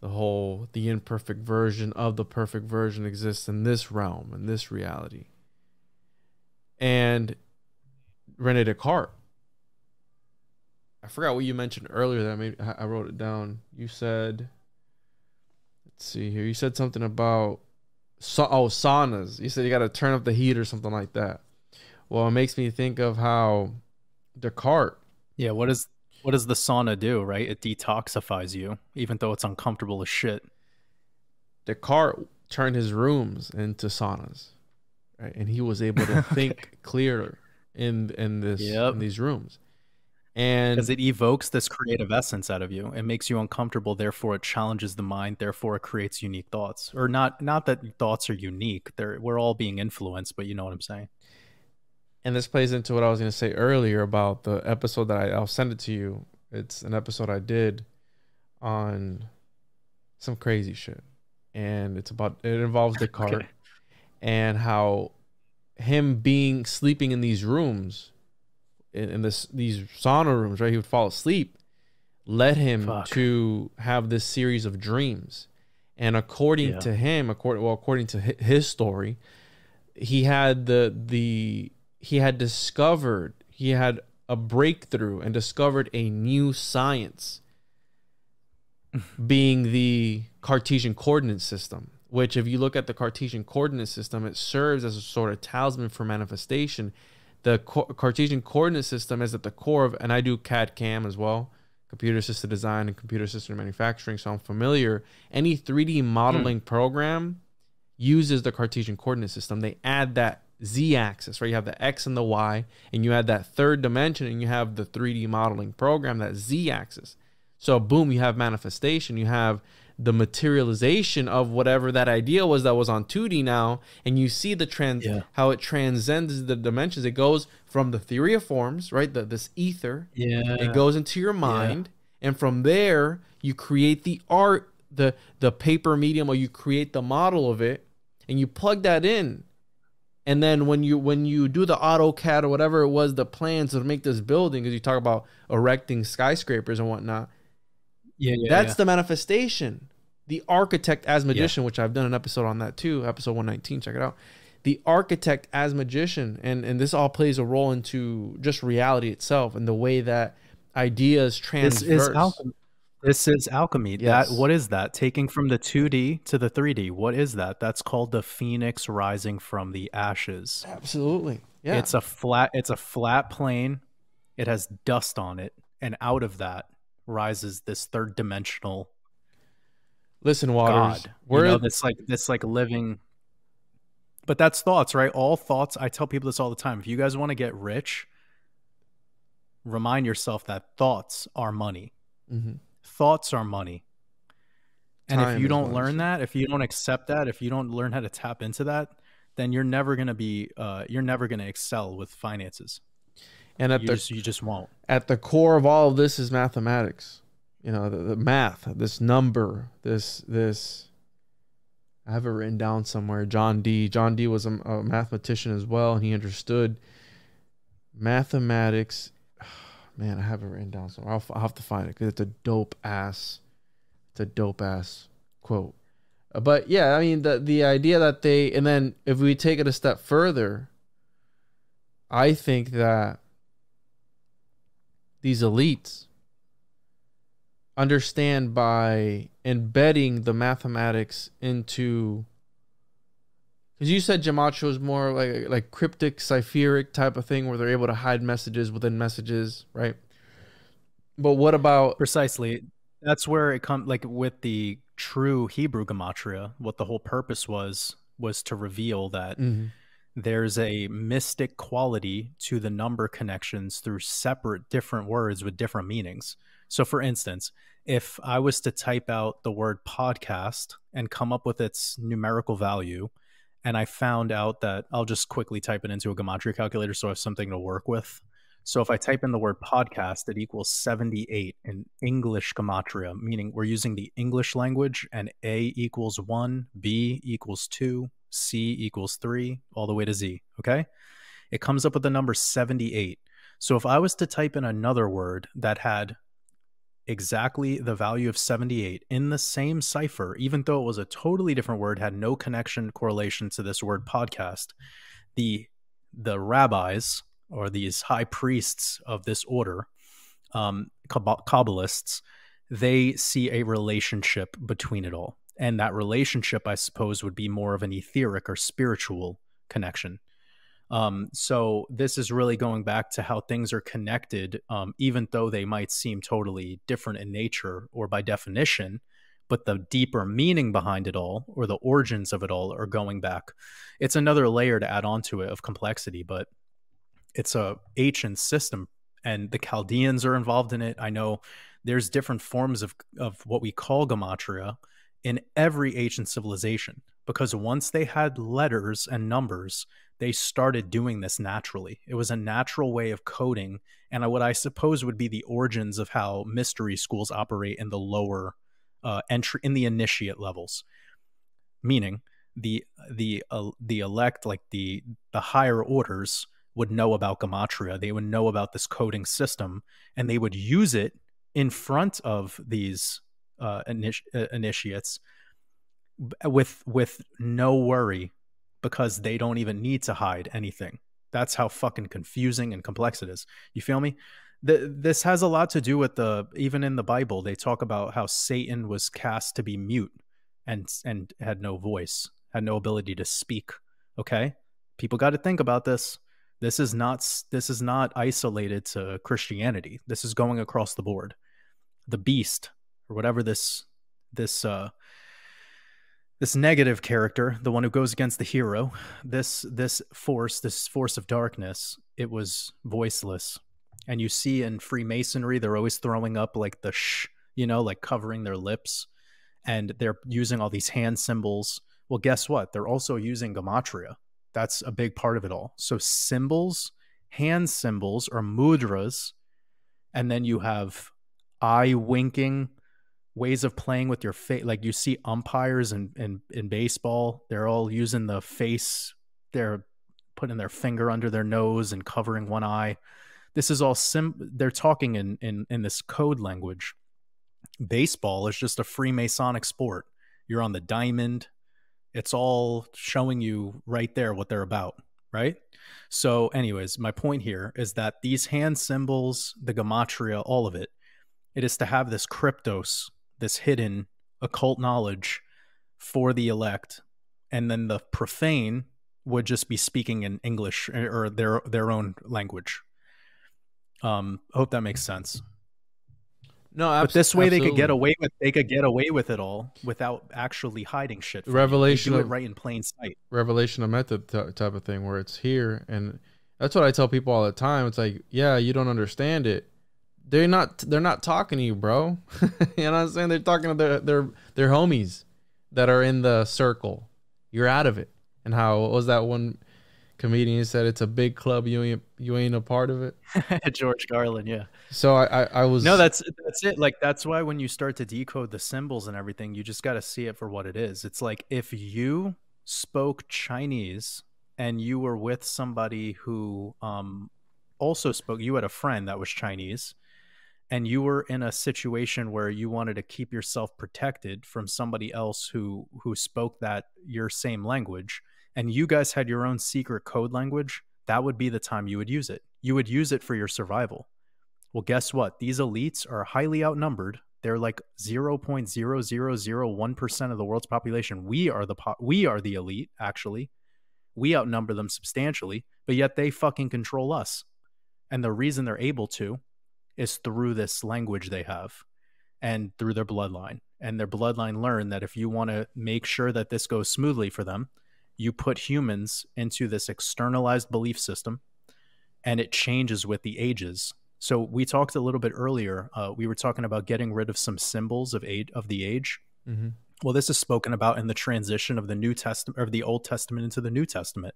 the whole the imperfect version of the perfect version exists in this realm in this reality and Rene Descartes. I forgot what you mentioned earlier that I made. I wrote it down. You said, let's see here. You said something about sa- oh saunas. You said you got to turn up the heat or something like that. Well, it makes me think of how Descartes. Yeah. What is what does the sauna do? Right. It detoxifies you, even though it's uncomfortable as shit. Descartes turned his rooms into saunas, right, and he was able to think clearer in in this yep. in these rooms. And because it evokes this creative essence out of you. It makes you uncomfortable therefore it challenges the mind therefore it creates unique thoughts. Or not not that thoughts are unique. They're we're all being influenced but you know what i'm saying. And this plays into what i was going to say earlier about the episode that I, i'll send it to you. It's an episode i did on some crazy shit. And it's about it involves descartes okay. and how him being sleeping in these rooms, in, in this these sauna rooms, right? He would fall asleep, led him Fuck. to have this series of dreams. And according yeah. to him, according well, according to his story, he had the the he had discovered he had a breakthrough and discovered a new science being the Cartesian coordinate system which if you look at the Cartesian coordinate system, it serves as a sort of talisman for manifestation. The co- Cartesian coordinate system is at the core of, and I do CAD CAM as well, computer assisted design and computer assisted manufacturing, so I'm familiar. Any 3D modeling mm. program uses the Cartesian coordinate system. They add that z axis, right? You have the x and the y, and you add that third dimension, and you have the 3D modeling program, that z axis. So, boom, you have manifestation, you have the materialization of whatever that idea was that was on 2D now, and you see the trans Yeah. how it transcends the dimensions. It goes from the theory of forms, right? The, this ether, Yeah. it goes into your mind, and from there you create the art, the the paper medium, or you create the model of it, and you plug that in. And then when you when you do the AutoCAD or whatever it was, the plans to make this building, because you talk about erecting skyscrapers and whatnot, yeah, yeah, that's yeah. the manifestation. The architect as magician, which I've done an episode on that too, episode 119, check it out. The architect as magician, and, and this all plays a role into just reality itself and the way that ideas transverse. this is alchemy. This is alchemy. Yes. That what is that? Taking from the 2D to the 3D. What is that? That's called the phoenix rising from the ashes. Absolutely. Yeah. It's a flat it's a flat plane. It has dust on it and out of that rises this third dimensional Listen, Waters. god. We're you know, this like this like living but that's thoughts, right? All thoughts. I tell people this all the time. If you guys want to get rich, remind yourself that thoughts are money. Mhm. Thoughts are money. And Time if you don't money. learn that, if you don't accept that, if you don't learn how to tap into that, then you're never going to be uh you're never going to excel with finances. and at You the just you just won't. at the core of all of this is mathematics. You know, the, the math, this number, this this. I have it written down somewhere. John Dee. John Dee. was a, a mathematician as well, and he understood mathematics. Man, I have it written down somewhere. I'll, I'll have to find it because it's a dope ass. It's a dope ass quote. Uh, But yeah, I mean the the idea that they and then if we take it a step further, I think that these elites understand by embedding the mathematics into because you said gematria was more like like cryptic cipheric type of thing where they're able to hide messages within messages right but what about Precisely. That's where it comes like with the true Hebrew gematria, what the whole purpose was was to reveal that Mhm. there's a mystic quality to the number connections through separate different words with different meanings. So for instance, if I was to type out the word podcast and come up with its numerical value and I found out that I'll just quickly type it into a gematria calculator so I have something to work with. So if I type in the word podcast, it equals 78 in English gematria, meaning we're using the English language and A equals 1, B equals 2, C equals 3, all the way to Z, okay? It comes up with the number 78. So if I was to type in another word that had exactly the value of 78 in the same cipher, even though it was a totally different word, had no connection correlation to this word podcast, the the rabbis or these high priests of this order, um, Kabbalists, they see a relationship between it all. And that relationship, I suppose, would be more of an etheric or spiritual connection. Um, so this is really going back to how things are connected, um, even though they might seem totally different in nature or by definition, but the deeper meaning behind it all or the origins of it all are going back. It's another layer to add onto it of complexity, but it's a ancient system and the Chaldeans are involved in it. I know there's different forms of, of what we call gematria in every ancient civilization because once they had letters and numbers, they started doing this naturally. It was a natural way of coding, and what I suppose would be the origins of how mystery schools operate in the lower uh, entry in the initiate levels. Meaning, the the uh, the elect, like the the higher orders, would know about gematria. They would know about this coding system, and they would use it in front of these uh, initi- uh, initiates with with no worry because they don't even need to hide anything. That's how fucking confusing and complex it is. You feel me? The, this has a lot to do with the even in the Bible they talk about how Satan was cast to be mute and and had no voice, had no ability to speak. Okay, people got to think about this. This is not this is not isolated to Christianity. This is going across the board. The beast or whatever this this uh this negative character, the one who goes against the hero, this this force, this force of darkness, it was voiceless. And you see in Freemasonry, they're always throwing up like the sh, you know, like covering their lips, and they're using all these hand symbols. Well, guess what? They're also using gematria. That's a big part of it all. So symbols, hand symbols, or mudras, and then you have eye winking ways of playing with your face. Like you see umpires in, in, in baseball, they're all using the face, they're putting their finger under their nose and covering one eye. This is all sim they're talking in, in, in this code language. Baseball is just a Freemasonic sport. You're on the diamond. It's all showing you right there what they're about, right? So, anyways, my point here is that these hand symbols, the gematria, all of it, it is to have this kryptos this hidden occult knowledge for the elect and then the profane would just be speaking in english eh, or their their own language. Um I hope that makes sense. No but this way absolutely. they could get away with they could get away with it all without actually hiding shit revelation of, right in plain sight. Revelation of method t- type of thing where it's here and that's what i tell people all the time. It's like yeah you don't understand it they're not they're not talking to you, bro. you know what I'm saying? They're talking to their their their homies that are in the circle. You're out of it. And how what was that one comedian said it's a big club you ain't you ain't a part of it George Carlin yeah so I, I, I was no that's that's it like that's why when you start to decode the symbols and everything you just got to see it for what it is it's like if you spoke chinese and you were with somebody who um also spoke you had a friend that was chinese and you were in a situation where you wanted to keep yourself protected from somebody else who who spoke that your same language and you guys had your own secret code language that would be the time you would use it. You would use it for your survival. Well guess what? These elites are highly outnumbered. They're like 0.0001% of the world's population. We are the po- we are the elite actually. We outnumber them substantially but yet they fucking control us. And the reason they're able to is through this language they have and through their bloodline. And their bloodline learned that if you want to make sure that this goes smoothly for them, you put humans into this externalized belief system and it changes with the ages. So we talked a little bit earlier. Uh, we were talking about getting rid of some symbols of age of the age. Mm-hmm. Well, this is spoken about in the transition of the New Testament or the Old Testament into the New Testament.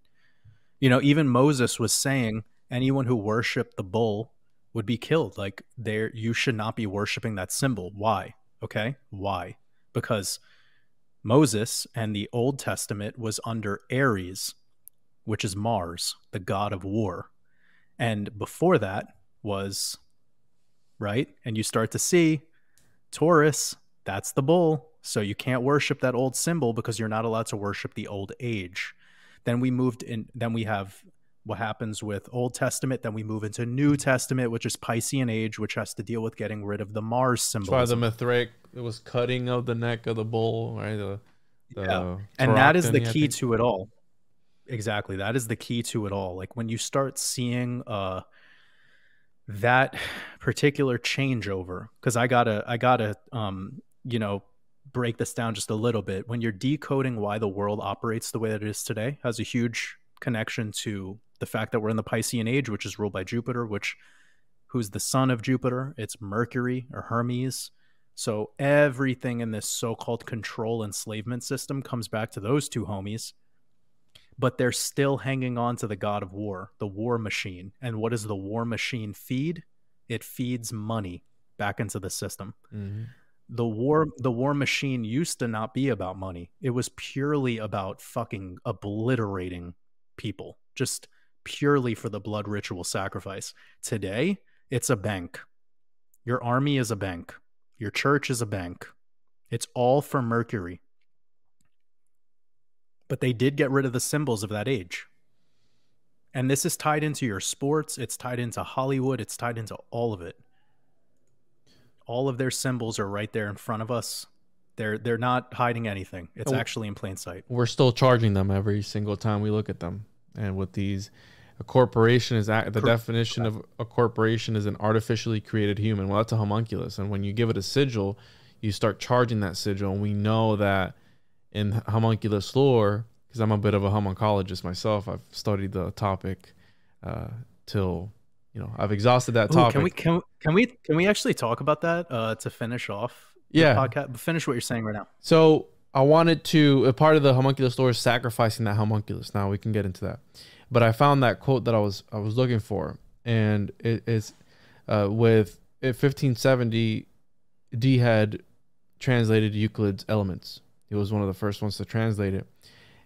You know, even Moses was saying anyone who worshiped the bull would be killed. Like there, you should not be worshiping that symbol. Why? Okay, why? Because Moses and the Old Testament was under Ares, which is Mars, the god of war, and before that was right. And you start to see Taurus. That's the bull. So you can't worship that old symbol because you're not allowed to worship the old age. Then we moved in. Then we have what happens with Old Testament. Then we move into New Testament, which is Piscean Age, which has to deal with getting rid of the Mars symbol. That's why the Mithraic it was cutting of the neck of the bull, right? The, the yeah. and that is the key to it all. Exactly, that is the key to it all. Like when you start seeing uh that particular changeover, because I gotta, I gotta, um, you know, break this down just a little bit. When you're decoding why the world operates the way that it is today, has a huge connection to the fact that we're in the Piscean age, which is ruled by Jupiter, which who's the son of Jupiter? It's Mercury or Hermes. So everything in this so-called control enslavement system comes back to those two homies. But they're still hanging on to the god of war, the war machine. And what does the war machine feed? It feeds money back into the system. Mm-hmm. The war the war machine used to not be about money. It was purely about fucking obliterating people. Just purely for the blood ritual sacrifice. Today, it's a bank. Your army is a bank. Your church is a bank. It's all for Mercury. But they did get rid of the symbols of that age. And this is tied into your sports, it's tied into Hollywood, it's tied into all of it. All of their symbols are right there in front of us. They're they're not hiding anything. It's actually in plain sight. We're still charging them every single time we look at them. And with these a corporation is the definition of a corporation is an artificially created human. Well, that's a homunculus, and when you give it a sigil, you start charging that sigil, and we know that in homunculus lore, because I'm a bit of a homuncologist myself, I've studied the topic uh, till you know I've exhausted that Ooh, topic. can we can, can we can we actually talk about that uh, to finish off? the Yeah. podcast. Finish what you're saying right now. So I wanted to a part of the homunculus lore is sacrificing that homunculus. Now we can get into that, but I found that quote that I was I was looking for, and it is uh, with in 1570, Dee had translated Euclid's Elements. He was one of the first ones to translate it,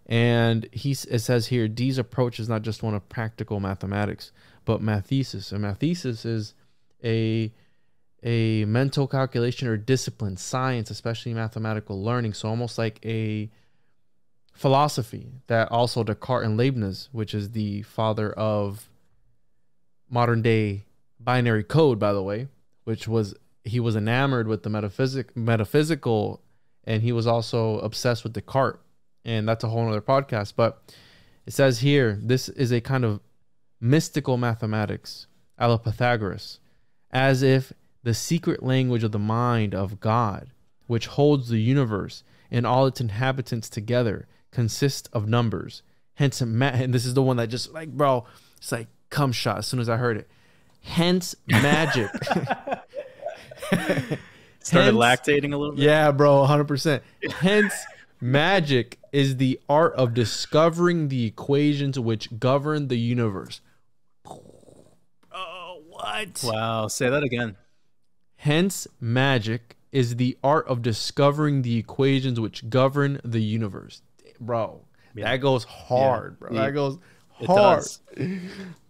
and he it says here Dee's approach is not just one of practical mathematics, but mathesis. And mathesis is a a mental calculation or discipline, science, especially mathematical learning. So almost like a philosophy that also Descartes and Leibniz, which is the father of modern day binary code, by the way, which was he was enamored with the metaphysic metaphysical, and he was also obsessed with Descartes, and that's a whole other podcast. But it says here this is a kind of mystical mathematics, a la Pythagoras, as if the secret language of the mind of God, which holds the universe and all its inhabitants together, consists of numbers. Hence, ma- and this is the one that just like, bro, it's like cum shot as soon as I heard it. Hence, magic. Started Hence- lactating a little bit. yeah, bro, 100%. Hence, magic is the art of discovering the equations which govern the universe. Oh, what? Wow. Say that again. Hence, magic is the art of discovering the equations which govern the universe. Bro, Yeah. that goes hard, bro. Yeah. That goes hard. I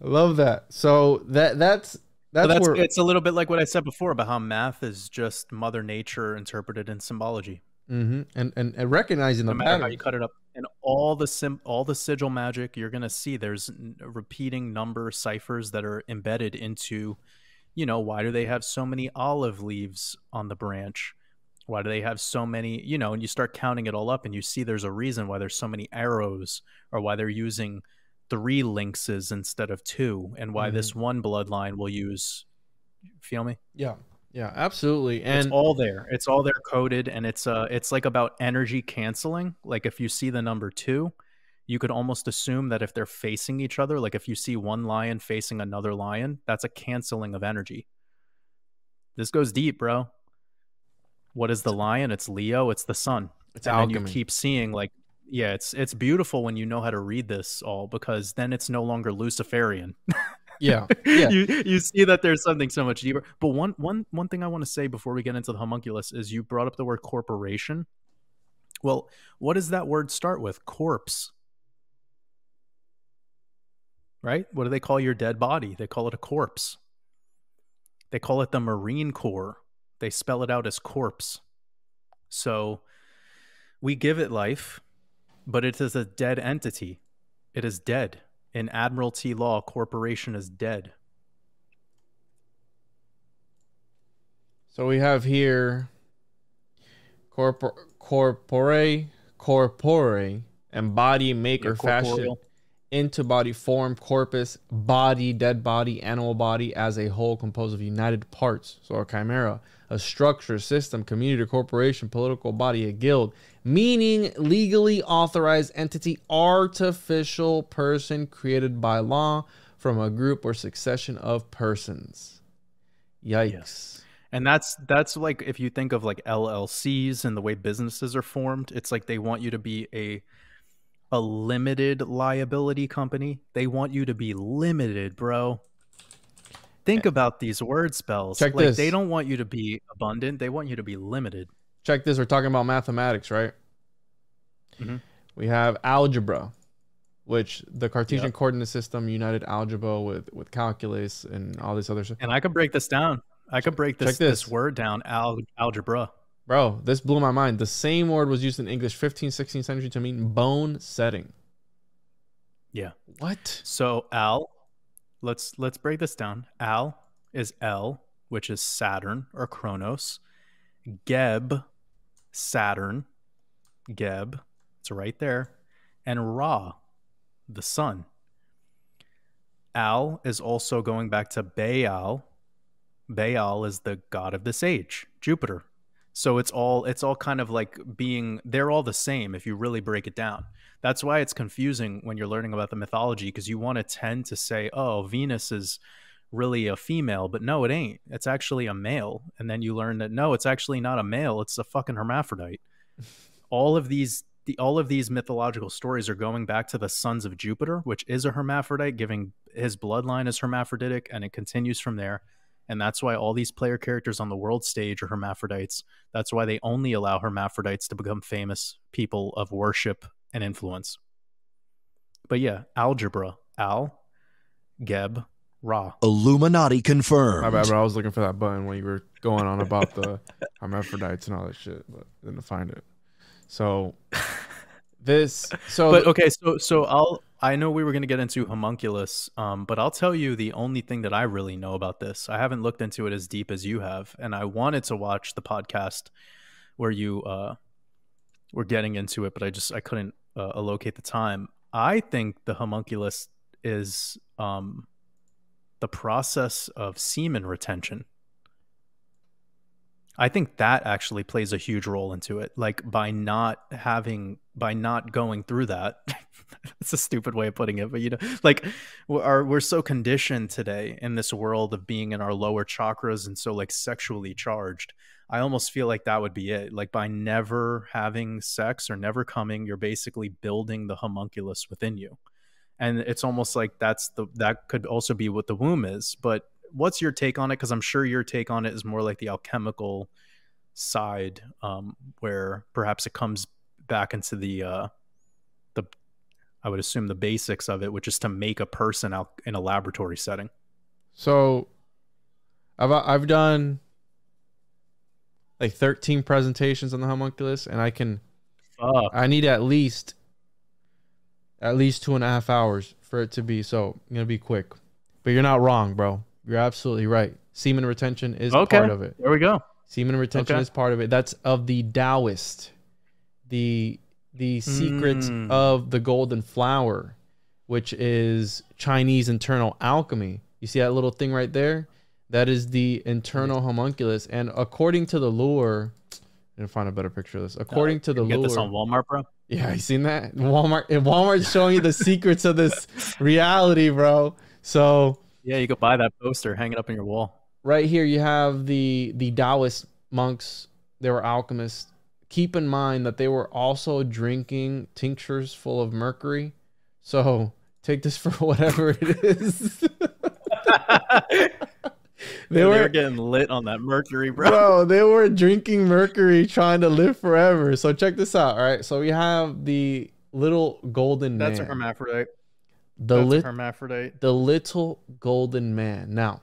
love that. So that that's that's, But that's where it's a little bit like what I said before about how math is just Mother Nature interpreted in symbology. Mhm. and, and and recognizing the No matter how you cut it up, and all the sim, all the sigil magic, you're gonna see there's n- repeating number ciphers that are embedded into, you know, why do they have so many olive leaves on the branch? Why do they have so many? You know, and you start counting it all up, and you see there's a reason why there's so many arrows, or why they're using three lynxes instead of two, and why this one bloodline will use. Feel me? Yeah, yeah, absolutely. And it's all there. It's all there coded, and it's uh, it's like about energy canceling. Like if you see the number two, you could almost assume that if they're facing each other, like if you see one lion facing another lion, that's a canceling of energy. This goes deep, bro. What is the lion? It's Leo. It's the sun. it's and alchemy. you keep seeing like, yeah, it's it's beautiful when you know how to read this all because then it's no longer Luciferian. yeah, yeah. you you see that there's something so much deeper. But one one one thing I want to say before we get into the homunculus is you brought up the word corporation. Well, what does that word start with? Corpse. Right? What do they call your dead body? They call it a corpse. They call it the Marine Corps. They spell it out as corpse. So we give it life, but it is a dead entity. It is dead. In Admiralty law, corporation is dead. So we have here corpor corpore corpore and body maker Yeah, fashion corporeal. Into body form corpus body dead body animal body as a whole composed of united parts. So a chimera a structure system community or corporation political body a guild. Meaning legally authorized entity artificial person created by law from a group or succession of persons. Yikes. And that's that's like if you think of like LLCs and the way businesses are formed, it's like they want you to be a a limited liability company. They want you to be limited, bro. Think about these word spells. Check like this. they don't want you to be abundant. They want you to be limited. check this we're talking about mathematics right Mhm. we have algebra which the cartesian Yep. coordinate system united algebra with with calculus and all this other stuff And I could break this down. I could break this this. this. word down. Al- algebra. Bro this blew my mind the same word was used in english 15th 16th century to mean bone setting Yeah. what So Al, let's let's break this down. Al is L, which is Saturn or Kronos. Geb, Saturn, Geb, it's right there, and Ra, the sun. Al is also going back to Baal. Baal is the god of this age, Jupiter. So it's all it's all kind of like being they're all the same if you really break it down. That's why it's confusing when you're learning about the mythology because you want to tend to say, "Oh, Venus is really a female," but no, it ain't. It's actually a male. And then you learn that no, it's actually not a male, it's a fucking hermaphrodite. all of these the, all of these mythological stories are going back to the sons of Jupiter, which is a hermaphrodite, giving his bloodline is hermaphroditic, and it continues from there. And that's why all these player characters on the world stage are hermaphrodites. That's why they only allow hermaphrodites to become famous people of worship and influence. But yeah, algebra, Al, Geb, Ra. Illuminati confirmed. My bad, bro. I was looking for that button when you were going on about the hermaphrodites and all that shit, but didn't find it. So this so But okay, so so I'll I know we were going to get into homunculus, um, but I'll tell you the only thing that I really know about this. I haven't looked into it as deep as you have, and I wanted to watch the podcast where you uh, were getting into it, but I just I couldn't uh, locate the time. I think the homunculus is um, the process of semen retention. I think that actually plays a huge role into it. Like by not having, by not going through that, it's a stupid way of putting it, but you know, like we're, we're so conditioned today in this world of being in our lower chakras and so like sexually charged. I almost feel like that would be it. Like by never having sex or never coming, you're basically building the homunculus within you. And it's almost like that's the, that could also be what the womb is. But what's your take on it? Because I'm sure your take on it is more like the alchemical side, um, where perhaps it comes back into the uh, the I would assume the basics of it, which is to make a person out in a laboratory setting. So, I've I've done like 13 presentations on the homunculus, and I can Fuck. I need at least at least two and a half hours for it to be so. I'm gonna be quick, but you're not wrong, bro. You're absolutely right. Semen retention is Okay. part of it. There we go. Semen retention Okay. is part of it. That's of the Taoist. The the secret Mm. of the golden flower, which is Chinese internal alchemy. You see that little thing right there? That is the internal homunculus. And according to the lure, I'm gonna find a better picture of this. According to the Uh, Get lure, this on Walmart, bro. yeah, you seen that? Walmart and Walmart's showing you the secrets of this reality, bro. So Yeah, you could buy that poster, hang it up on your wall. right here you have the the Taoist monks. They were alchemists. Keep in mind that they were also drinking tinctures full of mercury. So take this for whatever it is. they They were were getting lit on that mercury, bro. bro, they were drinking mercury trying to live forever. So check this out. All right. So we have the little golden That's man. a hermaphrodite. The That's lit hermaphrodite. the little golden man. Now,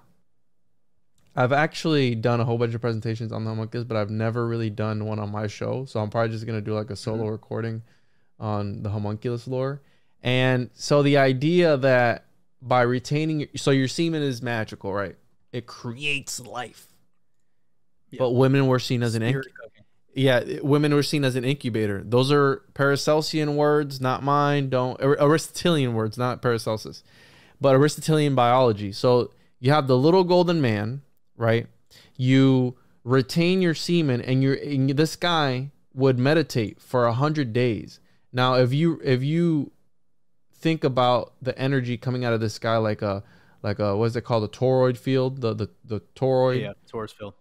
I've actually done a whole bunch of presentations on the homunculus, but I've never really done one on my show. So I'm probably just gonna do like a solo Mm-hmm. recording on the homunculus lore. And so the idea that by retaining, so your semen is magical, right? It creates life. Yeah. But women were seen as an Spirit. Yeah, women were seen as an incubator. Those are Paracelsian words, not mine. Don't Aristotelian words, not Paracelsus, but Aristotelian biology. So you have the little golden man, right? You retain your semen, and and this guy would meditate for a hundred days. Now, if you if you think about the energy coming out of this guy, like a like a what is it called, a toroid field, the the the toroid Yeah, torus field.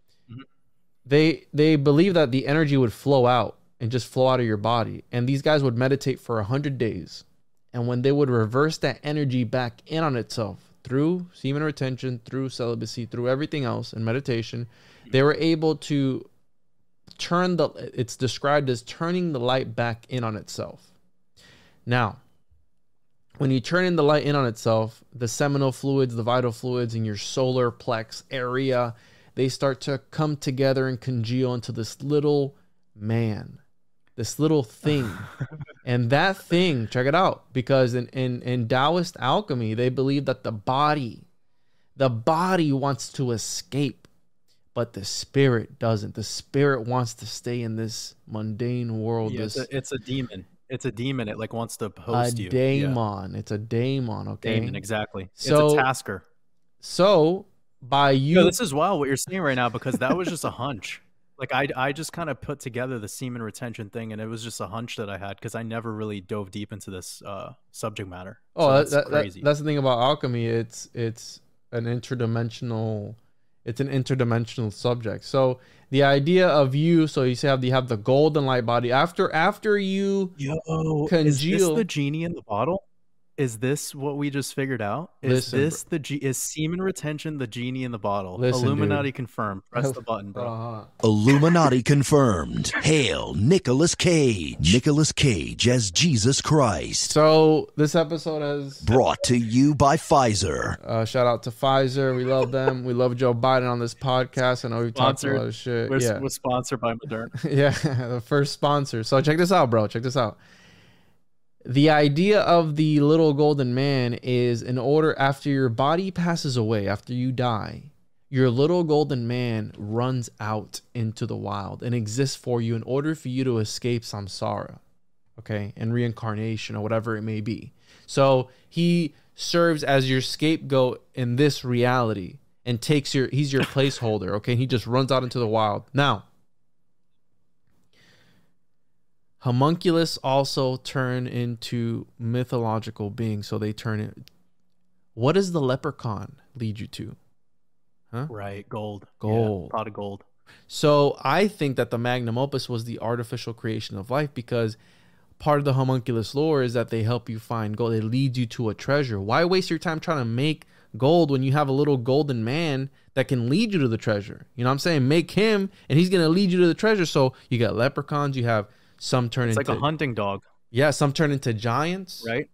They they believe that the energy would flow out and just flow out of your body. And these guys would meditate for 100 days. And when they would reverse that energy back in on itself through semen retention through celibacy through everything else and meditation they were able to turn the it's described as turning the light back in on itself. Now when you turn in the light in on itself the seminal fluids the vital fluids in your solar plex area they start to come together and congeal into this little man, this little thing. and that thing, check it out, because in, in, in Taoist alchemy, they believe that the body, the body wants to escape, but the spirit doesn't. The spirit wants to stay in this mundane world, Yeah, this it's, a, it's a demon. It's a demon. It like wants to a host you. Yeah. daemon. It's a daemon, okay? Daemon, exactly. So- it's a tasker. So by you Yo, this is wild what you're seeing right now because that was just a hunch. Like I, I just kind of put together the semen retention thing, and it was just a hunch that I had because I never really dove deep into this uh, subject matter. Oh, so that's, that, that, that's the thing about alchemy. It's it's an interdimensional, it's an interdimensional subject. So the idea of you, so you say have you have the golden light body after after you Yo, congeal. Is this the genie in the bottle? Is this what we just figured out? Is listen, this the G- is semen retention the genie in the bottle? Listen, Illuminati dude. confirmed. Press the button, bro. Uh-huh. Illuminati confirmed. Hail Nicolas Cage. Nicolas Cage as Jesus Christ. So this episode has brought to you by Pfizer. Uh, shout out to Pfizer. We love them. we love Joe Biden on this podcast. I know we've talked a lot of shit. We're, yeah. we're sponsored by Moderna. yeah, the first sponsor. So check this out, bro. Check this out the idea of the little golden man is in order after your body passes away, after you die, your little golden man runs out into the wild and exists for you in order for you to escape samsara, okay, and reincarnation or whatever it may be. So he serves as your scapegoat in this reality and takes your he's your placeholder, okay? He just runs out into the wild. Now, Homunculus also turn into mythological beings, so they turn it. What does the leprechaun lead you to? Huh? Right, gold. Gold. Yeah, pot of gold. So I think that the magnum opus was the artificial creation of life because part of the homunculus lore is that they help you find gold. They lead you to a treasure. Why waste your time trying to make gold when you have a little golden man that can lead you to the treasure? You know what I'm saying? Make him and he's going to lead you to the treasure. So you got leprechauns, you have some turn it's into like a hunting dog. Yeah, some turn into giants. Right.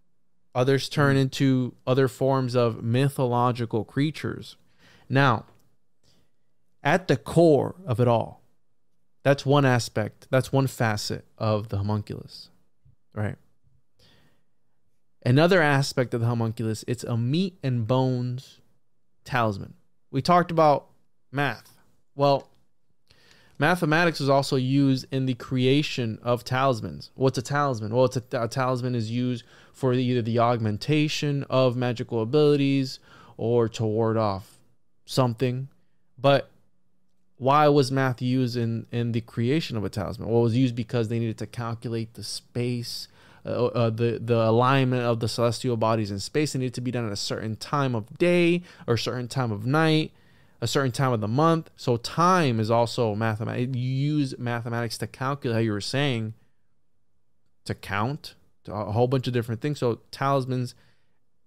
Others turn mm-hmm. into other forms of mythological creatures. Now, at the core of it all, that's one aspect, that's one facet of the homunculus. Right. Another aspect of the homunculus, it's a meat and bones talisman. We talked about math. Well, Mathematics is also used in the creation of talismans. What's a talisman? Well, a, a talisman is used for either the augmentation of magical abilities or to ward off something. But why was math used in, in the creation of a talisman? Well, it was used because they needed to calculate the space, uh, uh, the the alignment of the celestial bodies in space. It needed to be done at a certain time of day or certain time of night a certain time of the month. So time is also mathematics. You use mathematics to calculate how you were saying to count to a whole bunch of different things. So talismans,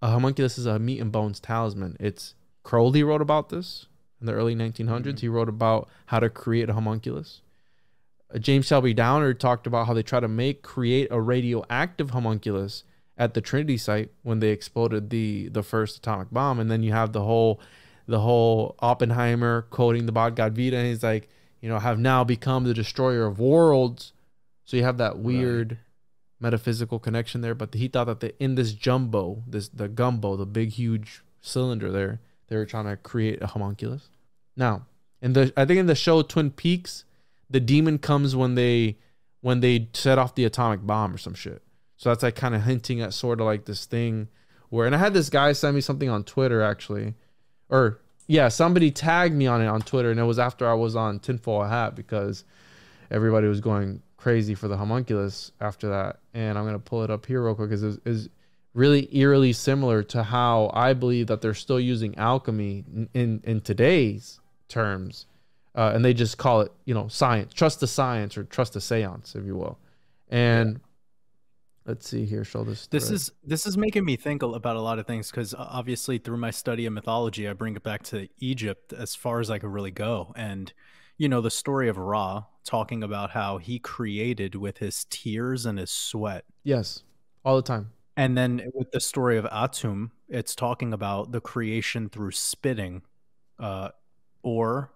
a homunculus is a meat and bones talisman. It's Crowley wrote about this in the early 1900s. Mm-hmm. He wrote about how to create a homunculus. Uh, James Shelby Downard talked about how they try to make create a radioactive homunculus at the Trinity site when they exploded the the first atomic bomb, and then you have the whole the whole Oppenheimer quoting the Bhagavad Gita, and he's like, you know, have now become the destroyer of worlds. So you have that weird right. metaphysical connection there. But he thought that the, in this jumbo, this the gumbo, the big huge cylinder there, they were trying to create a homunculus. Now, in the I think in the show Twin Peaks, the demon comes when they when they set off the atomic bomb or some shit. So that's like kind of hinting at sort of like this thing where and I had this guy send me something on Twitter actually or yeah, somebody tagged me on it on Twitter, and it was after I was on Tinfoil Hat because everybody was going crazy for the homunculus after that. And I'm gonna pull it up here real quick because it's really eerily similar to how I believe that they're still using alchemy in in today's terms, uh, and they just call it you know science, trust the science or trust the seance, if you will. And let's see here show this this is this is making me think about a lot of things because obviously through my study of mythology i bring it back to egypt as far as i could really go. And you know the story of ra talking about how he created with his tears and his sweat. Yes all the time. And then with the story of atum it's talking about the creation through spitting uh, or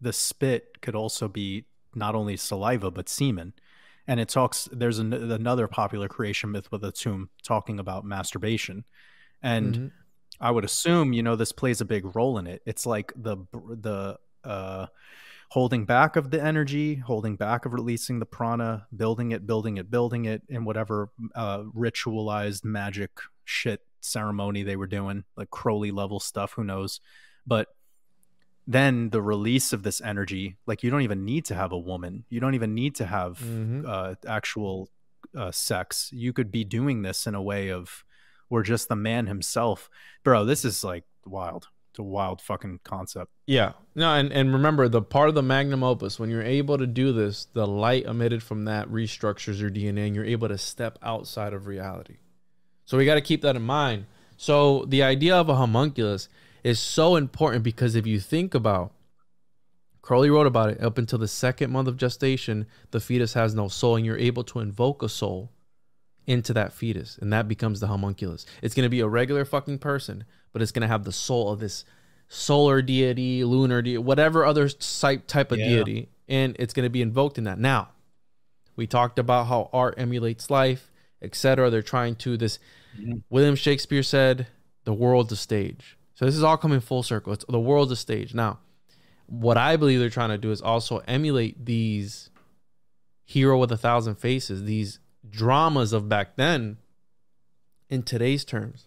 the spit could also be not only saliva but semen and it talks there's an, another popular creation myth with Atum talking about masturbation. And mm-hmm. i would assume you know this plays a big role in it. It's like the the uh holding back of the energy holding back of releasing the prana building it building it building it in whatever uh ritualized magic shit ceremony they were doing like crowley level stuff who knows? But then the release of this energy, like you don't even need to have a woman. You don't even need to have Mhm. uh, actual uh, sex. You could be doing this in a way of where just the man himself, bro. This is like wild. It's a wild fucking concept. Yeah. No, and, and remember the part of the magnum opus, when you're able to do this, the light emitted from that restructures your DNA and you're able to step outside of reality. So we got to keep that in mind. So the idea of a homunculus is so important because if you think about Crowley wrote about it up until the second month of gestation, the fetus has no soul, and you're able to invoke a soul into that fetus, and that becomes the homunculus. It's gonna be a regular fucking person, but it's gonna have the soul of this solar deity, lunar deity, whatever other type type of Yeah. deity, and it's gonna be invoked in that. Now, we talked about how art emulates life, etc. They're trying to this. Mhm. William Shakespeare said, "The world's a stage." So this is all coming full circle. It's the world's a stage. Now, what I believe they're trying to do is also emulate these hero with a thousand faces, these dramas of back then in today's terms.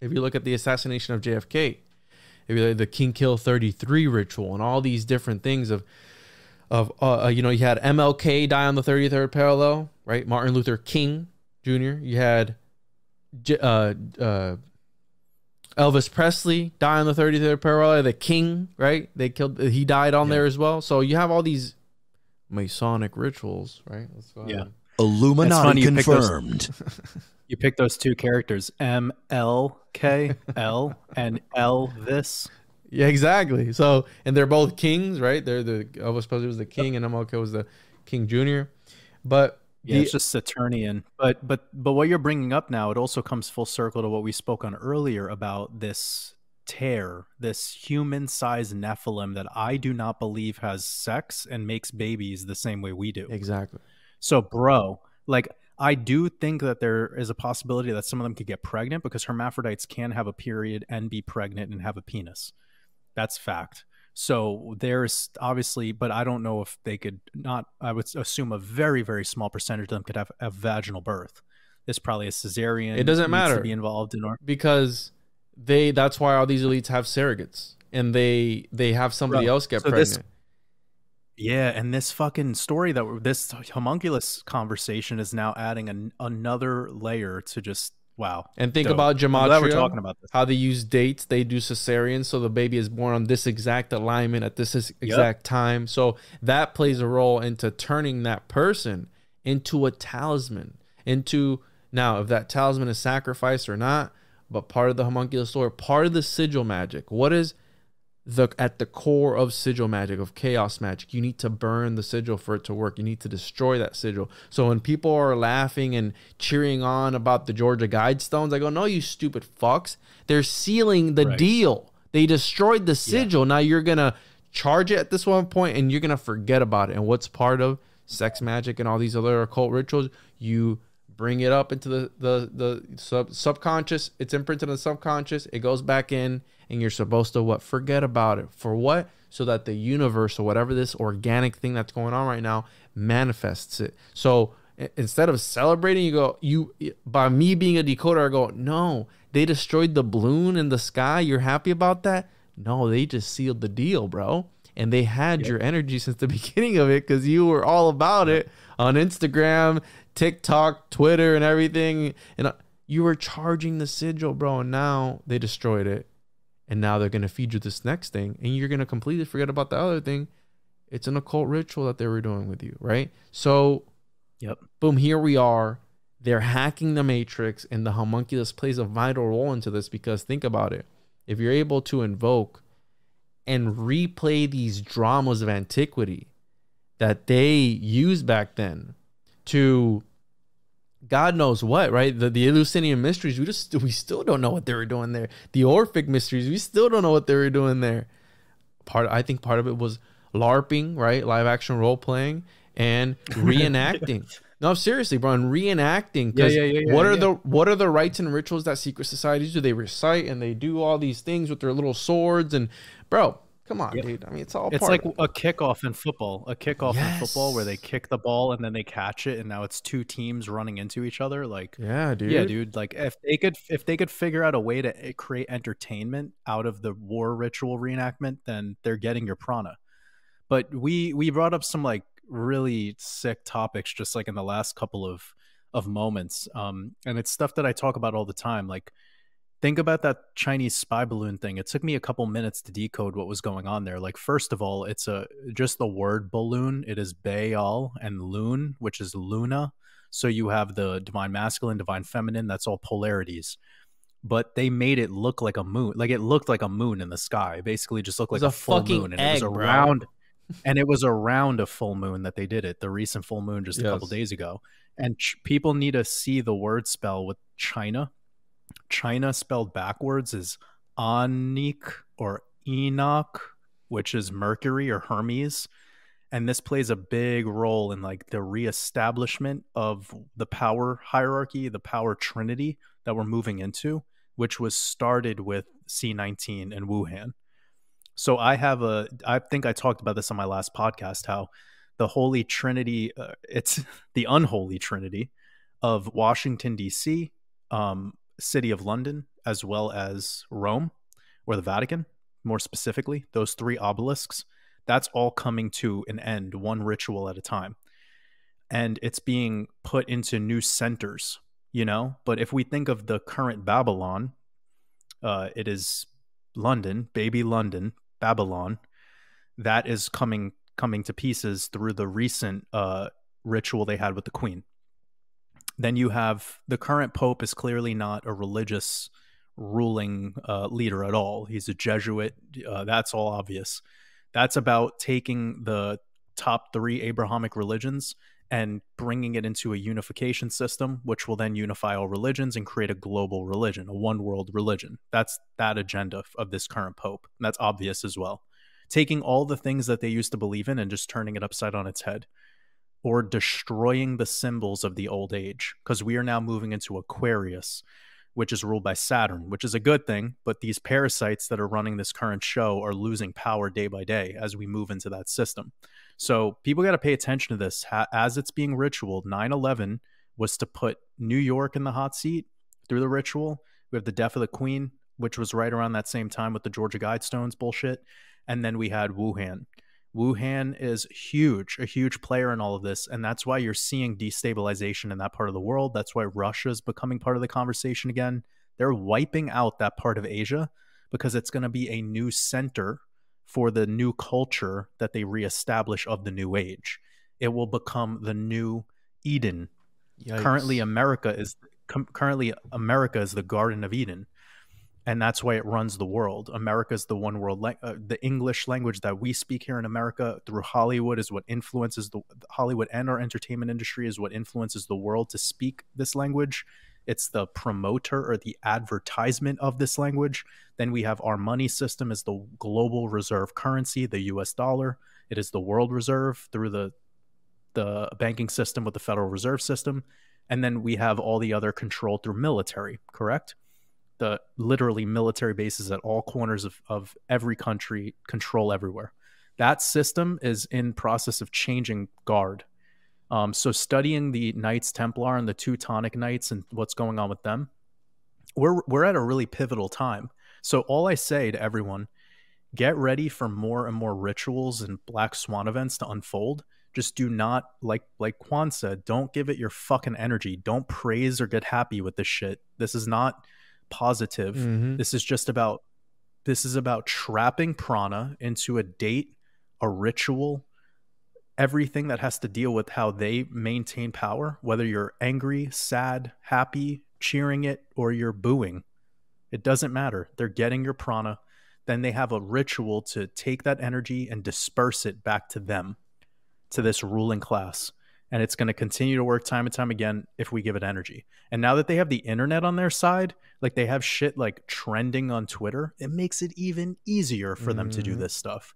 If you look at the assassination of JFK, if you look at the King Kill 33 ritual and all these different things of of uh, uh, you know, you had MLK die on the 33rd parallel, right? Martin Luther King Jr. You had uh, uh, Elvis Presley died on the 33rd parallel. The King, right? They killed. He died on Yeah. there as well. So you have all these Masonic rituals, right? Let's go Yeah. ahead. Illuminati funny you picked those- confirmed. You pick those two characters, M L K L and L this. Yeah, exactly. So, and they're both kings, right? They're the Elvis Presley was the king, and MLK was the King Junior. But Yeah, the- it's just Saturnian. But but but what you're bringing up now, it also comes full circle to what we spoke on earlier about this tear, this human-sized Nephilim that I do not believe has sex and makes babies the same way we do. exactly. So, bro, like I do think that there is a possibility that some of them could get pregnant because hermaphrodites can have a period and be pregnant and have a penis. That's fact. So there's obviously, but I don't know if they could not. I would assume a very very small percentage of them could have a vaginal birth. There's probably a cesarean. It doesn't matter. to be involved in. Or, because they that's why all these elites have surrogates and they they have somebody Bro, else get so this- pregnant. Yeah, and this fucking story that this homunculus conversation is now adding an, another layer to just wow. and think dope. about I'm we're talking about this. how they use dates. They do cesarean, so the baby is born on this exact alignment at this is- exact time. So that plays a role into turning that person into a talisman. Into now, if that talisman is sacrificed or not, but part of the homunculus story, part of the sigil magic. What is the at the core of sigil magic of chaos magic. You need to burn the sigil for it to work. You need to destroy that sigil. So when people are laughing and cheering on about the georgia guidestones i go no you stupid fucks. They're sealing the Right. deal. They destroyed the sigil. Now you're gonna charge it at this one point and you're gonna forget about it. And what's part of sex magic and all these other occult rituals? You bring it up into the the the sub, subconscious. It's imprinted in the subconscious. It goes back in and you're supposed to what forget about it. For what? So that the universe or whatever this organic thing that's going on right now manifests it. So instead of celebrating you go you by me being a decoder i go no. They destroyed the balloon in the sky. You're happy about that? No they just sealed the deal bro. And they had your energy since the beginning of it because you were all about it on instagram tiktok twitter and everything. And uh, you were charging the sigil bro and now they destroyed it and now they're going to feed you this next thing and you're going to completely forget about the other thing. It's an occult ritual that they were doing with you right? So Yep. boom here we are. They're hacking the matrix and the homunculus plays a vital role into this because think about it. If you're able to invoke and replay these dramas of antiquity that they used back then to God knows what, right? The the Eleusinian mysteries, we just we still don't know what they were doing there. The Orphic mysteries, we still don't know what they were doing there. Part I think part of it was LARPing, right? Live action role playing and reenacting. no, seriously, bro, and reenacting. 'cause Yeah, yeah, yeah, what are the what are the rites and rituals that secret societies do? They recite and they do all these things with their little swords and bro, Come on, Yep. dude. I mean, it's all. It's part like of it. a kickoff in football. A kickoff in football where they kick the ball and then they catch it, and now it's two teams running into each other. Like, yeah, dude. yeah, dude. Like, if they could, if they could figure out a way to eh, create entertainment out of the war ritual reenactment, then they're getting your prana. But we we brought up some like really sick topics just like in the last couple of of moments, um, and it's stuff that I talk about all the time. Like, think about that Chinese spy balloon thing. It took me a couple minutes to decode what was going on there. Like, first of all, it's a just the word balloon. It is Baal and Loon, which is Luna. So you have the divine masculine, divine feminine. That's all polarities. But they made it look like a moon. Like it looked like a moon in the sky. Basically, just looked like a a, full fucking moon, and egg, it was bro. around. and it was around a full moon that they did it. The recent full moon just a couple days ago. And ch- people need to see the word spell with China. China spelled backwards is Anik or Enoch, which is Mercury or Hermes. And this plays a big role in like the reestablishment of the power hierarchy, the power trinity that we're moving into, which was started with C19 and Wuhan. So I have a, I think I talked about this on my last podcast, how the Holy Trinity, uh, it's the unholy Trinity of Washington, D.C., um, City of London, as well as Rome or the Vatican, more specifically, those three obelisks, that's all coming to an end, one ritual at a time. And it's being put into new centers, you know? But if we think of the current Babylon, uh, it is London, baby London, Babylon, that is coming coming to pieces through the recent uh, ritual they had with the Queen. Then you have the current Pope is clearly not a religious ruling uh, leader at all. He's a Jesuit. Uh, that's all obvious. That's about taking the top three Abrahamic religions and bringing it into a unification system, which will then unify all religions and create a global religion, a one world religion. That's that agenda of this current Pope. And that's obvious as well. Taking all the things that they used to believe in and just turning it upside on its head or destroying the symbols of the old age because we are now moving into Aquarius, which is ruled by Saturn, which is a good thing. But these parasites that are running this current show are losing power day by day as we move into that system. So people got to pay attention to this as it's being ritual. 9 11 was to put New York in the hot seat through the ritual. We have the death of the Queen, which was right around that same time with the Georgia Guidestones bullshit. And then we had Wuhan. Wuhan is huge, a huge player in all of this. And that's why you're seeing destabilization in that part of the world. That's why Russia is becoming part of the conversation again. They're wiping out that part of Asia because it's going to be a new center for the new culture that they reestablish of the new age. It will become the new Eden. Currently, America is currently America is the Garden of Eden, and that's why it runs the world. America is the one world. lang- uh, the English language that we speak here in America through Hollywood is what influences the Hollywood and our entertainment industry is what influences the world to speak this language. It's the promoter or the advertisement of this language. Then we have our money system as the global reserve currency, the US dollar. It is the world reserve through the the banking system with the Federal Reserve System. And then we have all the other control through military, correct? The literally military bases at all corners of, of every country, control everywhere. That system is in process of changing guard. Um, so studying the Knights Templar and the Teutonic Knights and what's going on with them, we're we're at a really pivotal time. So all I say to everyone, get ready for more and more rituals and black swan events to unfold just do not like like Juan said, don't give it your fucking energy. Don't praise or get happy with this shit. This is not positive. Mhm. This is just about this is about trapping prana into a date, a ritual, everything that has to deal with how they maintain power, whether you're angry, sad, happy, cheering it, or you're booing. It doesn't matter. They're getting your prana. Then they have a ritual to take that energy and disperse it back to them to this ruling class. And it's going to continue to work time and time again if we give it energy. And now that they have the internet on their side, like they have shit like trending on Twitter, it makes it even easier for them to do Mhm. this stuff.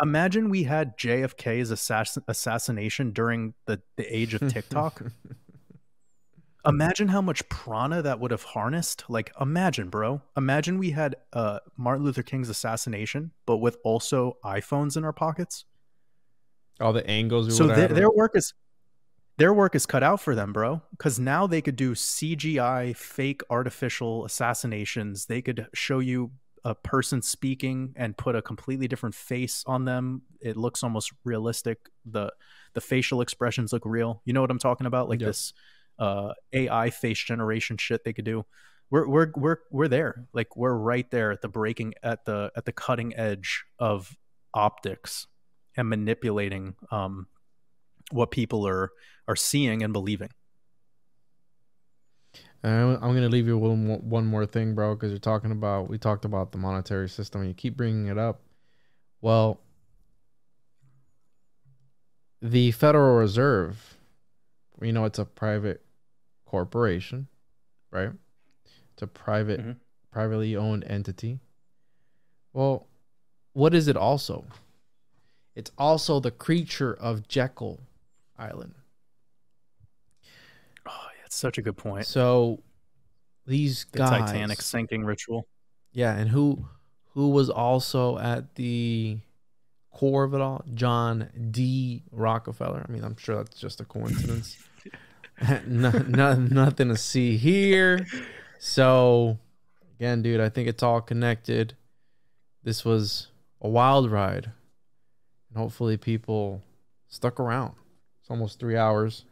Imagine we had JFK's assass- assassination during the, the age of TikTok. imagine how much prana that would have harnessed. Like, imagine, bro. Imagine we had uh, Martin Luther King's assassination, but with also iPhones in our pockets. All the angles. So their, their work is their work is cut out for them, bro. Because now they could do CGI, fake artificial assassinations. They could show you a person speaking and put a completely different face on them. It looks almost realistic. the The facial expressions look real. You know what I'm talking about? Like this uh, AI face generation shit they could do. We're we're we're we're there. Like we're right there at the breaking at the at the cutting edge of optics and manipulating um, what people are are seeing and believing. I'm going to leave you one more, one more thing, bro, because you're talking about we talked about the monetary system, and you keep bringing it up. Well, the Federal Reserve, you know, it's a private corporation, right? It's a private, mm-hmm. privately owned entity. Well, what is it also? It's also the creature of Jekyll Island. It's such a good point. So these the guys, Titanic sinking ritual. Yeah, and who who was also at the core of it all? John D. Rockefeller. I mean, I'm sure that's just a coincidence. no, no, nothing to see here. So, again, dude, I think it's all connected. This was a wild ride, and hopefully, people stuck around. It's almost three hours.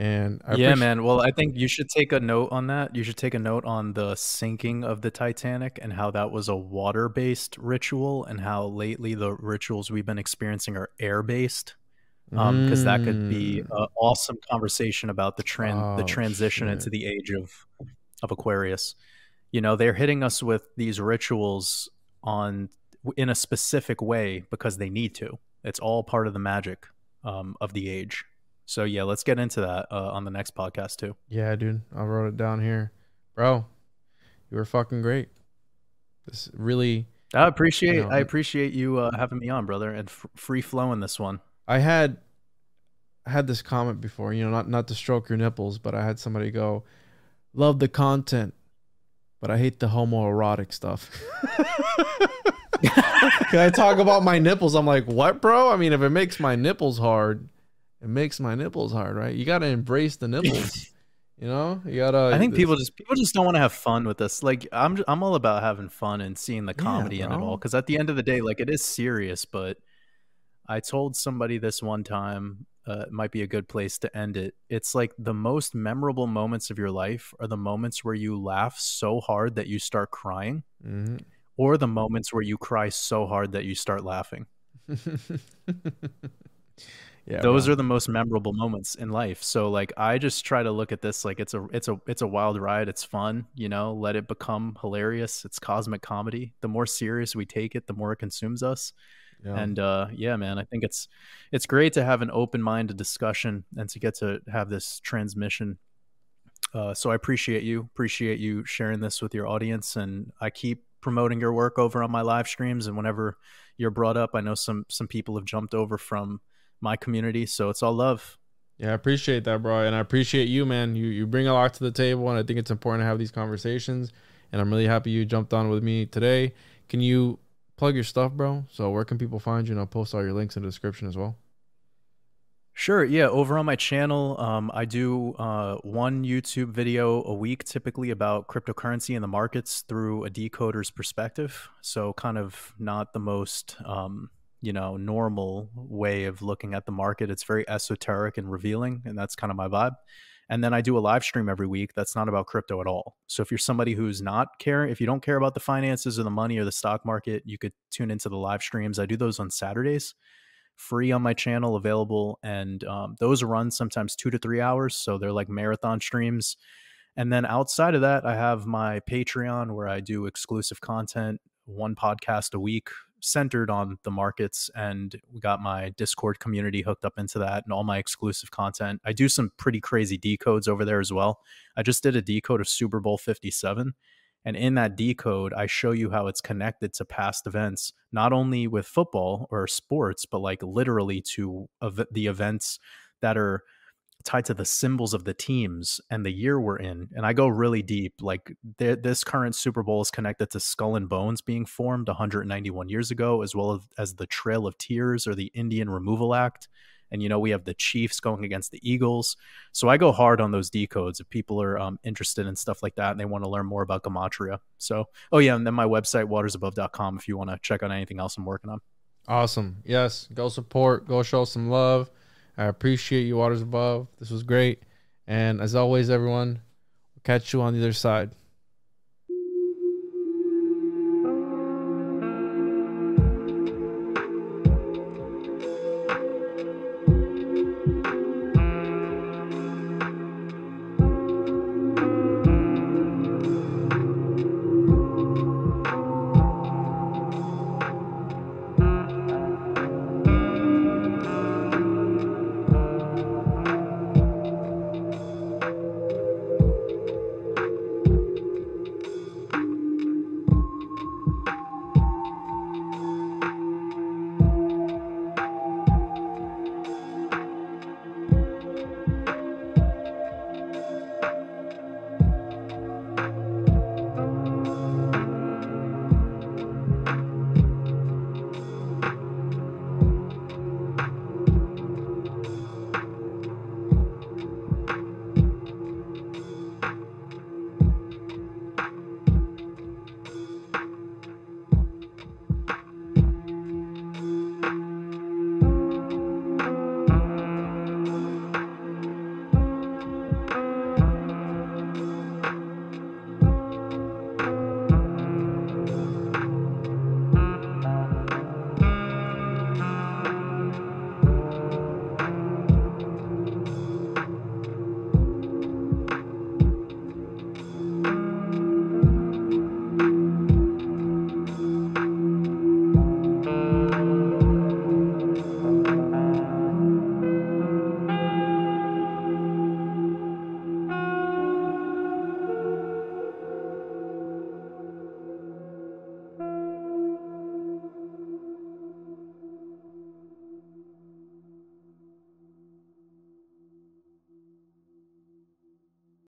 And I yeah, man. Well, I think you should take a note on that. You should take a note on the sinking of the Titanic and how that was a water based ritual, and how lately the rituals we've been experiencing are air based. Um, because mm. that could be mm. an awesome conversation about the trend, oh, the transition shit. into the age of of Aquarius. You know, they're hitting us with these rituals on in a specific way because they need to. It's all part of the magic um, of the age. So yeah, let's get into that uh, on the next podcast too. Yeah, dude, I wrote it down here, bro. You were fucking great. This really. I appreciate you know, I appreciate you uh, having me on, brother, and f- free flowing this one. I had I had this comment before, you know, not not to stroke your nipples, but I had somebody go, "Love the content, but I hate the homoerotic stuff." Can I talk about my nipples? I'm like, what, bro? I mean, if it makes my nipples hard, it makes my nipples hard, right? You got to embrace the nipples. you know, you gotta. I think people just people just don't want to have fun with this. Like, I'm I'm all about having fun and seeing the comedy yeah, in it all. Because at the end of the day, like, it is serious. But I told somebody this one time. Uh, it might be a good place to end it. It's like the most memorable moments of your life are the moments where you laugh so hard that you start crying. Mm-hmm or the moments where you cry so hard that you start laughing. yeah, those are the most memorable moments in life. So like I just try to look at this like it's a it's a it's a wild ride. It's fun, you know, let it become hilarious. It's cosmic comedy. The more serious we take it, the more it consumes us. Yeah. And uh yeah, man, I think it's it's great to have an open-minded discussion and to get to have this transmission uh, so I appreciate you, appreciate you sharing this with your audience, and I keep promoting your work over on my live streams and whenever you're brought up i know some some people have jumped over from my community so it's all love yeah i appreciate that bro and i appreciate you man you you bring a lot to the table and i think it's important to have these conversations and i'm really happy you jumped on with me today can you plug your stuff bro so where can people find you and i'll post all your links in the description as well Sure. Yeah. Over on my channel, um, I do uh, one YouTube video a week, typically about cryptocurrency and the markets through a decoder's perspective. So, kind of not the most, um, you know, normal way of looking at the market. It's very esoteric and revealing, and that's kind of my vibe. And then I do a live stream every week that's not about crypto at all. So if you're somebody who's not care, if you don't care about the finances or the money or the stock market, you could tune into the live streams. I do those on Saturdays free on my channel available and um, those run sometimes two to three hours so they're like marathon streams and then outside of that i have my patreon where i do exclusive content one podcast a week centered on the markets and we got my discord community hooked up into that and all my exclusive content. I do some pretty crazy decodes over there as well. I just did a decode of super bowl 57 and in that decode, I show you how it's connected to past events, not only with football or sports, but like literally to the events that are tied to the symbols of the teams and the year we're in. And I go really deep. Like this current Super Bowl is connected to Skull and Bones being formed 191 years ago, as well as the Trail of Tears or the Indian Removal Act. And you know we have the Chiefs going against the Eagles, so I go hard on those decodes if people are um, interested in stuff like that and they want to learn more about gematria. So, oh yeah, and then my website watersabove.com if you want to check out anything else I'm working on. Awesome. Yes, go support, go show some love. I appreciate you, Waters Above. This was great. And as always, everyone, we'll catch you on the other side.